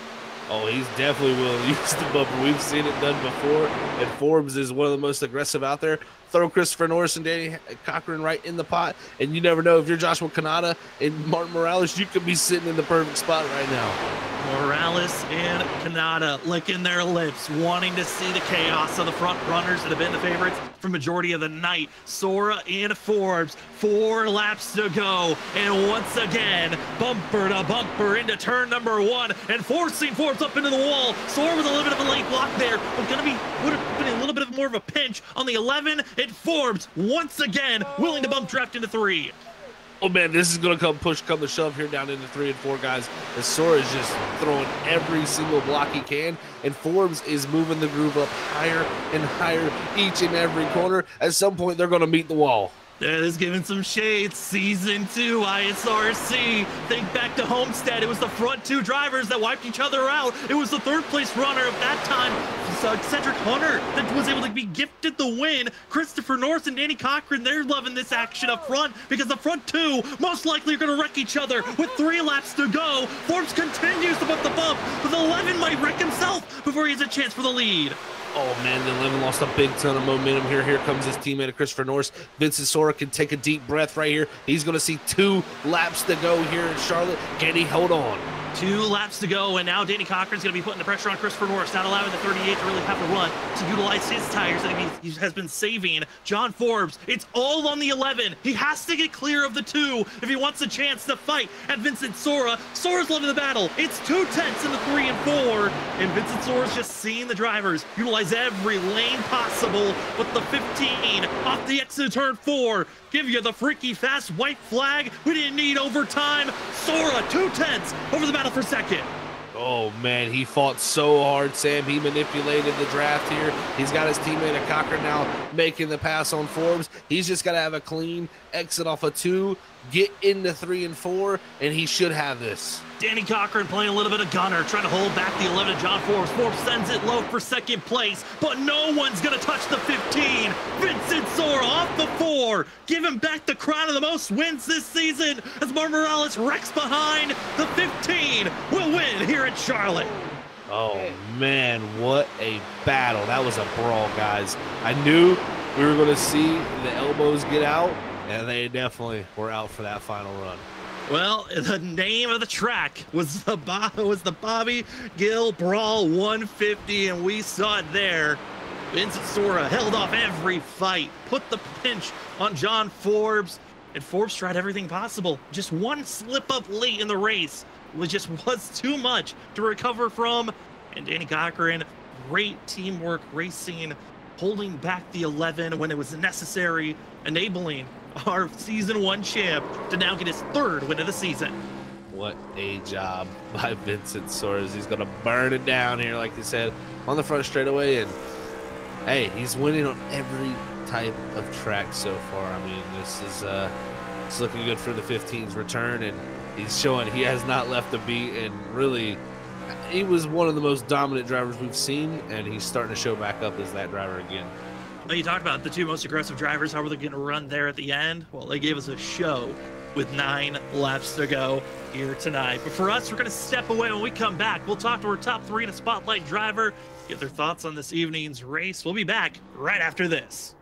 [SPEAKER 2] Oh, he's definitely willing to use the bumper. We've seen it done before, and Forbes is one of the most aggressive out there. Throw Christopher Norris and Danny Cochran right in the pot, and you never know if you're Joshua Kanata and Martin Morales, you could be sitting in the perfect spot right now.
[SPEAKER 1] Morales and Kanata licking their lips, wanting to see the chaos of the front runners that have been the favorites for majority of the night. Sora and Forbes, four laps to go, and once again, bumper to bumper into turn number one, and forcing Forbes up into the wall. Sora with a little bit of a late block there, but gonna be would have been a little bit of more of a pinch on the 11. And Forbes once again willing to bump draft into three.
[SPEAKER 2] Oh man, this is gonna come push, come to shove here down into three and four guys. As Sora is just throwing every single block he can, and Forbes is moving the groove up higher and higher each and every corner. At some point, they're gonna meet the wall.
[SPEAKER 1] That is giving some shades. Season two, ISRC. Think back to Homestead. It was the front two drivers that wiped each other out. It was the third place runner of that time, uh, Cedric Hunter, that was able to be gifted the win. Christopher Norris and Danny Cochran, they're loving this action up front because the front two most likely are going to wreck each other with three laps to go. Forbes continues to put the bump, but the 11 might wreck himself before he has a chance for the lead.
[SPEAKER 2] Oh man, the 11 lost a big ton of momentum here. Here comes his teammate Christopher Norris. Vincent Sora can take a deep breath right here. He's going to see two laps to go here in Charlotte. Can he hold on?
[SPEAKER 1] Two laps to go, and now Danny Cochran's going to be putting the pressure on Christopher Norris, not allowing the 38 to really have to run to utilize his tires that he has been saving. John Forbes, it's all on the 11. He has to get clear of the two if he wants a chance to fight at Vincent Sora. Sora's loving the battle. It's two tenths in the three and four, and Vincent Sora's just seeing the drivers utilize every lane possible with the 15 off the exit of turn four give you the freaky fast white flag. We didn't need overtime. Sora, two tenths over the battle for second.
[SPEAKER 2] Oh man, he fought so hard, Sam. He manipulated the draft here. He's got his teammate at Cochran now making the pass on Forbes. He's just got to have a clean exit off a of two, get into three and four, and he should have this.
[SPEAKER 1] Danny Cochran playing a little bit of gunner, trying to hold back the 11 of John Forbes. Forbes sends it low for second place, but no one's going to touch the 15. Vincent Sora off the four, giving back the crown of the most wins this season as Mar Morales wrecks behind the 15. Will win here at Charlotte.
[SPEAKER 2] Oh man, what a battle. That was a brawl, guys. I knew we were going to see the elbows get out, and they definitely were out for that final run.
[SPEAKER 1] Well, the name of the track was the was the Bobby Gill Brawl 150, and we saw it there. Vincent Sora held off every fight, put the pinch on John Forbes, and Forbes tried everything possible. Just one slip up late in the race was just was too much to recover from. And Danny Cochran, great teamwork racing, holding back the 11 when it was necessary, enabling our season one champ to now get his third win of the season.
[SPEAKER 2] What a job by Vincent Sora. He's going to burn it down here, like you said, on the front straightaway. And hey, he's winning on every type of track so far. I mean, this is uh, it's looking good for the 15's return, and he's showing he has not left the beat. And really, he was one of the most dominant drivers we've seen, and he's starting to show back up as that driver again.
[SPEAKER 1] Oh, you talked about the two most aggressive drivers. How were they going to run there at the end? Well, they gave us a show with nine laps to go here tonight. But for us, we're going to step away. When we come back, we'll talk to our top three in a spotlight driver, get their thoughts on this evening's race. We'll be back right after this.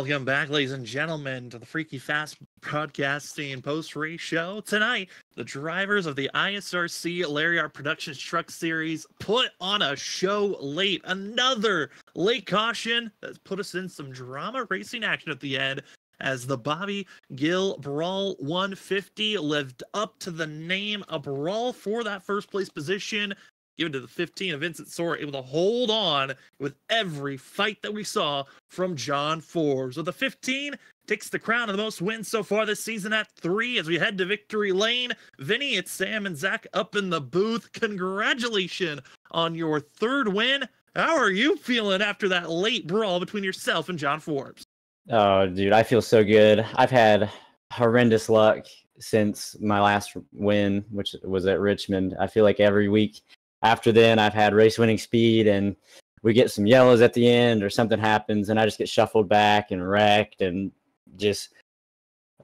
[SPEAKER 1] Welcome back, ladies and gentlemen, to the Freeky Fast Broadcasting post race show. Tonight, the drivers of the ISRC Larry Art Productions Truck Series put on a show late. Another late caution that's put us in some drama racing action at the end as the Bobby Gill Brawl 150 lived up to the name, a brawl for that first place position given to the 15 of Vincent Sora, able to hold on with every fight that we saw from John Forbes. So the 15 takes the crown of the most wins so far this season at three as we head to victory lane. Vinny, it's Sam and Zach up in the booth. Congratulations on your third win. How are you feeling after that late brawl between yourself and John Forbes?
[SPEAKER 4] Oh, dude, I feel so good. I've had horrendous luck since my last win, which was at Richmond. I feel like every week after then, I've had race winning speed and we get some yellows at the end or something happens and I just get shuffled back and wrecked and just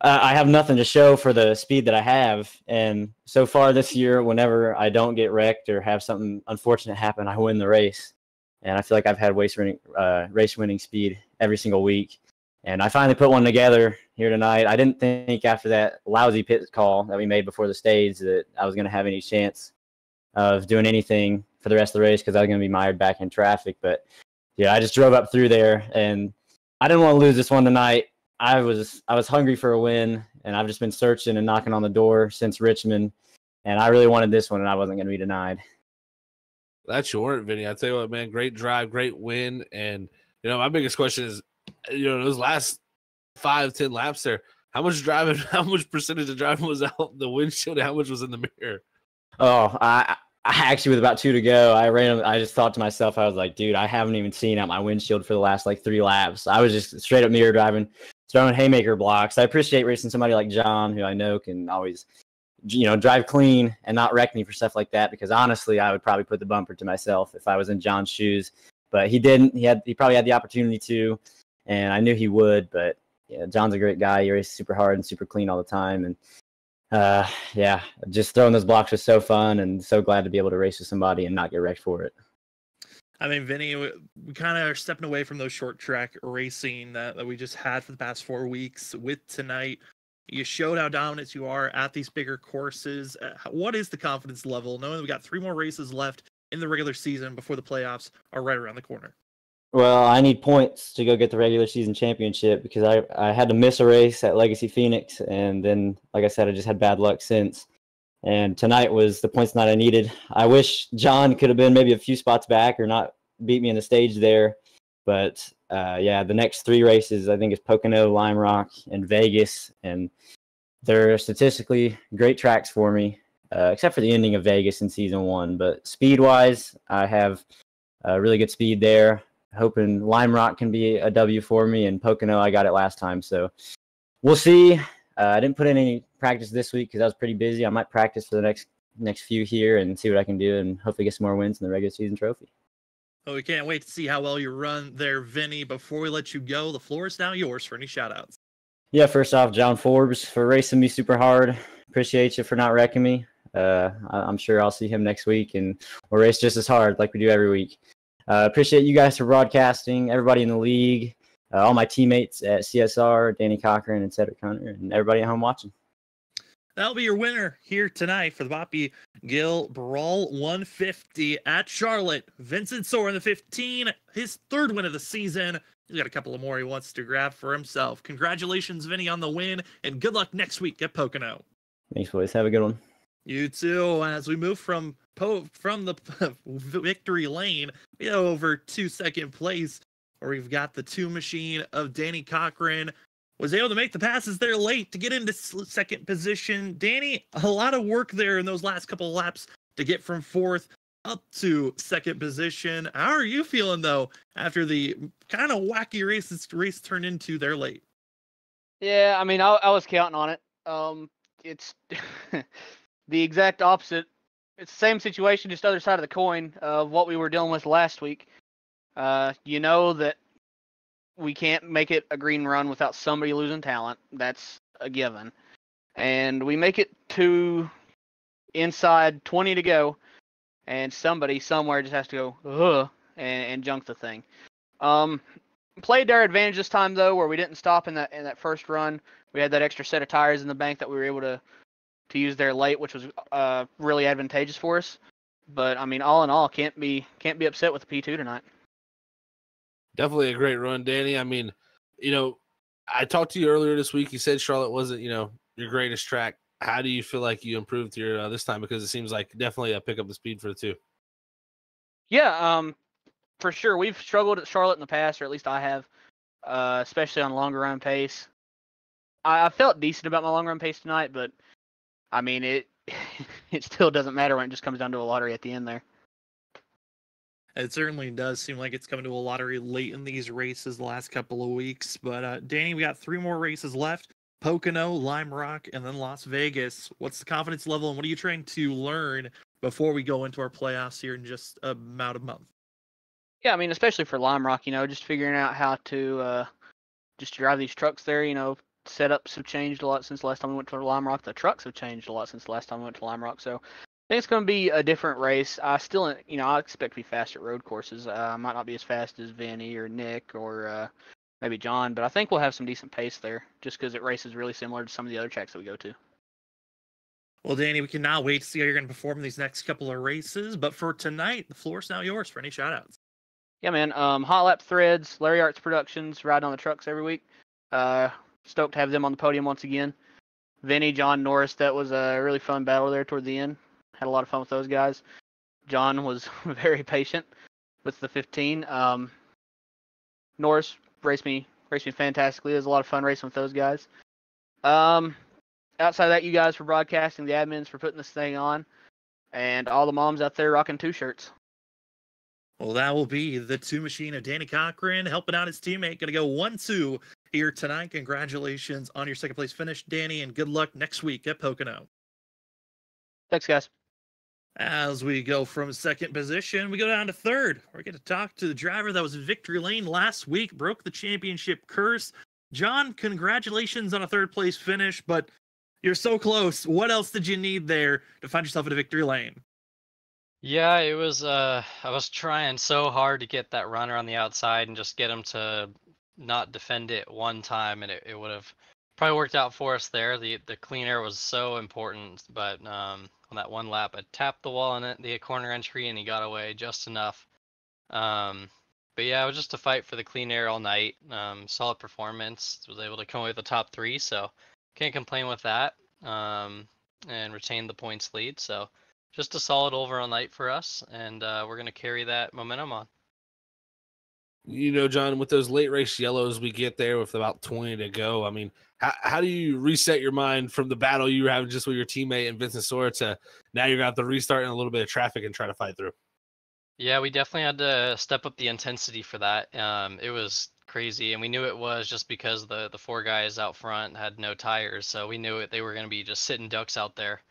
[SPEAKER 4] uh, I have nothing to show for the speed that I have. And so far this year, whenever I don't get wrecked or have something unfortunate happen, I win the race. And I feel like I've had race winning, uh, race winning speed every single week. And I finally put one together here tonight. I didn't think after that lousy pit call that we made before the stage that I was going to have any chance of doing anything for the rest of the race because I was going to be mired back in traffic. But yeah, I just drove up through there and I didn't want to lose this one tonight. I was I was hungry for a win and I've just been searching and knocking on the door since Richmond and I really wanted this one and I wasn't going to be denied.
[SPEAKER 2] That's your Vinny. I tell you what, man, great drive, great win, and you know my biggest question is, you know, those last five, ten laps there, how much driving, how much percentage of driving was out the windshield, how much was in the mirror?
[SPEAKER 4] Oh, I actually, with about two to go, I ran. I just thought to myself, I was like, dude, I haven't even seen out my windshield for the last like three laps. I was just straight up mirror driving, throwing haymaker blocks. I appreciate racing somebody like John, who I know can always, you know, drive clean and not wreck me for stuff like that. Because honestly, I would probably put the bumper to myself if I was in John's shoes. But he didn't. He had. He probably had the opportunity to, and I knew he would. But yeah, John's a great guy. He races super hard and super clean all the time, and uh, yeah, just throwing those blocks was so fun and so glad to be able to race with somebody and not get wrecked for it.
[SPEAKER 1] I mean, Vinny, we, we kind of are stepping away from those short track racing that, that we just had for the past four weeks with tonight. You showed how dominant you are at these bigger courses. Uh, what is the confidence level knowing we got three more races left in the regular season before the playoffs are right around the corner?
[SPEAKER 4] Well, I need points to go get the regular season championship because I, I had to miss a race at Legacy Phoenix. And then, like I said, I just had bad luck since. And tonight was the points that I needed. I wish John could have been maybe a few spots back or not beat me in the stage there. But uh, yeah, the next three races, I think, is Pocono, Lime Rock, and Vegas. And they're statistically great tracks for me, uh, except for the ending of Vegas in season one. But speed wise, I have uh, really good speed there hoping Lime Rock can be a W for me, and Pocono I got it last time, so we'll see. Uh, I didn't put in any practice this week because I was pretty busy. I might practice for the next next few here and see what I can do, and hopefully get some more wins in the regular season trophy.
[SPEAKER 1] Well, we can't wait to see how well you run there, Vinny. Before we let you go, the floor is now yours for any shout outs.
[SPEAKER 4] Yeah, first off, John Forbes for racing me super hard. Appreciate you for not wrecking me. Uh, I'm sure I'll see him next week and we'll race just as hard like we do every week. Uh, appreciate you guys for broadcasting, everybody in the league, uh, all my teammates at CSR, Danny Cochran and Cedric Hunter, and everybody at home watching.
[SPEAKER 1] That'll be your winner here tonight for the Bobby Gill Brawl 150 at Charlotte. Vincent Sora in the 15, his third win of the season. He's got a couple of more he wants to grab for himself. Congratulations, Vinny, on the win, and good luck next week at Pocono.
[SPEAKER 4] Thanks, boys. Have a good one.
[SPEAKER 1] You too. As we move from po- from the victory lane, we go over to second place, where we've got the two machine of Danny Cochran. Was able to make the passes there late to get into second position. Danny, a lot of work there in those last couple laps to get from fourth up to second position. How are you feeling though after the kind of wacky race this race turned into there late?
[SPEAKER 5] Yeah, I mean, I, I was counting on it. Um, it's the exact opposite. It's the same situation, just other side of the coin of what we were dealing with last week. Uh, you know that we can't make it a green run without somebody losing talent. That's a given. And we make it to inside 20 to go, and somebody somewhere just has to go, ugh, and, and junk the thing. Um, played our advantage this time though, where we didn't stop in that in that first run. We had that extra set of tires in the bank that we were able to to use their late, which was uh, really advantageous for us. But I mean, all in all, can't be can't be upset with the P2 tonight.
[SPEAKER 2] Definitely a great run, Danny. I mean, you know, I talked to you earlier this week. You said Charlotte wasn't, you know, your greatest track. How do you feel like you improved here uh, this time? Because it seems like definitely a pick up the speed for the two.
[SPEAKER 5] Yeah, um, for sure. We've struggled at Charlotte in the past, or at least I have, uh, especially on longer run pace. I, I felt decent about my long run pace tonight, but I mean it. it still doesn't matter when it just comes down to a lottery at the end there.
[SPEAKER 1] It certainly does seem like it's coming to a lottery late in these races the last couple of weeks. But uh, Danny, we got three more races left: Pocono, Lime Rock, and then Las Vegas. What's the confidence level, and what are you trying to learn before we go into our playoffs here in just about a month?
[SPEAKER 5] Yeah, I mean, especially for Lime Rock, you know, just figuring out how to uh, just drive these trucks there. You know, setups have changed a lot since the last time we went to Lime Rock. The trucks have changed a lot since the last time we went to Lime Rock. So I think it's going to be a different race. I still, you know, I expect to be fast at road courses. Uh, I might not be as fast as Vinny or Nick or uh, maybe John, but I think we'll have some decent pace there just because it races really similar to some of the other tracks that we go to.
[SPEAKER 1] Well, Danny, we can now wait to see how you're going to perform in these next couple of races. But for tonight, the floor is now yours for any shout outs.
[SPEAKER 5] Yeah, man. Um, Hot Lap Threads, Larry Arts Productions, riding on the trucks every week. Uh, stoked to have them on the podium once again. Vinny, John Norris, that was a really fun battle there toward the end. Had a lot of fun with those guys. John was very patient with the 15. Um, Norris raced me raced me fantastically. It was a lot of fun racing with those guys. Um, outside of that, you guys for broadcasting, the admins for putting this thing on, and all the moms out there rocking two shirts.
[SPEAKER 1] Well, that will be the two machine of Danny Cochran helping out his teammate. Going to go one two here tonight. Congratulations on your second place finish, Danny, and good luck next week at Pocono.
[SPEAKER 5] Thanks, guys.
[SPEAKER 1] As we go from second position, we go down to third. We're going to talk to the driver that was in victory lane last week, broke the championship curse. John, congratulations on a third place finish, but you're so close. What else did you need there to find yourself in a victory lane?
[SPEAKER 6] Yeah, it was. Uh, I was trying so hard to get that runner on the outside and just get him to not defend it one time, and it, it would have probably worked out for us there. The the clean air was so important, but um, on that one lap, I tapped the wall in it, the corner entry, and he got away just enough. Um, but yeah, it was just a fight for the clean air all night. Um, solid performance. Was able to come away with the top three, so can't complain with that. Um, and retain the points lead. So just a solid overall night for us, and uh, we're gonna carry that momentum on.
[SPEAKER 2] You know, John, with those late race yellows, we get there with about 20 to go. I mean, how, how do you reset your mind from the battle you were having just with your teammate and Vincent Sora to now you're going to have to restart in a little bit of traffic and try to fight through?
[SPEAKER 6] Yeah, we definitely had to step up the intensity for that. Um, it was crazy, and we knew it was just because the the four guys out front had no tires, so we knew it. They were going to be just sitting ducks out there.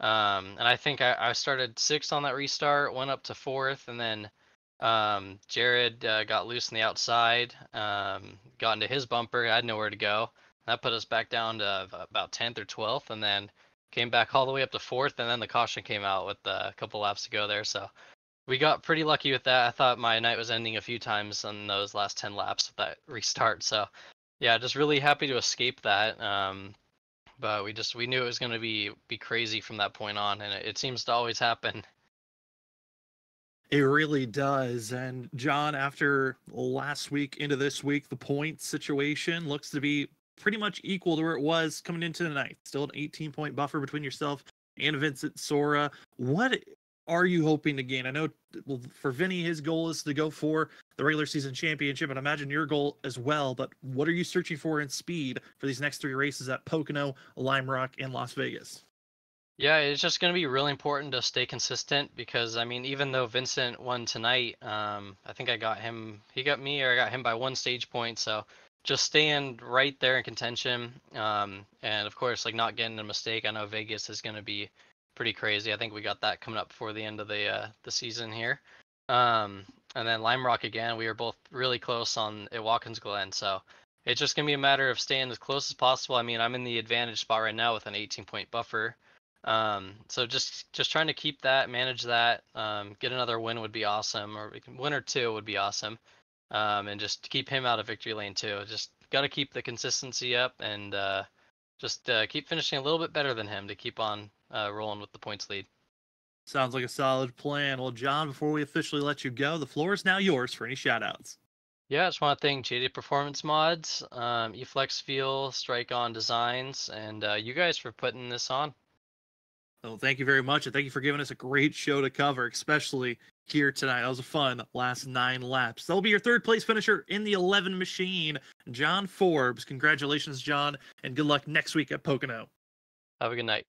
[SPEAKER 6] Um, and I think I, I started sixth on that restart, went up to fourth, and then um, Jarrett uh, got loose on the outside, um, got into his bumper. I had nowhere to go. That put us back down to about 10th or 12th, and then came back all the way up to fourth. And then the caution came out with a couple laps to go there. So we got pretty lucky with that. I thought my night was ending a few times on those last 10 laps of that restart. So yeah, just really happy to escape that. Um, but we just we knew it was going to be be crazy from that point on, and it, it seems to always happen.
[SPEAKER 1] It really does. And John, after last week into this week, the point situation looks to be pretty much equal to where it was coming into the night. Still an 18 point buffer between yourself and Vincent Sora. What are you hoping to gain? I know for Vinny, his goal is to go for the regular season championship, and imagine your goal as well. But what are you searching for in speed for these next three races at Pocono, Lime Rock, and Las Vegas?
[SPEAKER 6] Yeah, it's just going to be really important to stay consistent because I mean, even though Vincent won tonight, um, I think I got him. He got me, or I got him by one stage point. So just staying right there in contention, um, and of course, like not getting a mistake. I know Vegas is going to be pretty crazy. I think we got that coming up before the end of the uh, the season here. Um, and then Lime Rock again, we were both really close on at Watkins Glen, so it's just gonna be a matter of staying as close as possible. I mean, I'm in the advantage spot right now with an 18 point buffer. Um, so just just trying to keep that, manage that. Um, get another win would be awesome, or win or two would be awesome. um, and just keep him out of victory lane too. Just got to keep the consistency up and uh, just uh, keep finishing a little bit better than him to keep on uh, rolling with the points lead.
[SPEAKER 1] Sounds like a solid plan. Well, John, before we officially let you go, the floor is now yours for any shout outs.
[SPEAKER 6] Yeah, I just want to thank JD Performance Mods, um, eFlex Feel, Strike On Designs, and uh, you guys for putting this on.
[SPEAKER 1] Well, thank you very much, and thank you for giving us a great show to cover, especially here tonight. That was a fun last nine laps. That'll be your third place finisher in the 11 machine, John Forbes. Congratulations, John, and good luck next week at Pocono.
[SPEAKER 6] Have a good night.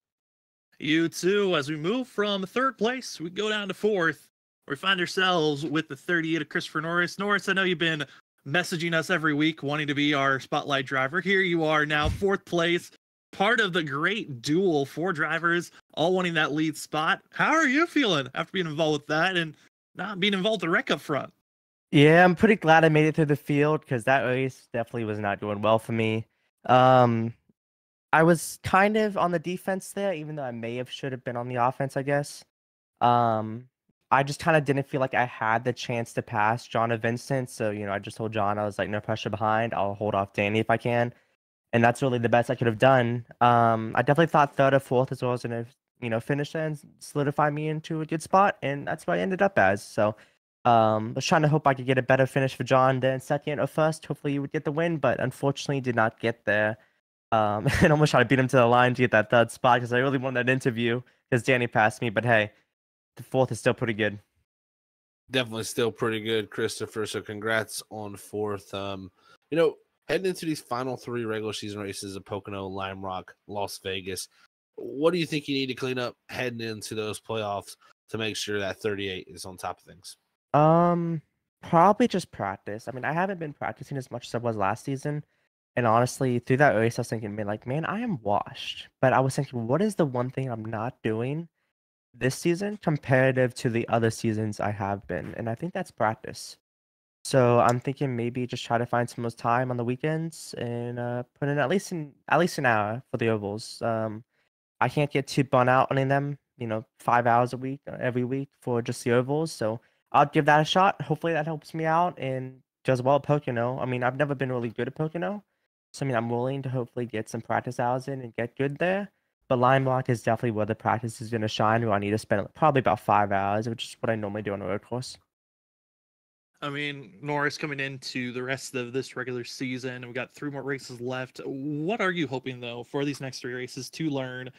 [SPEAKER 1] You too. As we move from third place, we go down to fourth. We find ourselves with the 38 of Christopher Norris. Norris, I know you've been messaging us every week wanting to be our spotlight driver. Here you are now, fourth place, part of the great duel, four drivers all wanting that lead spot. How are you feeling after being involved with that and not being involved in the wreck up front?
[SPEAKER 7] Yeah, I'm pretty glad I made it through the field because that race definitely was not going well for me. Um, I was kind of on the defense there, even though I may have should have been on the offense, I guess. Um, I just kind of didn't feel like I had the chance to pass John or Vincent. So, you know, I just told John, I was like, no pressure behind. I'll hold off Danny if I can. And that's really the best I could have done. Um, I definitely thought third or fourth as well as to, you know, finish and solidify me into a good spot. And that's what I ended up as. So, um, was trying to hope I could get a better finish for John than second or first. Hopefully, you would get the win, but unfortunately, did not get there. Um, and almost trying to beat him to the line to get that third spot because I really wanted that interview because Danny passed me. But hey, the fourth is still pretty good.
[SPEAKER 2] Definitely still pretty good, Christopher. So congrats on fourth. Um, you know, heading into these final three regular season races of Pocono, Lime Rock, Las Vegas, what do you think you need to clean up heading into those playoffs to make sure that 38 is on top of things?
[SPEAKER 7] Um, probably just practice. I mean, I haven't been practicing as much as I was last season. And honestly, through that race, I was thinking, man, like, man, I am washed. But I was thinking, what is the one thing I'm not doing this season comparative to the other seasons I have been? And I think that's practice. So I'm thinking maybe just try to find some more time on the weekends and uh, put in at least an at least an hour for the ovals. Um, I can't get too burnt out on them. You know, five hours a week uh, every week for just the ovals. So I'll give that a shot. Hopefully that helps me out and does well at Pocono. I mean, I've never been really good at Pocono, so I mean, I'm willing to hopefully get some practice hours in and get good there. But Lime Rock is definitely where the practice is going to shine. Where I need to spend probably about five hours, which is what I normally do on a road course.
[SPEAKER 1] I mean, Norris coming into the rest of this regular season, we've got three more races left. What are you hoping though for these next three races to learn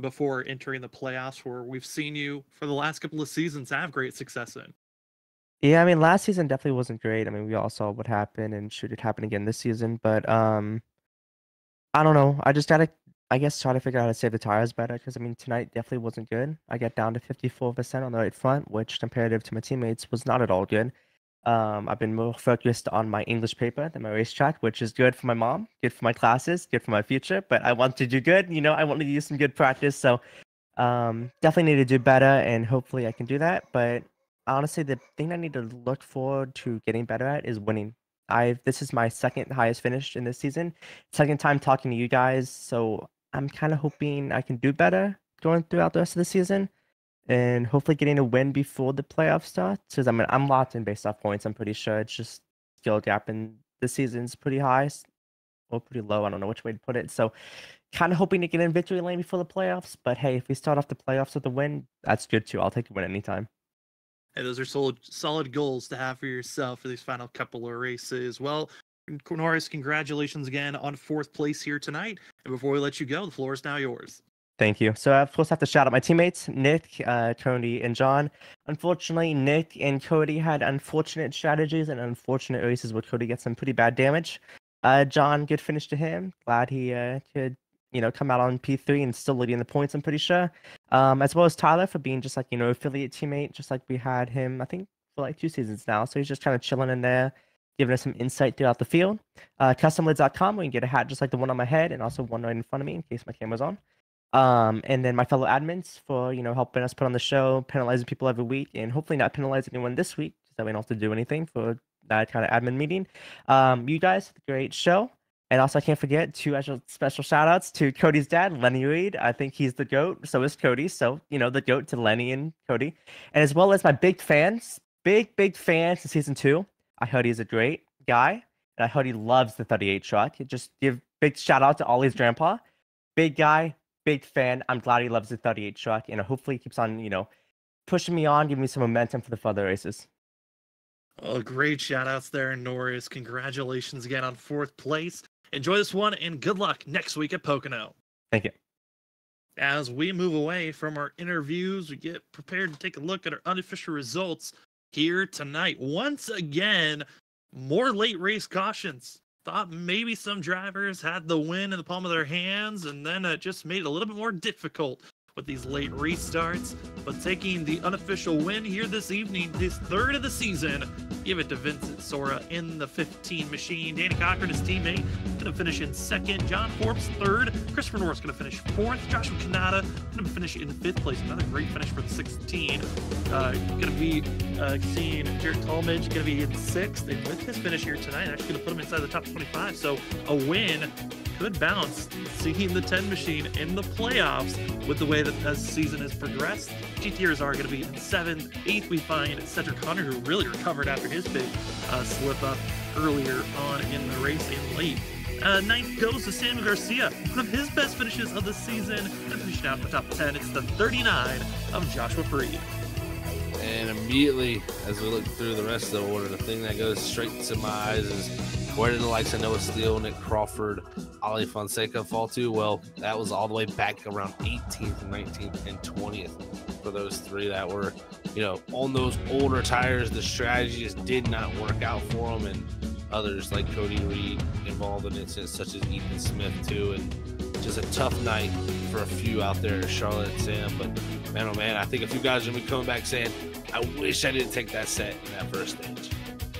[SPEAKER 1] before entering the playoffs, where we've seen you for the last couple of seasons have great success in?
[SPEAKER 7] Yeah, I mean, last season definitely wasn't great. I mean, we all saw what happened, and should it happen again this season? But um, I don't know. I just gotta, I guess, try to figure out how to save the tires better. Because I mean, tonight definitely wasn't good. I got down to fifty-four percent on the right front, which comparative to my teammates was not at all good. Um, I've been more focused on my English paper than my racetrack, which is good for my mom, good for my classes, good for my future. But I want to do good. You know, I want to use some good practice. So um, definitely need to do better, and hopefully I can do that. But honestly, the thing I need to look forward to getting better at is winning. I've this is my second highest finish in this season, second time talking to you guys, so I'm kind of hoping I can do better going throughout the rest of the season, and hopefully getting a win before the playoff starts. Because I mean, I'm locked in based off points. I'm pretty sure it's just skill gap and the season's pretty high or pretty low. I don't know which way to put it. So, kind of hoping to get in victory lane before the playoffs. But hey, if we start off the playoffs with a win, that's good too. I'll take a win anytime.
[SPEAKER 1] Hey, those are solid, solid goals to have for yourself for these final couple of races. Well, Norris, congratulations again on fourth place here tonight. And before we let you go, the floor is now yours.
[SPEAKER 7] Thank you. So I of course have to shout out my teammates, Nick, uh, Cody, and John. Unfortunately, Nick and Cody had unfortunate strategies and unfortunate races where Cody gets some pretty bad damage. Uh, John, good finish to him. Glad he uh, could you know, come out on P3 and still leading the points, I'm pretty sure. Um, as well as Tyler for being just like, you know, affiliate teammate, just like we had him, I think, for like two seasons now. So he's just kind of chilling in there, giving us some insight throughout the field. Uh, customlids.com, we can get a hat just like the one on my head and also one right in front of me in case my camera's on. Um, and then my fellow admins for, you know, helping us put on the show, penalizing people every week, and hopefully not penalize anyone this week, so that we don't have to do anything for that kind of admin meeting. Um, you guys, great show. And also, I can't forget two special, shout outs to Cody's dad, Lenny Reed. I think he's the GOAT. So is Cody. So, you know, the GOAT to Lenny and Cody. And as well as my big fans, big, big fans in season two. I heard he's a great guy, and I heard he loves the 38 truck. Just give big shout out to Ollie's grandpa. Big guy, big fan. I'm glad he loves the 38 truck, and hopefully he keeps on, you know, pushing me on, giving me some momentum for the further races.
[SPEAKER 1] Well, great shout outs there, Norris. Congratulations again on fourth place. Enjoy this one and good luck next week at Pocono.
[SPEAKER 7] Thank you.
[SPEAKER 1] As we move away from our interviews, we get prepared to take a look at our unofficial results here tonight. Once again, more late race cautions. Thought maybe some drivers had the win in the palm of their hands, and then it just made it a little bit more difficult with these late restarts. But taking the unofficial win here this evening, this third of the season, give it to Vincent Sora in the 15 machine. Danny Cochran, his teammate, to finish in second. John Forbes, third. Christopher Norris to finish fourth. Joshua Kanata to finish in fifth place. Another great finish for the 16. Uh, to be uh, seeing Jarrett Talmadge to be in sixth. And with his finish here tonight, actually to put him inside the top 25. So a win could bounce seeing the 10 machine in the playoffs with the way that as the season has progressed. GTRs are going to be in seventh. Eighth, we find Cedric Hunter, who really recovered after his big uh, slip up earlier on in the race and late. Uh, ninth goes to Samuel Garcia, one of his best finishes of the season, and finishing out in the top 10. It's the 39 of Joshua Freed.
[SPEAKER 2] And immediately, as we look through the rest of the order, the thing that goes straight to my eyes is where did the likes of Noah Steele, Nick Crawford, Ollie Fonseca fall to? Well, that was all the way back around 18th, 19th, and 20th for those three that were, you know, on those older tires. The strategy just did not work out for them, and others like Cody Reed involved in incidents such as Ethan Smith too, and just a tough night for a few out there, Charlotte and Sam. But man, oh man, I think a few guys are gonna be coming back saying, "I wish I didn't take that set in that first stage."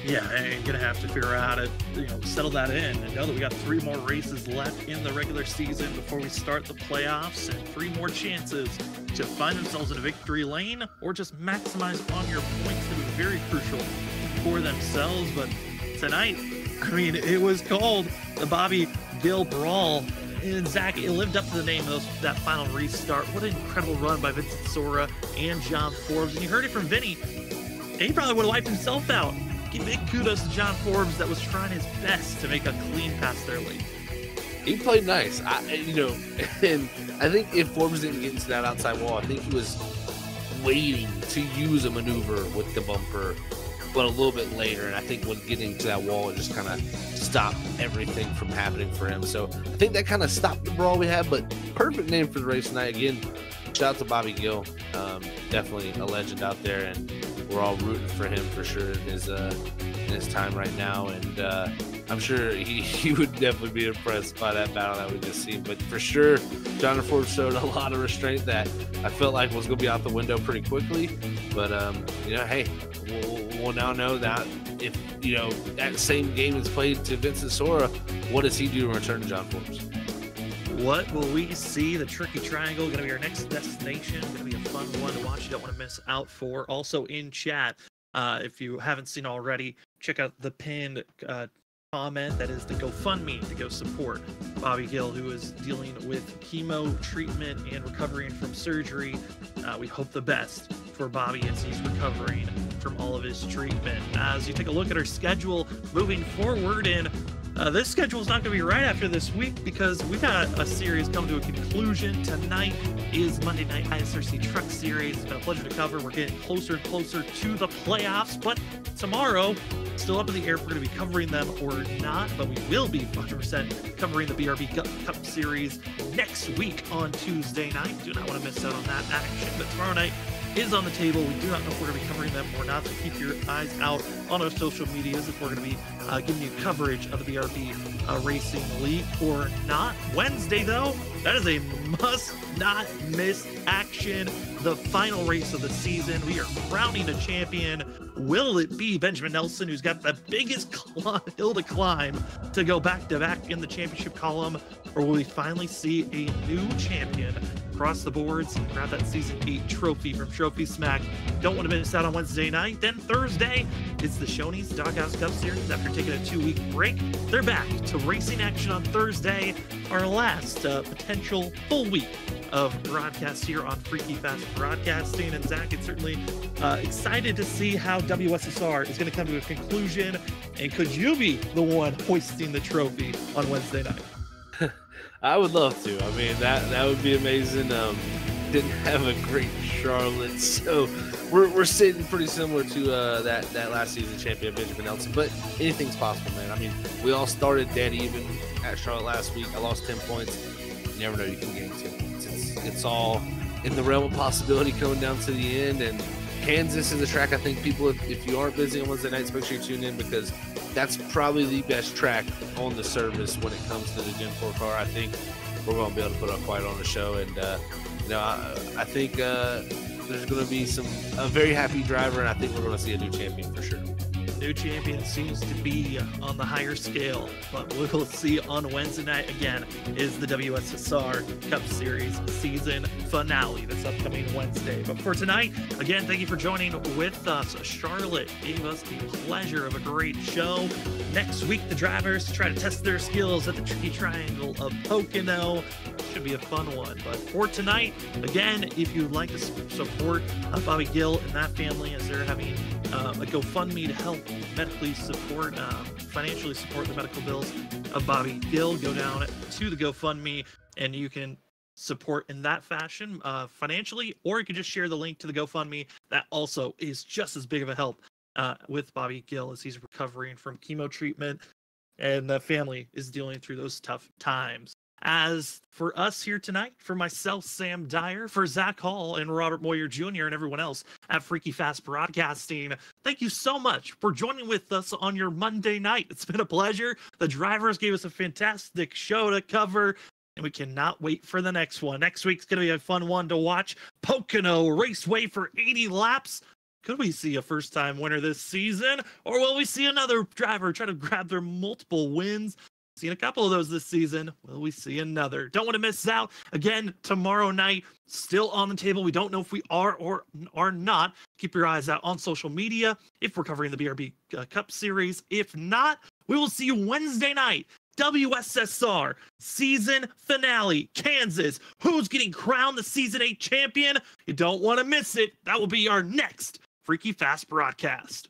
[SPEAKER 1] Yeah, and gonna have to figure out how to you know settle that in and know that we got three more races left in the regular season before we start the playoffs and three more chances to find themselves in a victory lane or just maximize on your points that are very crucial for themselves. But tonight, I mean, it was called the Bobby Gill Brawl. And Zach, it lived up to the name of those, that final restart. What an incredible run by Vincent Sora and John Forbes. And you heard it from Vinny. He probably would have wiped himself out big kudos to John Forbes that was trying his best to make a clean pass there late.
[SPEAKER 2] He played nice, I, you know, and I think if Forbes didn't get into that outside wall, I think he was waiting to use a maneuver with the bumper, but a little bit later. And I think when getting to that wall, it just kind of stopped everything from happening for him. So I think that kind of stopped the brawl we had. But perfect name for the race tonight. Again, shout out to Bobby Gill, um, definitely a legend out there, and we're all rooting for him for sure in his uh, in his time right now, and uh, I'm sure he, he would definitely be impressed by that battle that we just seen. But for sure, Jonathan Forbes showed a lot of restraint that I felt like was going to be out the window pretty quickly. But um, you know, hey, we'll, we'll now know that if you know that same game is played to Vincent Sora, what does he do in return to John Forbes?
[SPEAKER 1] What will we see? The Tricky Triangle going to be our next destination. Going to be a fun one to watch. You don't want to miss out for. Also in chat, uh, if you haven't seen already, check out the pinned uh, comment that is the GoFundMe to go support Bobby Gill, who is dealing with chemo treatment and recovering from surgery. Uh, we hope the best for Bobby as he's recovering from all of his treatment. As you take a look at our schedule moving forward in uh, this schedule is not going to be right after this week because we got a series come to a conclusion. Tonight is Monday Night ISRC Truck Series. It's been a pleasure to cover. We're getting closer and closer to the playoffs, but tomorrow, still up in the air if we're going to be covering them or not. But we will be 100% covering the BRB Cup Series next week on Tuesday night. Do not want to miss out on that action. But tomorrow night, is on the table. We do not know if we're going to be covering them or not, so keep your eyes out on our social medias if we're going to be uh, giving you coverage of the BRB uh, Racing League or not. Wednesday, though, that is a must not miss action. The final race of the season. We are crowning a champion. Will it be Benjamin Nelson, who's got the biggest hill to climb to go back to back in the championship column? or will we finally see a new champion across the boards and grab that season eight trophy from Trophy Smack? Don't want to miss out on Wednesday night. Then Thursday, it's the Shoney's Doghouse Cup Series. After taking a two-week break, they're back to racing action on Thursday, our last uh, potential full week of broadcast here on Freeky Fast Broadcasting. And Zach, it's certainly uh, excited to see how WSSR is going to come to a conclusion. And could you be the one hoisting the trophy on Wednesday night?
[SPEAKER 2] I would love to. I mean, that that would be amazing. Um, didn't have a great Charlotte, so we're, we're sitting pretty similar to uh, that that last season champion Benjamin Nelson. But anything's possible, man. I mean, we all started dead even at Charlotte last week. I lost ten points. Never know you can gain ten points. It's, it's all in the realm of possibility coming down to the end. And Kansas is a track I think people, if, if you aren't busy on Wednesday nights, make sure you tune in because that's probably the best track on the service when it comes to the Gen 4 car. I think we're going to be able to put up quite on the show. And, uh, you know, I, I think uh, there's going to be some a very happy driver, and I think we're going to see a new champion for sure.
[SPEAKER 1] New champion seems to be on the higher scale, but we will see on Wednesday night again is the WSSR Cup Series season finale this upcoming Wednesday. But for tonight, again, thank you for joining with us. Charlotte gave us the pleasure of a great show. Next week, the drivers try to test their skills at the tricky triangle of Pocono. Should be a fun one. But for tonight, again, if you'd like to support uh, Bobby Gill and that family as they're having uh, a GoFundMe to help medically support, um, financially support the medical bills of Bobby Gill, go down to the GoFundMe and you can support in that fashion uh, financially, or you can just share the link to the GoFundMe. That also is just as big of a help uh, with Bobby Gill as he's recovering from chemo treatment and the family is dealing through those tough times. As for us here tonight, for myself, Sam Dyer, for Zach Hall and Robert Moyer Jr., and everyone else at Freeky Fast Broadcasting, thank you so much for joining with us on your Monday night. It's been a pleasure. The drivers gave us a fantastic show to cover. And we cannot wait for the next one. Next week's going to be a fun one to watch. Pocono Raceway for 80 laps. Could we see a first time winner this season? Or will we see another driver try to grab their multiple wins? Seen a couple of those this season. Will we see another? Don't want to miss out. Again, tomorrow night, still on the table. We don't know if we are or are not. Keep your eyes out on social media if we're covering the BRB uh, Cup Series. If not, we will see you Wednesday night. WSSR season finale, Kansas. Who's getting crowned the season eight champion? You don't want to miss it. That will be our next Freeky Fast broadcast.